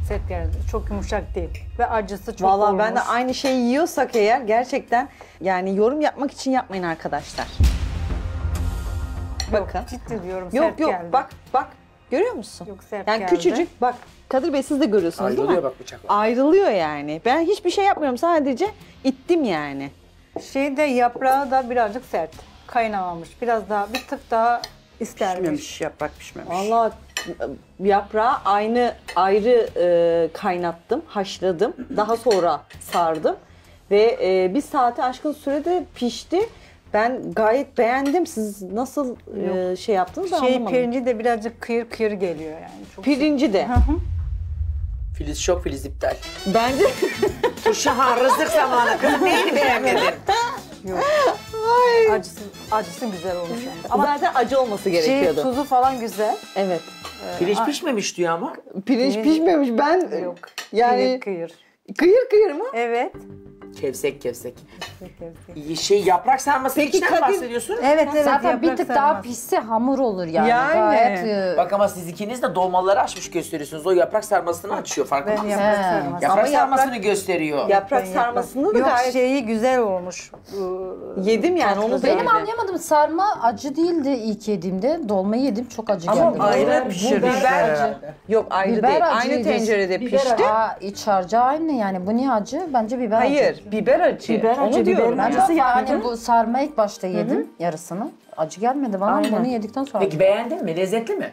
Sert geldi. Çok yumuşak değil. Ve acısı çok Vallahi olmuş. ben de aynı şeyi yiyorsak eğer gerçekten yani yorum yapmak için yapmayın arkadaşlar. Bakın. Ciddi diyorum Yok sert yok geldi. bak bak görüyor musun? Yok sert yani geldi. küçücük bak Kadir Bey siz de görüyorsunuz değil mi? Ayrılıyor bak bıçak. Ayrılıyor yani. Ben hiçbir şey yapmıyorum sadece ittim yani. Şeyde yaprağı da birazcık sert. Kaynamamış. Biraz daha bir tık daha istermiş. Pişmemiş, yaprak pişmemiş. Vallahi e, yaprağı aynı ayrı e, kaynattım, haşladım. Daha sonra sardım ve e, bir saate aşkın sürede pişti. Ben gayet beğendim. Siz nasıl e, şey yaptınız da Şey anlamadım. pirinci de birazcık kıyır kıyır geliyor yani. Çok Pirinci de. Filiz şok, Filiz iptal. Bence Tuşa rızık zamanı. Kızım neyini beğenmedin? acısı, acısı güzel olmuş yani. Ama zaten acı olması şey, gerekiyordu. tuzu falan güzel. Evet. Pirinç pişmemiş diyor ama. Pirinç pişmemiş. Ben Yok. yani Kıyır kıyır. kıyır kıyır mı? Evet. Kevsek kevsek. Şey yaprak sarması Peki içten Kadir- bahsediyorsun. Evet evet. Zaten bir yaprak tık daha sarması. pişse hamur olur yani. Yani. Gayet e, Bak ama siz ikiniz de dolmaları açmış gösteriyorsunuz. O yaprak sarmasını açıyor farkında Ben mısın? yaprak He. sarması. Yaprak Ama yaprak- sarmasını gösteriyor. Yaprak sarmasını da Yok gayet şeyi güzel olmuş. yedim yani onu da Benim yedim. anlayamadım sarma acı değildi ilk yediğimde. Dolma yedim çok acı geldi. Ama ayrı bana. pişirmişler herhalde. Yok ayrı Biber değil. acıydı. Aynı tencerede Biber pişti. Aa, iç harcı aynı yani. Bu niye acı? Bence biber acı. Hayır, biber acı. Biber Onu acı, diyorum. biberin Ben acısı hani bu sarma ilk başta yedim yarısını. Acı gelmedi bana Aynen. bunu yedikten sonra. Peki beğendin mi? Lezzetli mi?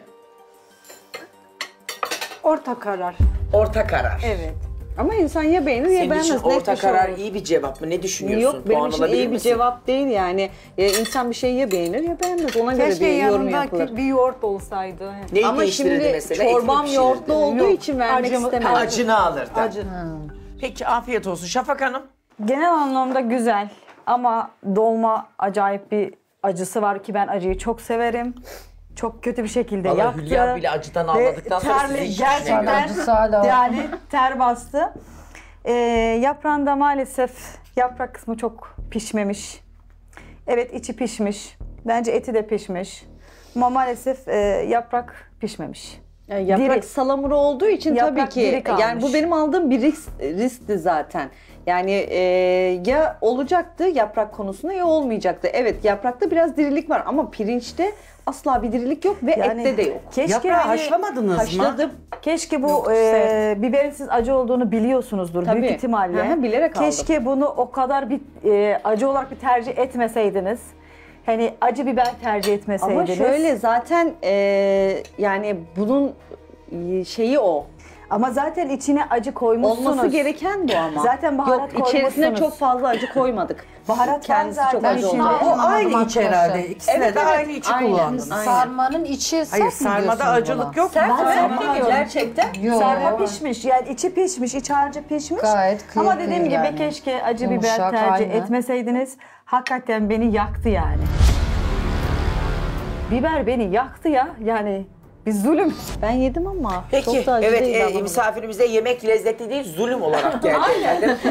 Orta karar. Orta karar. Evet. Ama insan ya beğenir ya Senin beğenmez. için Net orta bir şey karar olur. iyi bir cevap mı? Ne düşünüyorsun? Yok benim Puan için alabilir iyi bir misin? cevap değil yani. E, insan bir şey ya beğenir ya beğenmez. Ona göre Keşke bir yorum yanında yapılır. bir yoğurt olsaydı. Neyi Ama değiştirirdi şimdi mesela? Çorbam pişirirdi? yoğurtlu olduğu Yok, için vermek acımı- istemedim. Acını alırdı. Acı. Peki afiyet olsun. Şafak Hanım. Genel anlamda güzel ama dolma acayip bir acısı var ki ben acıyı çok severim. Çok kötü bir şekilde Vallahi yaktı. Hülya bile acıdan ağladıktan sonra terli- sizi hiç gerçekten hala var. yani ter bastı. Ee, yaprağında maalesef yaprak kısmı çok pişmemiş. Evet içi pişmiş. Bence eti de pişmiş. Ama maalesef e, yaprak pişmemiş. Yani yaprak Diri. salamura olduğu için Yaprak tabii ki kalmış. yani bu benim aldığım bir risk, riskti zaten. Yani e, ya olacaktı yaprak konusunda ya olmayacaktı. Evet yaprakta biraz dirilik var ama pirinçte asla bir dirilik yok ve Yani ette de yok. Keşke Yaprağı hani- haşlamadınız mı? Haşladım. Keşke bu e, biberin siz acı olduğunu biliyorsunuzdur Tabii. büyük ihtimalle. Hı hı, bilerek aldım. Keşke bunu o kadar bir e, acı olarak bir tercih etmeseydiniz. Hani acı biber tercih etmeseydiniz. Ama şöyle zaten e, yani bunun e, şeyi o. Ama zaten içine acı koymuşsunuz. Olması gereken bu ama. Zaten baharat Yok içerisine koymuşsunuz. çok fazla acı koymadık. Baharat var Kendisi çok zaten acı oldu. O aynı iç Arkadaşlar. herhalde. İkisine Evet, de evet. aynı içi Aynen. kullandınız. Sarmanın içi sert Hayır mi sarmada diyorsunuz acılık buna? yok. Sert mu? mi? Sarma- Gerçekten. Yok. Sarma pişmiş yani içi pişmiş, iç harcı pişmiş. Gayet kıyır Ama dediğim kıyır gibi yani. keşke acı biber Yumuşak, tercih aynen. etmeseydiniz. Hakikaten beni yaktı yani. Biber beni yaktı ya yani bir zulüm. Ben yedim ama Peki çok da acı evet değil e, ama. misafirimize yemek lezzetli değil zulüm olarak geldi. Aynen.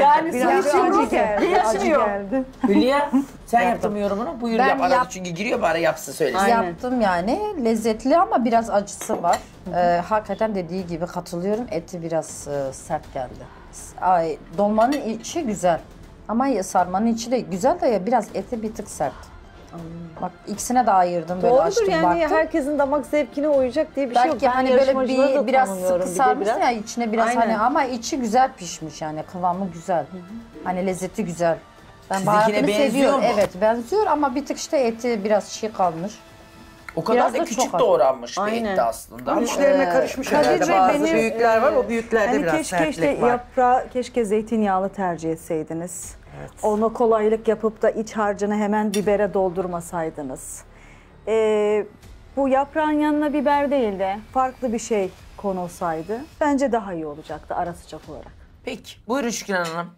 Yani Biraz içiyoruz, acı geldi. Acı geçmiyor. geldi. Hülya sen yaptın mı yorumunu? Buyur Ben yap. Arada yap- çünkü giriyor bari yapsın söylesin. Aynen. Yaptım yani. Lezzetli ama biraz acısı var. Ee, hakikaten dediği gibi katılıyorum. Eti biraz e, sert geldi. Ay, dolmanın içi güzel. Ama sarmanın içi de güzel de ya biraz eti bir tık sert. Bak ikisine de ayırdım böyle Doğrudur açtım yani baktım. herkesin damak zevkine uyacak diye bir şey yok. Belki Ben hani böyle yarışmacıları da bir biraz tanımıyorum sıkı bir de sarmışsın biraz. ya içine biraz Aynen. hani ama içi güzel pişmiş yani kıvamı güzel. Hani lezzeti güzel. Ben Sizinkine baharatını benziyor seviyorum. mu? Evet benziyor ama bir tık işte eti biraz çiğ kalmış. O kadar Biraz da da küçük az. doğranmış bir Aynen. etti aslında. Ama İçlerine karışmış Kadir herhalde. Bey, Bazı benim, büyükler var, e, o büyüklerde Hani biraz keşke sertlik işte var. yaprağı keşke zeytinyağlı tercih etseydiniz. Onu kolaylık yapıp da iç harcını hemen bibere doldurmasaydınız. Ee, bu yaprağın yanına biber değil de farklı bir şey konulsaydı bence daha iyi olacaktı ara sıcak olarak. Peki buyurun Şükran Hanım.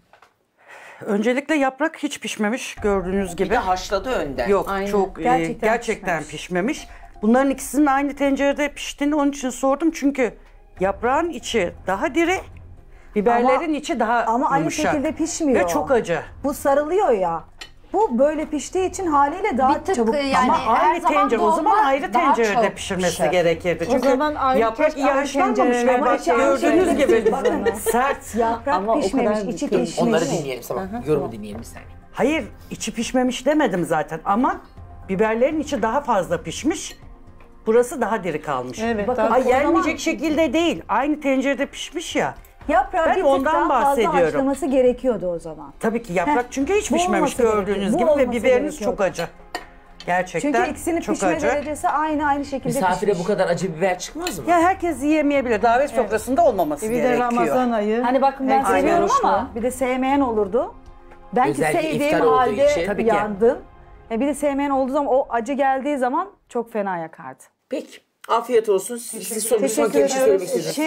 Öncelikle yaprak hiç pişmemiş gördüğünüz Bir gibi. de haşladı önden. Yok çok e, Gerçekten gerçekten, pişmemiş. Bunların ikisinin aynı tencerede piştiğini onun için sordum. Çünkü yaprağın içi daha diri, biberlerin Ama- içi daha Ama aynı yumuşak. şekilde pişmiyor. Ve çok acı. Bu sarılıyor ya. Bu böyle piştiği için haliyle daha Bir tık çabuk. yani Ama her aynı zaman tencere o zaman ayrı tencerede pişirmesi pişer. gerekirdi. O Çünkü zaman ayrı yaprak iyi ayrı haşlanmamış pişer. gördüğünüz gibi sert. Yaprak Ama o pişmemiş, kadar içi pişmiş. Onları dinleyelim sabah. Yorumu dinleyelim saniye. Hayır içi pişmemiş demedim zaten ama biberlerin içi daha fazla pişmiş. Burası daha diri kalmış. Evet, Bakın, Ay o zaman yenmeyecek şekilde değil. Aynı tencerede pişmiş ya. Yaprağı Ben bir tık ondan daha fazla bahsediyorum. haşlaması gerekiyordu o zaman. Tabii ki yaprak Heh, çünkü hiç bu pişmemiş olması gördüğünüz gerekiyor. Bu gibi ve olması biberiniz çok acı. Gerçekten Çünkü ikisinin çok pişme acı. derecesi aynı aynı şekilde Misafire pişmiş. bu kadar acı biber çıkmaz mı? Ya herkes yiyemeyebilir. Davet sofrasında olmaması Bir de gerekiyor. Ramazan ayı. Hani bakın ben Herkes seviyorum ama bir de sevmeyen olurdu. Ben ki Özellikle sevdiğim iftar olduğu halde için. Tabii ki. yandım. E bir de sevmeyen olduğu zaman o acı geldiği zaman çok fena yakardı. Peki. Afiyet olsun. Siz, siz son, son Teşekkür kez bir şey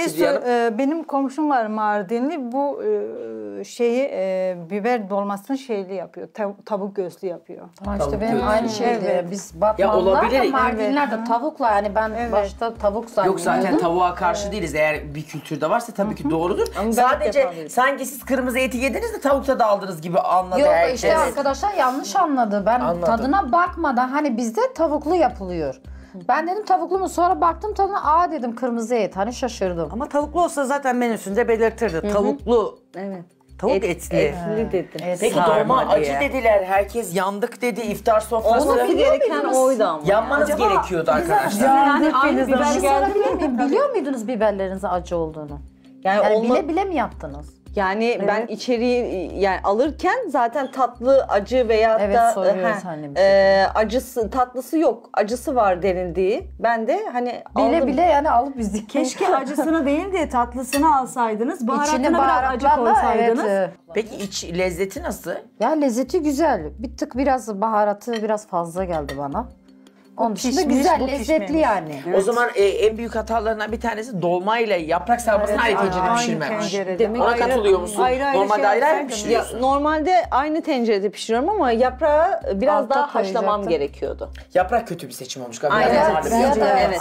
söylemek. Şey, e, benim komşum var Mardinli. Bu e, şeyi e, biber dolmasını şeyli yapıyor. tav- tavuk göğsü yapıyor. Ha işte benim göğsü. aynı şeydi. Evet. Biz Batmanlılar olabilir. da Mardinler de tavukla yani ben başta tavuk zannediyordum. Yok zaten tavuğa karşı değiliz. Eğer bir kültürde varsa tabii ki doğrudur. Ama Sadece sanki siz kırmızı eti yediniz de tavukta da aldınız gibi anladı Yok herkes. işte arkadaşlar yanlış anladı. Ben Anladım. tadına bakmadan hani bizde tavuklu yapılıyor. Ben dedim tavuklu mu? Sonra baktım tadına aa dedim kırmızı et. Hani şaşırdım. Ama tavuklu olsa zaten menüsünde belirtirdi. Tavuklu, Evet. tavuk Et- etli. Etli dedim. Peki Sarma dolma acı diye. dediler. Herkes yandık dedi. iftar sofrası. Olması gereken oydu ama. Yanmanız gerekiyordu arkadaşlar. Yani aynı Bir biber geldi. sorabilir miyim? Biliyor muydunuz biberlerinizin acı olduğunu? Yani, Yani olma- bile bile mi yaptınız? Yani ben içeriği yani alırken zaten tatlı acı veya Evet, da he, hani e, acısı tatlısı yok. Acısı var denildiği. Ben de hani Bile aldım. bile yani alıp bizdik. Keşke acısını değil de tatlısını alsaydınız. Baharatına biraz acı evet. koysaydınız. e, Peki iç lezzeti nasıl? Ya lezzeti güzel. Bir tık biraz baharatı biraz fazla geldi bana. Onun dışında pişmiş, güzel, bu lezzetli pişmemiş. yani. O zaman e, en büyük hatalarından bir tanesi dolmayla yaprak sarmasını aynı tencerede Aynı pişirmemiş. tencerede. Demek Ona ayrı- katılıyor musun? ayrı ayrı Normalde şey ayrı ayrı yapsaydın. pişiriyorsun. Ya, normalde aynı tencerede pişiriyorum ama yaprağı biraz Altta daha haşlamam gerekiyordu. Yaprak kötü bir seçim olmuş galiba. Aynen. Ya yaprak. da Evet.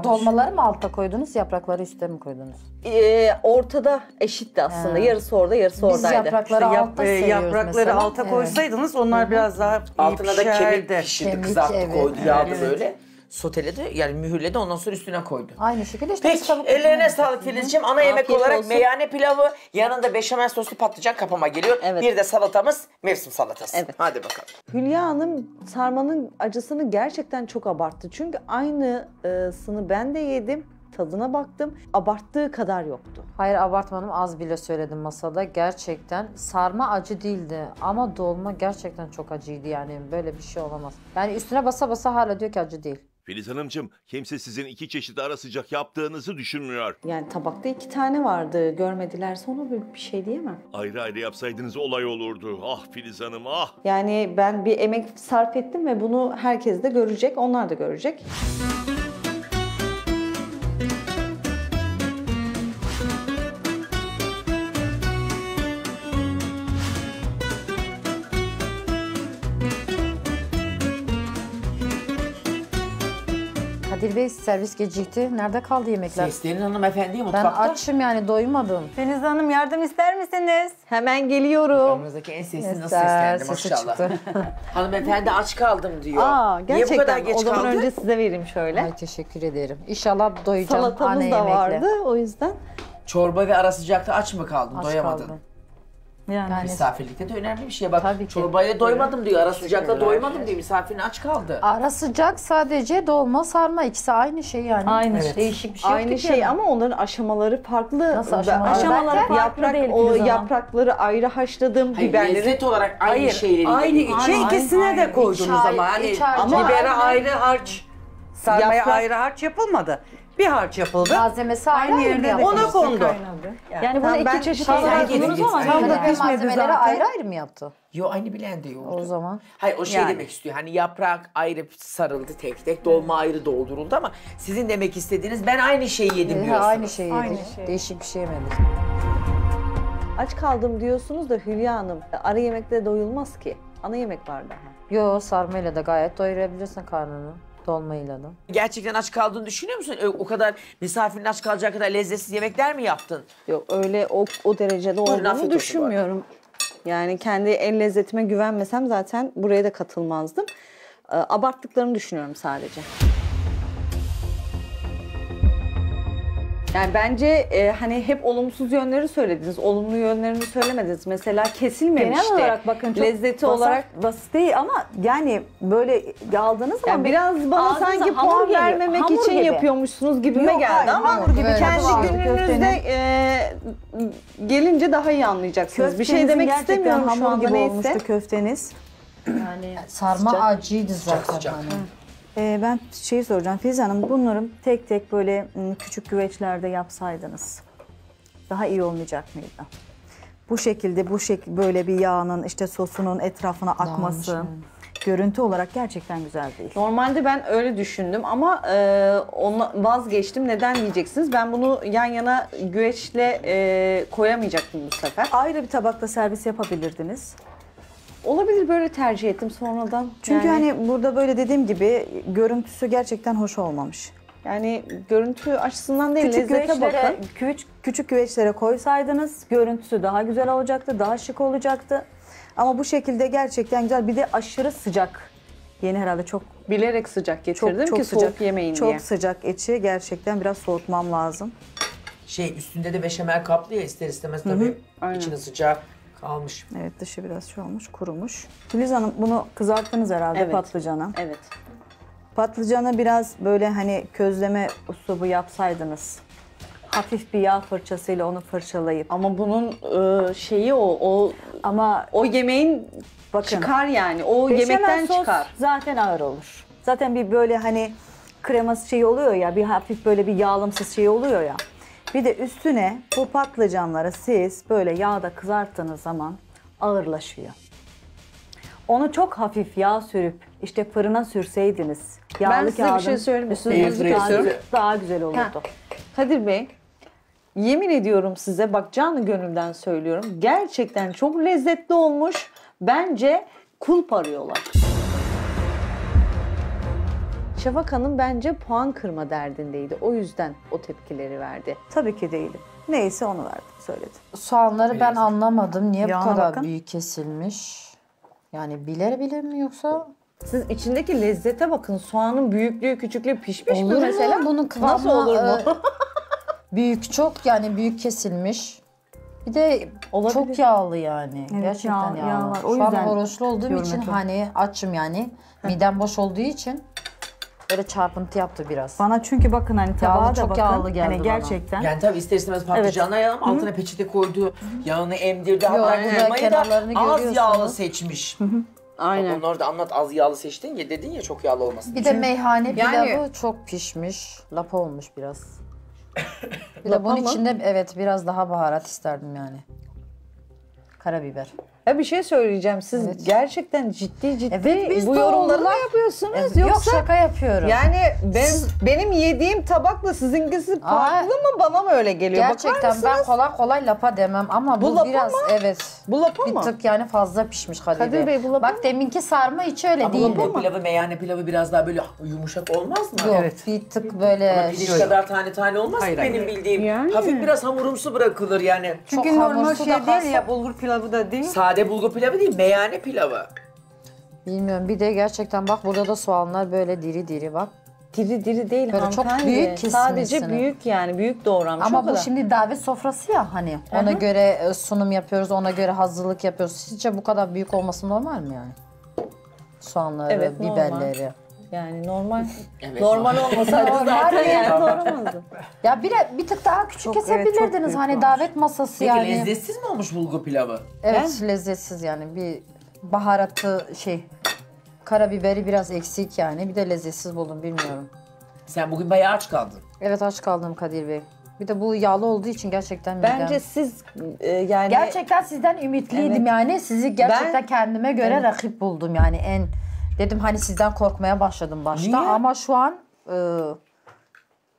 e, dolmaları mı altta koydunuz, yaprakları üstte mi koydunuz? Ee, ortada eşitti aslında. Yarısı orada, yarısı Biz oradaydı. yaprakları İşte yap- altta e, seviyoruz yaprakları mesela. alta Evet. koysaydınız onlar biraz daha iyi Altına da kemik pişerdi. pişirdi, Kemik, kızarttı, evet. koydu, yağdı böyle. Soteledi, yani mühürledi, ondan sonra üstüne koydu. Aynı şekilde işte Peki, tavuk ellerine sağlık Filizciğim. Ana yemek Afiyet olarak olsun. meyhane pilavı, yanında beşamel soslu patlıcan kapama geliyor. Evet. Bir de salatamız, mevsim salatası. Evet. Hadi bakalım. Hülya Hanım sarmanın acısını gerçekten çok abarttı. Çünkü aynısını ben de yedim. Tadına baktım. Abarttığı kadar yoktu. Hayır abartmadım az bile söyledim masada. Gerçekten sarma acı değildi ama dolma gerçekten çok acıydı yani böyle bir şey olamaz. Yani üstüne basa basa hala diyor ki acı değil. Filiz Hanımcığım kimse sizin iki çeşit ara sıcak yaptığınızı düşünmüyor. Yani tabakta iki tane vardı. Görmediler sonra bir şey diyemem. Ayrı ayrı yapsaydınız olay olurdu. Ah Filiz Hanım ah. Yani ben bir emek sarf ettim ve bunu herkes de görecek. Onlar da görecek. Bey servis gecikti. Nerede kaldı yemekler? Seslerin hanımefendi Ben mutfakta. açım yani doymadım. Filiz Hanım yardım ister misiniz? Hemen geliyorum. Aramızdaki en sesli nasıl Ister, seslendi sesi maşallah. çıktı. hanımefendi aç kaldım diyor. Aa, Niye bu gerçekten. kadar geç o zaman kaldı? önce size vereyim şöyle. Ay teşekkür ederim. İnşallah doyacağım Salatamız da yemekle. vardı o yüzden. Çorba ve ara sıcakta aç mı kaldın? Aç Doyamadın. kaldım. Yani. Yani Misafirlikte de önemli bir şey. Bak Tabii ki. çorbaya doymadım diyor. Ara sıcakta doymadım diyor. Misafirin aç kaldı. ara sıcak sadece dolma sarma ikisi aynı şey yani. Aynı Evet. değişik bir şey Aynı şey yani. ama onların aşamaları farklı. Nasıl aşamaları? Aşamaları Yaprak- farklı yaprak, değil o Hanım. yaprakları ayrı haşladım. Hayır, biberleri lezzet olarak aynı Hayır, şeyleri aynı içe ikisine aynen. de koydunuz har- ama hani bibere aynen. ayrı harç, sarmaya Yaprak- ayrı harç yapılmadı. Bir harç yapıldı. Malzemesi ayrı mı yaptınız? Ona kondu. Yani bunu Tamam, iki çeşit Sen olarak yiyoruz ama tam da Aynen. pişmedi Malzemeleri zaten. ayrı ayrı mı yaptı? Yo aynı blende yoğurdu. O zaman. Hayır o şey Yani. demek istiyor. Hani yaprak ayrı sarıldı tek tek, dolma ayrı dolduruldu ama sizin demek istediğiniz ben aynı şeyi yedim Ha, diyorsunuz. aynı şeyi Aynı yedik. şey. Değişik bir şey yemedik. Aç kaldım diyorsunuz da Hülya Hanım ara yemekte doyulmaz ki. Ana yemek var daha. Yo sarmayla da gayet doyurabilirsin karnını. Dolmayla da. Gerçekten aç kaldığını düşünüyor musun? O kadar misafirin aç kalacağı kadar lezzetsiz yemekler mi yaptın? Yok öyle o, o derecede olduğunu düşünmüyorum. Yani kendi el lezzetime güvenmesem zaten buraya da katılmazdım. Ee, abarttıklarını düşünüyorum sadece. Yani bence e, hani hep olumsuz yönleri söylediniz, olumlu yönlerini söylemediniz. Mesela kesilmemişti. Genel olarak bakın çok lezzeti basit- olarak basit değil ama yani böyle aldığınız zaman yani bir- biraz bana ağzınıza sanki hamur puan vermemek hamur için gibi. yapıyormuşsunuz gibime Yok, geldi hayır, ama hamur gibi Evet. kendi gününüzde e, gelince daha iyi anlayacaksınız. bir şey demek istemiyorum şu hamur anda gibi neyse. olmuştu köfteniz. Yani sarma acıydı zaten. sıcak. Hani. Ee, ben şeyi soracağım Filiz Hanım bunları tek tek böyle ım, küçük güveçlerde yapsaydınız daha iyi olmayacak mıydı? Bu şekilde bu şekil böyle bir yağının işte sosunun etrafına akması Dağılmış, görüntü olarak gerçekten güzel değil. Normalde ben öyle düşündüm ama e, ona vazgeçtim. Neden diyeceksiniz? Ben bunu yan yana güveçle e, koyamayacaktım bu sefer. Ayrı bir tabakta servis yapabilirdiniz. Olabilir böyle tercih ettim sonradan. Çünkü yani, hani burada böyle dediğim gibi görüntüsü gerçekten hoş olmamış. yani görüntü açısından değil Küçük lezzete bakın. küçük, küçük güveçlere koysaydınız görüntüsü daha güzel olacaktı, daha şık olacaktı. Ama bu şekilde gerçekten güzel. Bir de aşırı sıcak. Yeni herhalde çok Bilerek sıcak çok getirdim çok ki sıcak soğuk yemeyin Çok diye. sıcak içi gerçekten biraz soğutmam lazım. Şey üstünde de beşamel kaplı ya ister istemez tabii Aynen. içinin sıcağı kalmış. Evet dışı biraz şey olmuş, kurumuş. Filiz Hanım bunu kızarttınız herhalde Evet. patlıcanı. Evet. Patlıcanı biraz böyle hani közleme uslubu yapsaydınız. Hafif bir yağ fırçasıyla onu fırçalayıp. Ama bunun e, şeyi o, o Ama o yemeğin bakın çıkar yani. O Beşamel yemekten sos çıkar. zaten ağır olur. Zaten bir böyle hani kreması şey oluyor ya, bir hafif böyle bir yağlımsız şey oluyor ya. Bir de üstüne bu patlıcanları siz böyle yağda kızarttığınız zaman ağırlaşıyor. Onu çok hafif yağ sürüp işte fırına sürseydiniz. Yağlı Ben size bir şey söyleyeyim mi? üstüne Sözünüzü daha, güzel- daha güzel olurdu. Kadir Bey, yemin ediyorum size bak canı gönülden söylüyorum. Gerçekten çok lezzetli olmuş. Bence kulp arıyorlar. Şafak Hanım bence puan kırma derdindeydi. O yüzden o tepkileri verdi. Tabii ki değilim. Neyse onu verdim, söyledim. Soğanları ben anlamadım. Niye Yağına bu kadar bakın. büyük kesilmiş? Yani bile bile mi yoksa? Siz içindeki lezzete bakın. Soğanın büyüklüğü, küçüklüğü pişmiş Olur mi mu? mesela? Bunun kıvamı Nasıl olur bu? e, büyük çok yani büyük kesilmiş. Bir de Olabilir. çok yağlı yani. Evet, Gerçekten yağ- yağlı. yağ var. O Şu an yüzden oruçlu olduğum için hani açım yani. Midem boş olduğu için böyle çarpıntı yaptı biraz. Bana çünkü bakın hani tabağa Yağlı, da çok bakın. yağlı geldi hani bana. gerçekten. Yani tabii ister istemez patlıcanı ayalım altına peçete koydu. Yağını emdirdi. Hatta burada elmayı da az yağlı seçmiş. Aynen. Onları da anlat az yağlı seçtin ya dedin ya çok yağlı olmasın. Bir de meyhane Yani- pilavı çok pişmiş. Lapa olmuş biraz. Bir de bunun içinde evet biraz daha baharat isterdim yani. Karabiber. Ya bir şey söyleyeceğim. Siz Evet. gerçekten ciddi ciddi Evet, biz bu yorumları mı yapıyorsunuz? Evet, Yoksa Yok şaka yapıyorum. Yani ben benim yediğim tabakla sizinkisi farklı mı bana mı öyle geliyor? Bakar Gerçekten mısınız? ben kolay kolay lapa demem ama Bu bu, lapa biraz mı? evet. Bu lapa Bir mı? tık yani fazla pişmiş Kadir, Kadir Bey, bu lapa Bak deminki sarma hiç öyle Ama değildi. bulgur pilavı, meyhane pilavı biraz daha böyle yumuşak olmaz mı? Yok bir tık böyle Pirinç şey, kadar tane tane olmaz Hayır, mı benim hayır. bildiğim? Yani. Hafif biraz hamurumsu bırakılır yani. çok Çünkü normal hamursu şey da değil kalsa- ya bulgur pilavı da değil. Sade bulgur pilavı değil, meyhane pilavı. Bilmiyorum bir de gerçekten bak burada da soğanlar böyle diri diri bak. Diri diri değil Böyle çok hanımefendi. büyük. Sadece büyük yani büyük doğranmış o Ama bu kadar. şimdi davet sofrası ya hani ona göre e, sunum yapıyoruz ona göre hazırlık yapıyoruz. Sizce bu kadar büyük olması normal mi yani? Soğanları, Evet, normal. biberleri. Yani normal. Evet. Normal olmasaydı zaten yani. yani doğramazdı. Ya bir, bir tık daha küçük Çok- evet, kesebilirdiniz çok büyük hani olmuş. davet masası Peki yani. lezzetsiz mi olmuş bulgur pilavı? Evet lezzetsiz yani bir baharatı şey karabiberi biraz eksik yani bir de lezzetsiz buldum bilmiyorum. Sen bugün bayağı aç kaldın. Evet aç kaldım Kadir Bey. Bir de bu yağlı olduğu için gerçekten midem- Bence siz e, yani Gerçekten sizden ümitliydim Evet. yani. Sizi gerçekten Ben- kendime göre rakip buldum yani. En dedim hani sizden korkmaya başladım başta Niye? ama şu an e,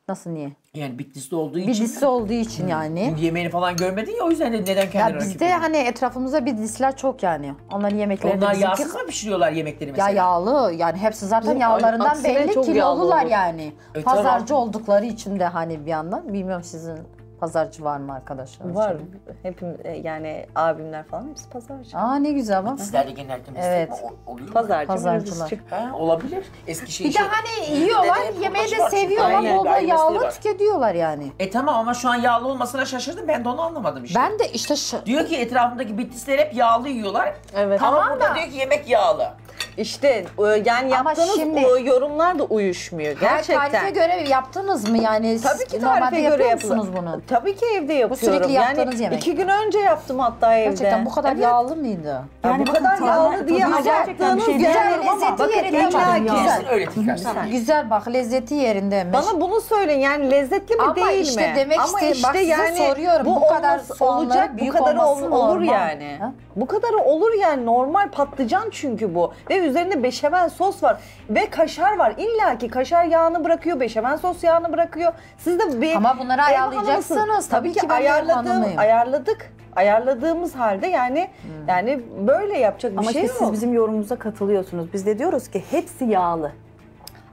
nasıl niye? Yani Bitlis'te olduğu için. Bir lise olduğu için yani. Çünkü yemeğini falan görmedin ya o yüzden de neden kendini Ya rakip bizde buldun? hani etrafımızda bir disler çok yani. Onların yemekleri Onlar bizimki- yağsız mı pişiriyorlar yemekleri mesela? Ya yağlı yani hepsi zaten Bizim yağlarından aksine belli çok yağlı kilolular olur. yani. E, Pazarcı oldukları için de hani bir yandan bilmiyorum sizin pazarcı var mı arkadaşlarınız? var hepim e, yani abimler falan hepsi pazarcı. Aa ne güzel bak. Sizlerde genelde meslek Evet. o- oluyor mu? Pazarcı, Pazarcılar. minibüsçü. Ha, olabilir. Eskişehir. Bir de şey- hani yiyorlar, Bizde de yemeği de hep var. seviyorlar, Aynen, bol bol yağlı var. tüketiyorlar yani. E tamam ama şu an yağlı olmasına şaşırdım. Ben de onu anlamadım işte. Ben de işte şu... Diyor ki etrafındaki bitlisler hep yağlı yiyorlar. Evet. Ama Tamam burada da- diyor ki yemek yağlı. İşte e, yani Ama yaptığınız şimdi- o yorumlar da uyuşmuyor Her gerçekten. tarife göre yaptınız mı yani? Tabii ki normalde tarife göre yapıyor musunuz bunu? Tabii ki evde yapıyorum. sürekli yani yaptığınız yemek. iki gün önce yaptım hatta evde. Gerçekten bu kadar Evet. yağlı mıydı? Ya Yani bu bakın kadar tadı- yağlı diye gerçekten bir şey Güzel demiyorum ama lezzeti bakın yerinde illa tadı ki. güzel. Kesin öyle tekrar. Güzel bak lezzeti yerinde mi? Bana bunu söyleyin yani lezzetli mi Ama değil işte mi? demek Ama iste- bak size soruyorum, bu kadar olması- soğanları olacak, bu büyük kadar olması olur normal. yani. Ha? Bu kadar olur yani normal patlıcan çünkü bu. Ve üzerinde beşamel sos var ve kaşar var. İlla ki kaşar yağını bırakıyor, beşamel sos yağını bırakıyor. Siz de bir Ama bunları ayarlayacaksınız. hanımısınız. Tabii ki ben hanımıyım. ayarladık. Ayarladığımız halde yani yani böyle yapacak bir Ama şey işte yok. siz bizim yorumumuza katılıyorsunuz. Biz de diyoruz ki hepsi yağlı.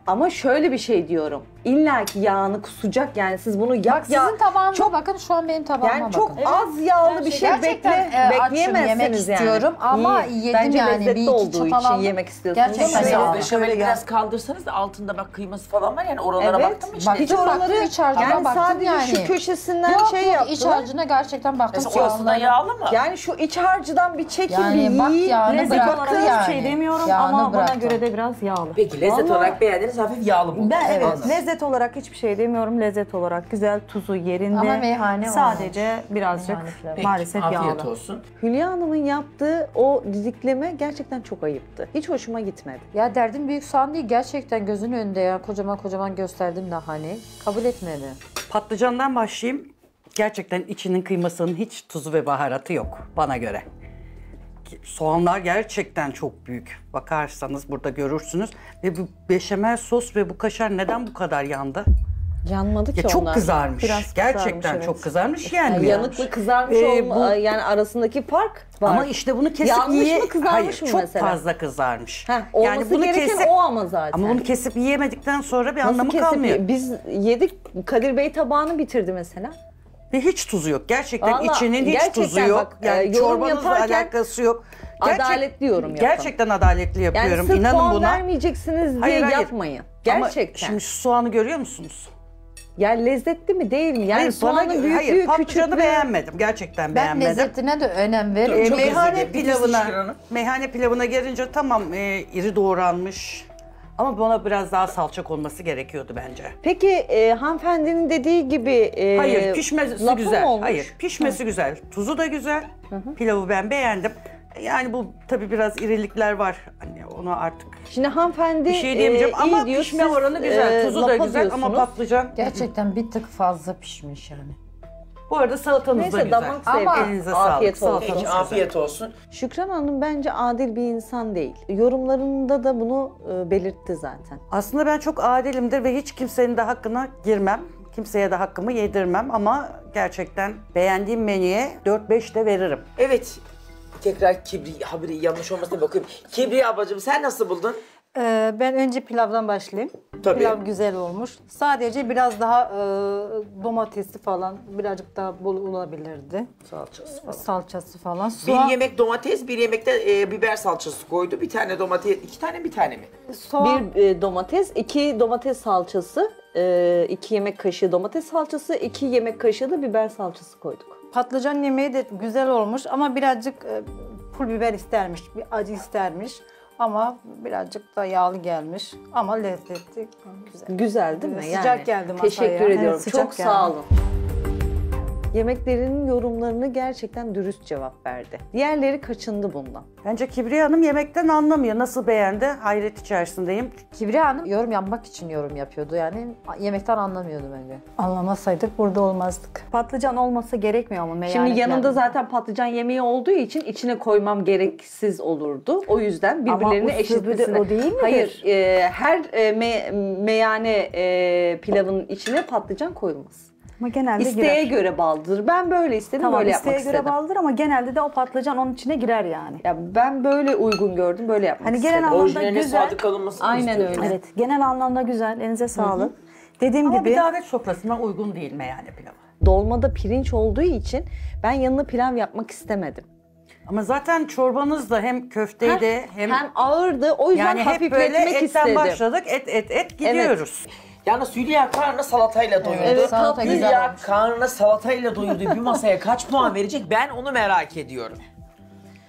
Ama şöyle bir şey diyorum. İlla ki yağını kusacak yani siz bunu yap Bak sizin tabağınıza çok- bakın şu an benim tabağıma yani bakın. çok az yağlı bir şey bekle, e, bekleyemezsiniz yemek yani. istiyorum ama yedim Bence yani, lezzetli bir iki olduğu çatal için aldım. yemek istiyorsunuz. Gerçekten yağlı. Beşameli Şöyle biraz kaldırsanız da altında bak kıyması falan var yani oralara Evet. baktım mı hiç? Bak, Hiç Bütün oraları iç harcına yani baktım sadece yani. şu köşesinden Yok şey yok iç harcına gerçekten baktım. Mesela orası da yağlı mı? Yani şu iç harcından bir çekin Yani bir bak yiyin. Lezzet olarak hiçbir yani. şey demiyorum Yağını ama bana göre de biraz yağlı. Peki lezzet olarak beğendiniz hafif yağlı buldunuz. Ben evet Anladım. Lezzet olarak hiçbir şey demiyorum. Lezzet olarak güzel, tuzu yerinde. Ama meyhane Sadece birazcık Meyhane falan. Peki, maalesef afiyet yağlı. olsun. Hülya Hanım'ın yaptığı o didikleme gerçekten çok ayıptı. Hiç hoşuma gitmedi. Ya derdim büyük soğan değil gerçekten gözün önünde ya kocaman kocaman gösterdim de hani kabul etmedi. Patlıcandan başlayayım. Gerçekten içinin kıymasının hiç tuzu ve baharatı yok bana göre. Soğanlar gerçekten çok büyük. Bakarsanız burada görürsünüz. Ve bu beşamel sos ve bu kaşar neden bu kadar yandı? Yanmadı ki Ya çok onlar. kızarmış. Biraz kızarmış, gerçekten evet. çok kızarmış Yani yenmiyor. yanıklı kızarmış Ee, olma, bu- yani arasındaki fark var. Ama işte bunu kesip Yanmış yiye... mı, kızarmış Hayır, mı çok mesela? fazla kızarmış. Heh, olması gereken o ama zaten. Ama bunu kesip yiyemedikten sonra bir Nasıl anlamı kesip- kalmıyor. Biz yedik. Kadir Bey tabağını bitirdi mesela. Ve hiç tuzu yok. Gerçekten Vallahi içinin hiç gerçekten tuzu yok. bak, e, yani yorum çorbanızla yaparken alakası yok. adaletli yorum yapın. Gerçekten adaletli Yani yapıyorum. sırf İnanın puan buna. vermeyeceksiniz diye Hayır, hayır. yapmayın. Ama Gerçekten. şimdi şu soğanı görüyor musunuz? Yani lezzetli mi değil mi? Yani hayır, soğanın büyüklüğü, hayır, patlıcanı küçüklüğü. beğenmedim. Gerçekten Ben beğenmedim. lezzetine de önem Ee, veriyorum. Çok meyhane pilavına, meyhane pilavına gelince tamam e, iri doğranmış. Ama bana biraz daha salça konması gerekiyordu bence. Peki e, hanımefendinin dediği gibi e, Hayır pişmesi mı güzel. olmuş? Hayır pişmesi güzel. Tuzu da güzel. Pilavı ben beğendim. Yani bu tabii biraz irilikler var. Hani onu artık Şimdi hanımefendi bir şey diyemeyeceğim e, ama diyor, pişme siz, oranı güzel. e, Tuzu da lapa güzel ama diyorsunuz. patlıcan. Gerçekten bir tık fazla pişmiş yani. Bu arada salatanız da Neyse güzel. damak Ama elinize Afiyet sağlık. olsun. Salatanız Peki güzel. afiyet olsun. Şükran Hanım bence adil bir insan değil. Yorumlarında da bunu e, belirtti zaten. Aslında ben çok adilimdir ve hiç kimsenin de hakkına girmem. Kimseye de hakkımı yedirmem ama gerçekten beğendiğim menüye 4-5 de veririm. Evet. Tekrar Kibri haberi yanlış olmasına bakıyorum. Kibri ablacığım sen nasıl buldun? Ee, ben önce pilavdan başlayayım. Tabii. Pilav güzel olmuş. Sadece biraz daha e, domatesi falan birazcık daha bol olabilirdi. Salçası. Salçası falan. Bir Soğan, yemek domates, bir yemekte e, biber salçası koydu. Bir tane domates, iki tane bir tane mi? soğan, Bir e, domates, iki domates salçası, e, iki yemek kaşığı domates salçası, iki yemek kaşığı da biber salçası koyduk. patlıcan yemeği de güzel olmuş ama birazcık e, pul biber istermiş, bir acı istermiş. Ama birazcık da yağlı gelmiş ama lezzetli, güzel. Güzel değil mi? Evet, sıcak geldi masaya. Teşekkür Evet, ediyorum. sıcak Çok geldi. sağ olun. Yemeklerinin yorumlarını gerçekten dürüst cevap verdi. Diğerleri kaçındı bundan. Bence Kibriye Hanım yemekten anlamıyor. Nasıl beğendi? Hayret içerisindeyim. Kibriye Hanım yorum yapmak için yorum yapıyordu yani yemekten anlamıyordu bence. Anlamasaydık burada olmazdık. Patlıcan olması gerekmiyor ama Şimdi yanında meyhanelerde. zaten patlıcan yemeği olduğu için içine koymam gereksiz olurdu. O yüzden birbirlerini Ama eşitmesine. o değil midir? Hayır, e, her e, me- meyhane e, pilavının içine patlıcan koyulmaz. Ama genelde İsteğe girer. göre baldır. Ben böyle istedim, Tamam böyle isteğe yapmak göre istedim. baldır ama genelde de o patlıcan onun içine girer yani. Ya ben böyle uygun gördüm, böyle yapmak Hani istedim. genel anlamda Orijinaline güzel. sadık kalınmasını Aynen istiyorum. öyle. Evet genel anlamda güzel. Elinize sağlık. Dediğim Ama gibi bir davet sofrasına uygun değil meyhane pilavı. Dolmada pirinç olduğu için ben yanına pilav yapmak istemedim. Ama zaten çorbanız da hem köfteydi hem, Hem ağırdı, o yüzden yani hep böyle hafifletmek etten istedim. başladık et et et gidiyoruz. Yalnız Hülya karnına salatayla doyurdu. Evet, salata güzel Hülya olmuş. salatayla doyurdu. bir masaya kaç puan verecek ben onu merak ediyorum.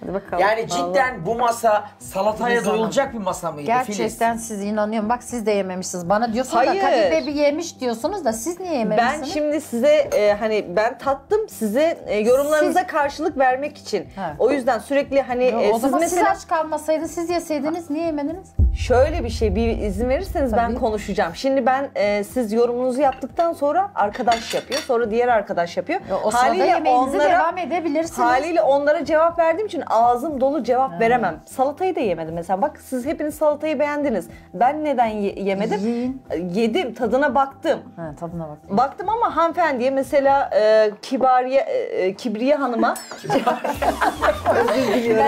Hadi bakalım. Yani cidden bu masa salataya doyulacak bir masa mıydı Filiz? Gerçekten siz inanıyorum. Bak siz de yememişsiniz. Bana diyorsunuz Hayır. da Kadir Bey bir yemiş diyorsunuz da siz niye yememişsiniz? Ben şimdi size e, hani ben tattım size e, yorumlarınıza Siz- karşılık vermek için. Ha. O yüzden sürekli hani Yo, e, o siz zaman mesela siz aç kalmasaydınız siz yeseydiniz niye yemediniz? şöyle bir şey bir izin verirseniz ben Tabii. konuşacağım. Şimdi ben e, siz yorumunuzu yaptıktan sonra arkadaş yapıyor. Sonra diğer arkadaş yapıyor. Yo, o sırada yemeğinize devam edebilirsiniz. Haliyle onlara cevap verdiğim için ağzım dolu cevap veremem. Salatayı da yemedim mesela. Bak siz hepiniz salatayı beğendiniz. Ben neden ye- yemedim? Yiyin. Yedim, tadına baktım. Ha, tadına bak. Baktım ama hanımefendiye mesela e, Kibariye, e, Kibriye Hanım'a özür diliyorum.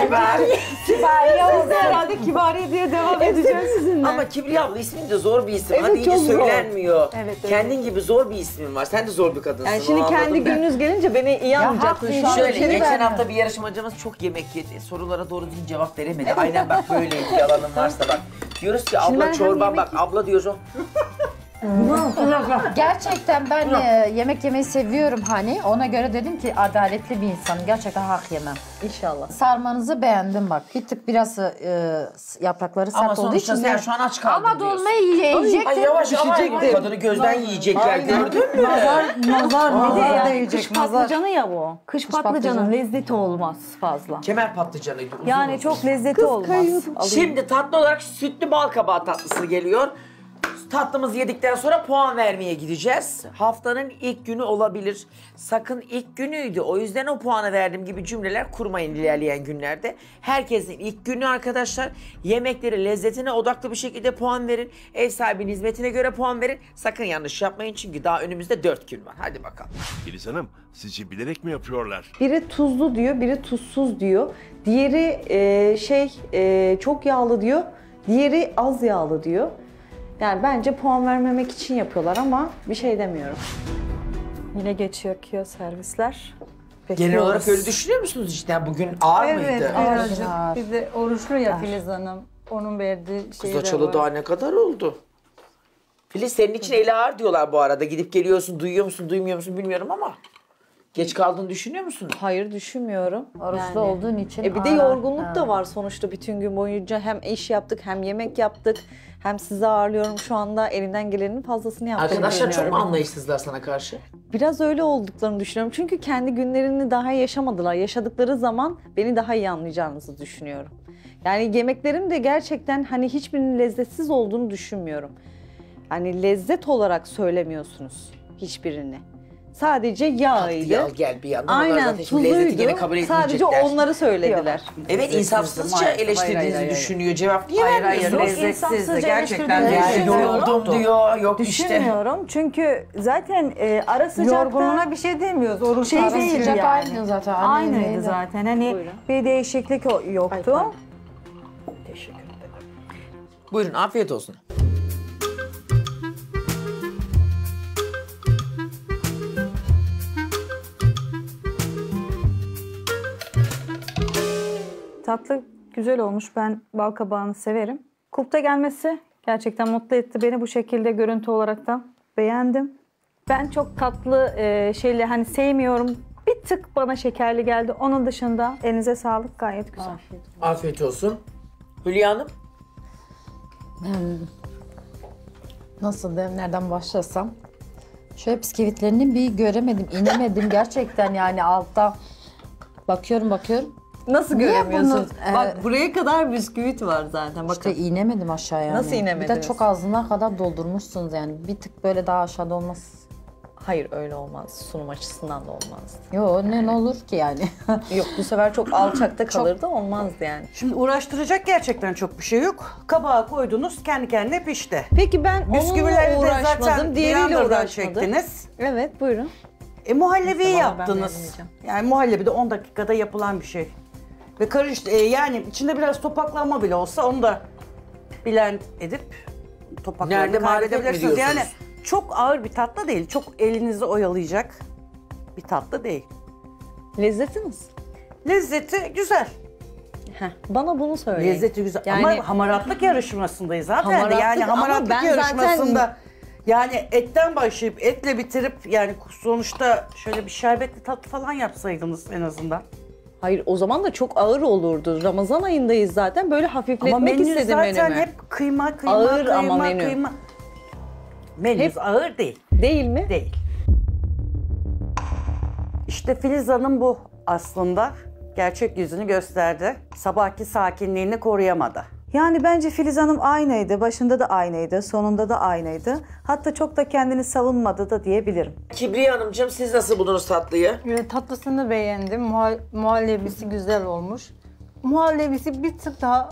Kibariye de herhalde Kibariye diye devam edeceğim sizinle. Ama Kibriye abla ismin de zor bir isim. Evet, Hadi çok zor. söylenmiyor. Evet, öyle. Kendin gibi zor bir ismin var. Sen de zor bir kadınsın. Yani şimdi onu kendi ben. gününüz gelince beni iyi anlayacaksınız. Şu an Şöyle geçen hafta bir yarışmacımız çok yemek yedi. Sorulara doğru düzgün cevap veremedi. Aynen bak böyleydi yalanın varsa bak. Diyoruz ki Şimdi ben abla hem çorban yemek bak abla diyor o. Gerçekten ben e, yemek yemeyi seviyorum hani. Ona göre dedim ki adaletli bir insanım. Gerçekten hak yemem. İnşallah. Sarmanızı beğendim bak. Bir tık biraz e, yaprakları sert Ama olduğu sonuçta için. sen şu an aç kaldın Ama diyorsun. dolmayı yiyecektim. Ay yavaş yavaş kadını gözden yiyecekler gördün mü? Nazar, nazar, nazar değecek, kış nazar. patlıcanı ya bu. Kış, patlıcanın patlıcanı. lezzeti olmaz fazla. Kemer patlıcanıydı. uzun Yani uzun. çok lezzeti olmaz. Şimdi tatlı olarak sütlü bal kabağı tatlısı geliyor. Tatlımızı yedikten sonra puan vermeye gideceğiz. Haftanın ilk günü olabilir. Sakın ilk günüydü. O yüzden o puanı verdim gibi cümleler kurmayın ilerleyen günlerde. Herkesin ilk günü arkadaşlar. Yemekleri lezzetine odaklı bir şekilde puan verin. Ev sahibinin hizmetine göre puan verin. Sakın yanlış yapmayın çünkü daha önümüzde dört gün var. Hadi bakalım. Filiz Hanım sizce bilerek mi yapıyorlar? Biri tuzlu diyor, biri tuzsuz diyor. Diğeri e, şey e, çok yağlı diyor. Diğeri az yağlı diyor. Yani bence puan vermemek için yapıyorlar ama bir şey demiyorum. Yine geçiyor kiyo servisler. Genel Bekliyoruz. olarak öyle düşünüyor musunuz cidden? Bugün ağır Evet, mıydı? birazcık. Ağır. Bir de oruçlu ya Filiz Hanım. Onun verdiği Kız şeyler açalı daha ne kadar oldu? Filiz senin için eli ağır diyorlar bu arada. Gidip geliyorsun, duyuyor musun, duymuyor musun bilmiyorum ama. Geç kaldığını düşünüyor musun? Hayır düşünmüyorum. Oruçlu olduğun için. E bir de ağır. yorgunluk Ha. da var sonuçta bütün gün boyunca hem iş yaptık hem yemek yaptık. Hem sizi ağırlıyorum şu anda elinden gelenin fazlasını yaptım. Arkadaşlar çok mu anlayışsızlar sana karşı? Biraz öyle olduklarını düşünüyorum. Çünkü kendi günlerini daha yaşamadılar. Yaşadıkları zaman beni daha iyi anlayacağınızı düşünüyorum. Yani yemeklerim de gerçekten hani hiçbirinin lezzetsiz olduğunu düşünmüyorum. Hani lezzet olarak söylemiyorsunuz hiçbirini. Sadece yağıydı. Al gel bir yandan. Aynen zaten şimdi lezzeti gene kabul tuzluydu. Sadece onları söylediler. Evet insafsızca eleştirdiğinizi düşünüyor. Cevap niye Hayır hayır insafsızca gerçekten Yani lezzetsiz. yoruldum diyor. Yok işte. Düşünmüyorum çünkü zaten e, ara sıcakta Yorgunluğuna bir şey demiyoruz. Oruç şey arası. değil sıcak yani. aynı zaten, Aynıydı zaten. Hani Buyurun. bir değişiklik yoktu. Buyurun afiyet olsun. Tatlı güzel olmuş. Ben bal kabağını severim. Kulpta gelmesi gerçekten mutlu etti beni. Bu şekilde görüntü olarak da beğendim. Ben çok tatlı e, şeyle hani sevmiyorum. Bir tık bana şekerli geldi. Onun dışında elinize sağlık gayet güzel. Afiyet olsun. Hülya Hanım. Nasıl diyeyim, nereden başlasam? Şöyle bisküvitlerini bir göremedim, inemedim gerçekten yani altta. Bakıyorum bakıyorum. Nasıl Niye göremiyorsunuz? bunu, e, Bak buraya kadar bisküvit var zaten. Bakın. İşte inemedim aşağı yani. Nasıl Bir de çok ağzına kadar doldurmuşsunuz yani. Bir tık böyle daha aşağıda olmaz. Hayır öyle olmaz. Sunum açısından da olmaz. Yo ne, ne olur ki yani. Yok bu sefer çok alçakta kalırdı olmazdı yani. Şimdi uğraştıracak gerçekten çok bir şey yok. Kabağa koydunuz kendi kendine pişti. Peki ben Bisküvileri onunla de zaten uğraşmadım. Diğeriyle blenderdan uğraşmadım. çektiniz. Evet buyurun. E ben yaptınız. beğenmeyeceğim. Yani muhallebi de 10 dakikada yapılan bir şey. Ve karış e, yani içinde biraz topaklanma bile olsa onu da blend edip Nerede topaklarını marifet mi kaybedebilirsiniz. Yani çok ağır bir tatlı değil. Çok elinizi oyalayacak bir tatlı değil. Lezzeti nasıl? Lezzeti güzel. Heh, bana bunu söyleyin. Lezzeti güzel. Yani- Ama hamaratlık yarışmasındayız hanımefendi. Hamaratlık yani ama hamaratlık ben yarışmasında yani etten başlayıp etle bitirip yani sonuçta şöyle bir şerbetli tatlı falan yapsaydınız en azından. Hayır o zaman da çok ağır olurdu. Ramazan ayındayız zaten. Böyle hafifletmek Ama menü istedim zaten menümü. hep kıyma kıyma Ağır kıyma ama menü. kıyma. Menü Hep- ağır değil. Değil mi? Değil. İşte Filiz Hanım bu aslında. Gerçek yüzünü gösterdi. Sabahki sakinliğini koruyamadı. Yani bence Filiz Hanım aynıydı. Başında da aynıydı. Sonunda da aynıydı. Hatta çok da kendini savunmadı da diyebilirim. Kibriye Hanımcığım siz nasıl buldunuz tatlıyı? Ee, tatlısını beğendim. Muhal- muhallebisi güzel olmuş. Muhallebisi bir tık daha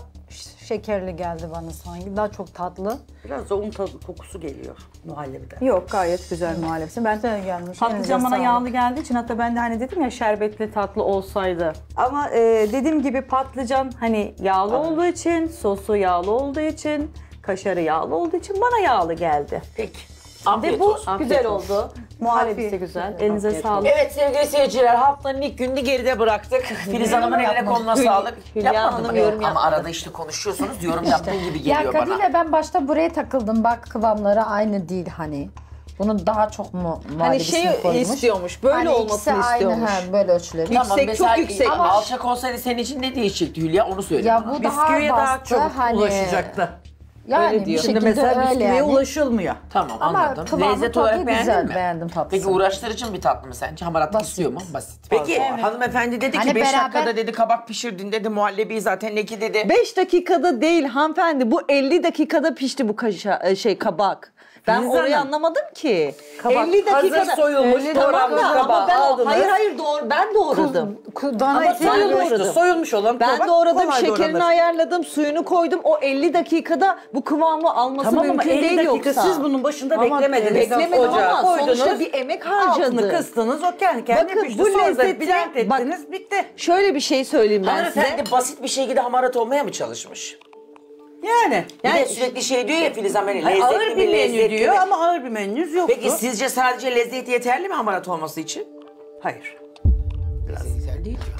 şekerli geldi bana sanki. Daha çok tatlı. Biraz da un tadı kokusu geliyor muhallebide. Yok gayet güzel muhalefeti. Ben Güzel gelmiş. Patlıcan bana yağlı geldiği için hatta ben de hani dedim ya şerbetli tatlı olsaydı. Ama e, dediğim gibi patlıcan hani yağlı olduğu için, sosu yağlı olduğu için, kaşarı yağlı olduğu için bana yağlı geldi. Peki. Afiyet Ve bu olsun. güzel oldu. Muhalefeti Afiyet güzel. Elinize Afiyet sağlık. Evet sevgili seyirciler haftanın ilk gününü geride bıraktık. Filiz Hanım'ın eline koluna sağlık. Hülya Yapmadı Hanım yorum Ama yapmadı. arada işte konuşuyorsunuz yorum yaptığın gibi Ya geliyor bana. Kadir'le ben başta buraya takıldım. Bak kıvamları aynı değil hani. Bunun daha çok mu Hani muhallebisini şey koymuş. istiyormuş. Böyle Hani olmasını ikisi istiyormuş. Aynı, he, böyle ölçüleri. Yüksek, çok mesela yüksek. Ama alçak olsaydı senin için ne değişecekti Hülya onu söyle Ya bana. bu daha Bisküviye daha bastı çok hani. ulaşacaktı. Yani Öyle diyor. Şimdi mesela bisküviye yani. ulaşılmıyor. Tamam Ama anladım. Lezzet olarak beğendin güzel, mi? beğendim tatlısını. Peki uğraştırıcı mı bir tatlı mı sence? Hamaratlık Basit. istiyor mu? Basit. Peki hanımefendi dedi ki Hani 5 beraber- dakikada dedi kabak pişirdin dedi muhallebi zaten neki dedi. 5 dakikada değil hanımefendi. Bu 50 dakikada pişti bu kaşa, e, şey kabak. Ben Filiz orayı Hanım. anlamadım ki. Kabak 50 hazır dakikada soyulmuş, Tamam doğranmış da kabağı ama ben aldınız. hayır hayır doğru ben doğradım. Ku- Dana Ama eti doğradım. Soyulmuş olan Ben kabak doğradım, kolay şekerini doğranır. ayarladım, suyunu koydum. O 50 dakikada bu kıvamı alması Tamam ama mümkün 50 değil dakika yoksa. siz bunun başında Ama beklemediniz. beklemedim Ocağa ama koydunuz, sonuçta bir emek Altını harcadı. kıstınız, o kendi kendine Bakın, pişti. bu Sonra da lezzeti- blend bak- ettiniz, bitti. Şöyle bir şey söyleyeyim ben size. Hanımefendi basit bir şekilde hamarat olmaya mı çalışmış? Yani. Bir Yani- de sürekli şey diyor ya Filiz Hanım hani lezzetli ağır mi bir menü lezzetli diyor mi? ama ağır bir menünüz yoktu. Peki sizce sadece lezzet yeterli mi hamarat olması için? Hayır.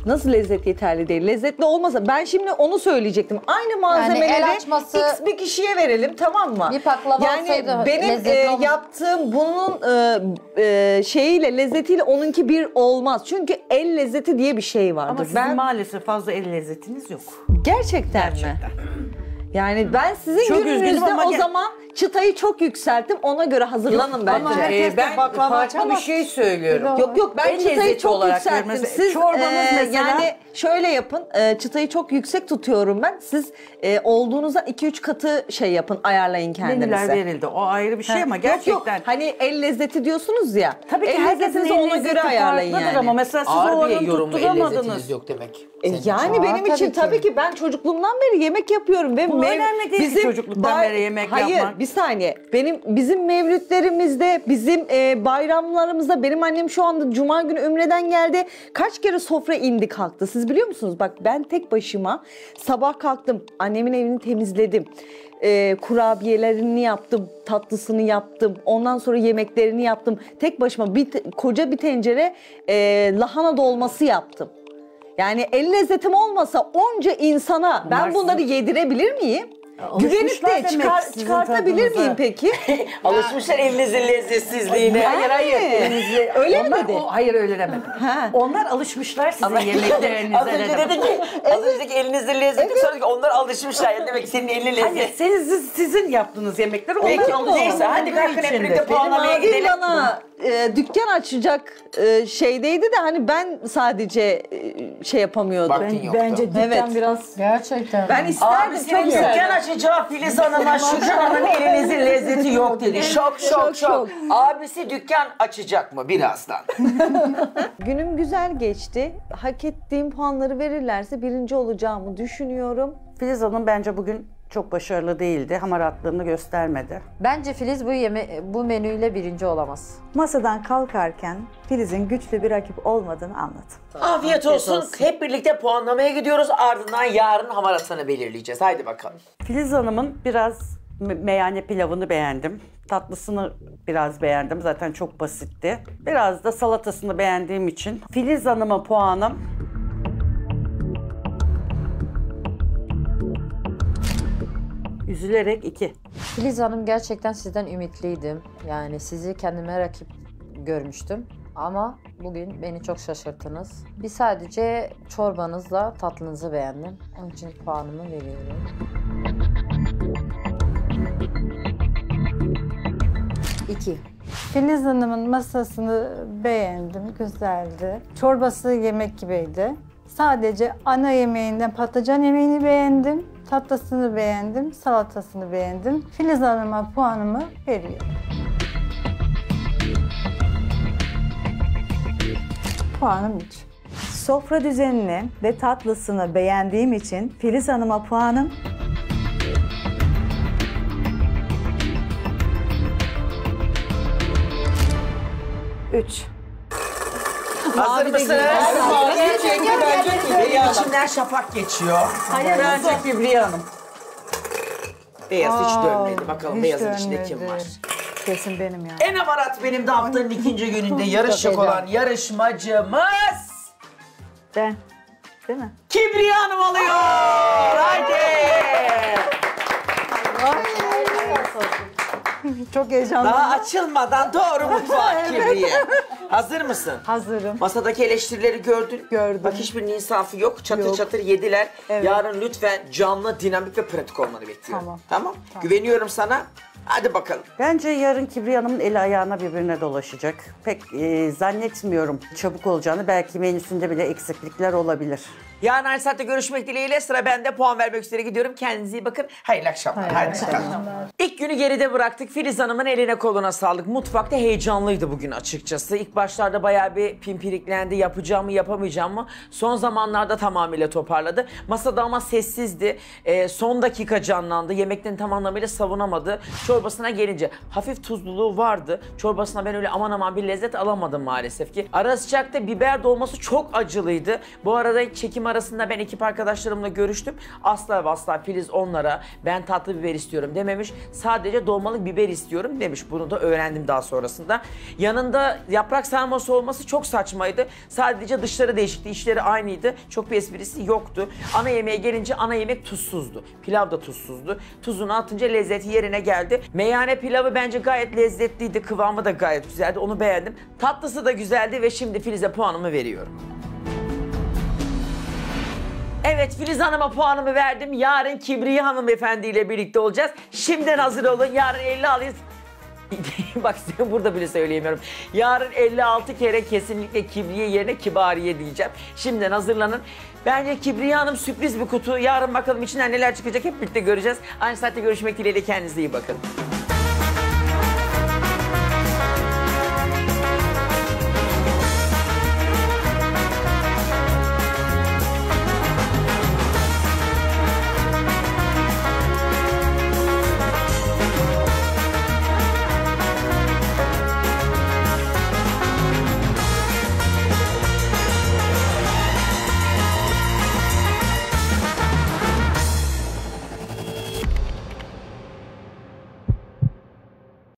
Nasıl lezzet yeterli değil? Lezzetli olmasa ben şimdi onu söyleyecektim. Aynı malzemeleri el açması- X bir kişiye verelim tamam mı? Bir baklava yani olsaydı benim lezzetli e, olmaz. yaptığım bunun e, e, şeyiyle lezzetiyle onunki bir olmaz. Çünkü el lezzeti diye bir şey vardır. Ama sizin ben maalesef fazla el lezzetiniz yok. gerçekten, mi? Yani ben sizin Çok üzgünüm gününüzde ama o gel- zaman çıtayı çok yükselttim. Ona göre hazırlanın bence. ama herkes de ben baklava farklı bir açamaz. şey söylüyorum. Yok yok ben En çıtayı çok olarak yükselttim. görmesi- Siz Çorbanız e, mesela- yani şöyle yapın e, çıtayı çok yüksek tutuyorum ben. Siz e, olduğunuzda 2-3 katı şey yapın ayarlayın kendinize. Menüler verildi. O ayrı bir şey ama Yok, gerçekten. Yok, hani el lezzeti diyorsunuz ya. Tabii ki el herkesin lezzetinizi el ona lezzeti göre ayarlayın farklıdır yani. ama mesela siz o Ağır bir oranı el tutturamadınız. lezzetiniz yok demek. E, Senin yani için. benim Aa, için tabii tabii ki. ben çocukluğumdan beri yemek yapıyorum ve Bu önemli değil ki çocukluğdan beri yemek Hayır, yapmak. Bir saniye. Benim bizim mevlütlerimizde, bizim e, bayramlarımızda benim annem şu anda cuma günü Ümre'den geldi. Kaç kere sofra indi kalktı. Siz biliyor musunuz? Bak ben tek başıma sabah kalktım. Annemin evini temizledim. E, kurabiyelerini yaptım, tatlısını yaptım. Ondan sonra yemeklerini yaptım. Tek başıma bir koca bir tencere e, lahana dolması yaptım. Yani el lezzetim olmasa onca insana ben bunları yedirebilir miyim? Güvenip alışmışlar de demek çıkar, sizin çıkartabilir tadınıza. miyim peki? Alışmışlar evinizin lezzetsizliğine. Hayır hayır. Öyle mi Onlar dedi? o- hayır öyle demedim. Ha. Onlar alışmışlar sizin Ama yemeklerinize. az önce dedim. dedi ki, az önceki elinizin lezzeti sonra dedi ki onlar alışmışlar. Yani demek ki senin elin Hani lezzet. siz, sizin yaptığınız yemekler onlar Peki alışmışlar. neyse hadi kalkın hep birlikte puanlamaya gidelim. bana e, dükkan açacak e, şeydeydi de hani ben sadece e, şey yapamıyordum. Vaktin yoktu. Bence dükkan Evet. biraz Gerçekten. Ben isterdim Abisinin çok isterdim. dükkan açacağı Filiz Hanım'a Şükran Hanım'ın elinizin lezzeti yok dedi. Şok, şok. şok. Abisi dükkan açacak mı birazdan? Günüm güzel geçti. Hak ettiğim puanları verirlerse birinci olacağımı düşünüyorum. Filiz Hanım bence bugün çok başarılı değildi. Hamaratlığını göstermedi. Bence Filiz bu yeme bu menüyle birinci olamaz. masadan kalkarken Filiz'in güçlü bir rakip olmadığını anladım. Afiyet olsun. Hep birlikte puanlamaya gidiyoruz. Ardından yarın hamaratını belirleyeceğiz. Haydi bakalım. Filiz Hanım'ın biraz me- meyhane pilavını beğendim. Tatlısını biraz beğendim. Zaten çok basitti. Biraz da salatasını beğendiğim için Filiz Hanım'a puanım Üzülerek iki. Filiz Hanım gerçekten sizden ümitliydim. Yani sizi kendime rakip görmüştüm. Ama bugün beni çok şaşırttınız. Bir sadece çorbanızla tatlınızı beğendim. Onun için puanımı veriyorum. İki. Filiz Hanım'ın masasını beğendim, güzeldi. Çorbası yemek gibiydi. Sadece ana yemeğinden patlıcan yemeğini beğendim. Tatlısını beğendim, salatasını beğendim. Filiz Hanım'a puanımı veriyorum. Puanım 3. Sofra düzenini ve tatlısını beğendiğim için Filiz Hanım'a puanım Üç. Hazır mısınız? Benim içimden şafak geçiyor. Bence Kibriye Hanım. Beyaz hiç dönmedi. Bakalım hiç beyazın içinde kim var? Kesin benim ya. En amarat benim de haftanın ikinci gününde yarışacak olan yarışmacımız Ben. Değil mi? Kibriye Hanım alıyor. Haydi. Çok heyecanlı. Daha açılmadan doğru mutfağa Kibriye. Hazır mısın? Hazırım. Masadaki eleştirileri gördün. Gördüm. Bak hiçbirinin insafı yok. Çatır Yok. çatır yediler. Evet. Yarın lütfen canlı, dinamik ve pratik olmanı bekliyorum. Tamam. Tamam. Güveniyorum sana. Hadi bakalım. Bence yarın Kibriye Hanım'ın eli ayağına birbirine dolaşacak. Pek e, zannetmiyorum çabuk olacağını. Belki menüsünde bile eksiklikler olabilir. Yarın aynı saatte görüşmek dileğiyle sıra bende puan vermek üzere gidiyorum. Kendinize iyi bakın. Hayırlı akşamlar. Hadi bakalım. İlk günü geride bıraktık. Filiz Hanım'ın eline koluna sağlık. Mutfakta heyecanlıydı bugün açıkçası. İlk başlarda bayağı bir pimpiriklendi. Yapacağım mı yapamayacağım mı? Son zamanlarda tamamıyla toparladı. Masada ama sessizdi. Ee, son dakika canlandı. Yemeklerini tam anlamıyla savunamadı. Çorbasına gelince hafif tuzluluğu vardı. Çorbasına ben öyle aman aman bir lezzet alamadım maalesef ki. Ara sıcakta biber dolması çok acılıydı. Bu arada çekim arasında ben ekip arkadaşlarımla görüştüm. Asla ve asla Filiz onlara ben tatlı biber istiyorum dememiş. Sadece dolmalık biber istiyorum demiş. Bunu da öğrendim daha sonrasında. Yanında yaprak sarması olması çok saçmaydı. Sadece dışları değişikti, içleri aynıydı. Çok bir esprisi yoktu. Ana yemeğe gelince ana yemek tuzsuzdu. Pilav da tuzsuzdu. Tuzunu atınca lezzeti yerine geldi. Meyhane pilavı bence gayet lezzetliydi. Kıvamı da gayet güzeldi. Onu beğendim. Tatlısı da güzeldi ve şimdi Filiz'e puanımı veriyorum. Evet Filiz Hanım'a puanımı verdim. Yarın Kibriye Hanımefendi ile birlikte olacağız. Şimdiden hazır olun. Yarın 50 alayım. Bak size burada bile söyleyemiyorum. Yarın 56 kere kesinlikle Kibriye yerine Kibariye diyeceğim. Şimdiden hazırlanın. Bence Kibriye Hanım sürpriz bir kutu. Yarın bakalım içinden neler çıkacak hep birlikte göreceğiz. Aynı saatte görüşmek dileğiyle kendinize iyi bakın.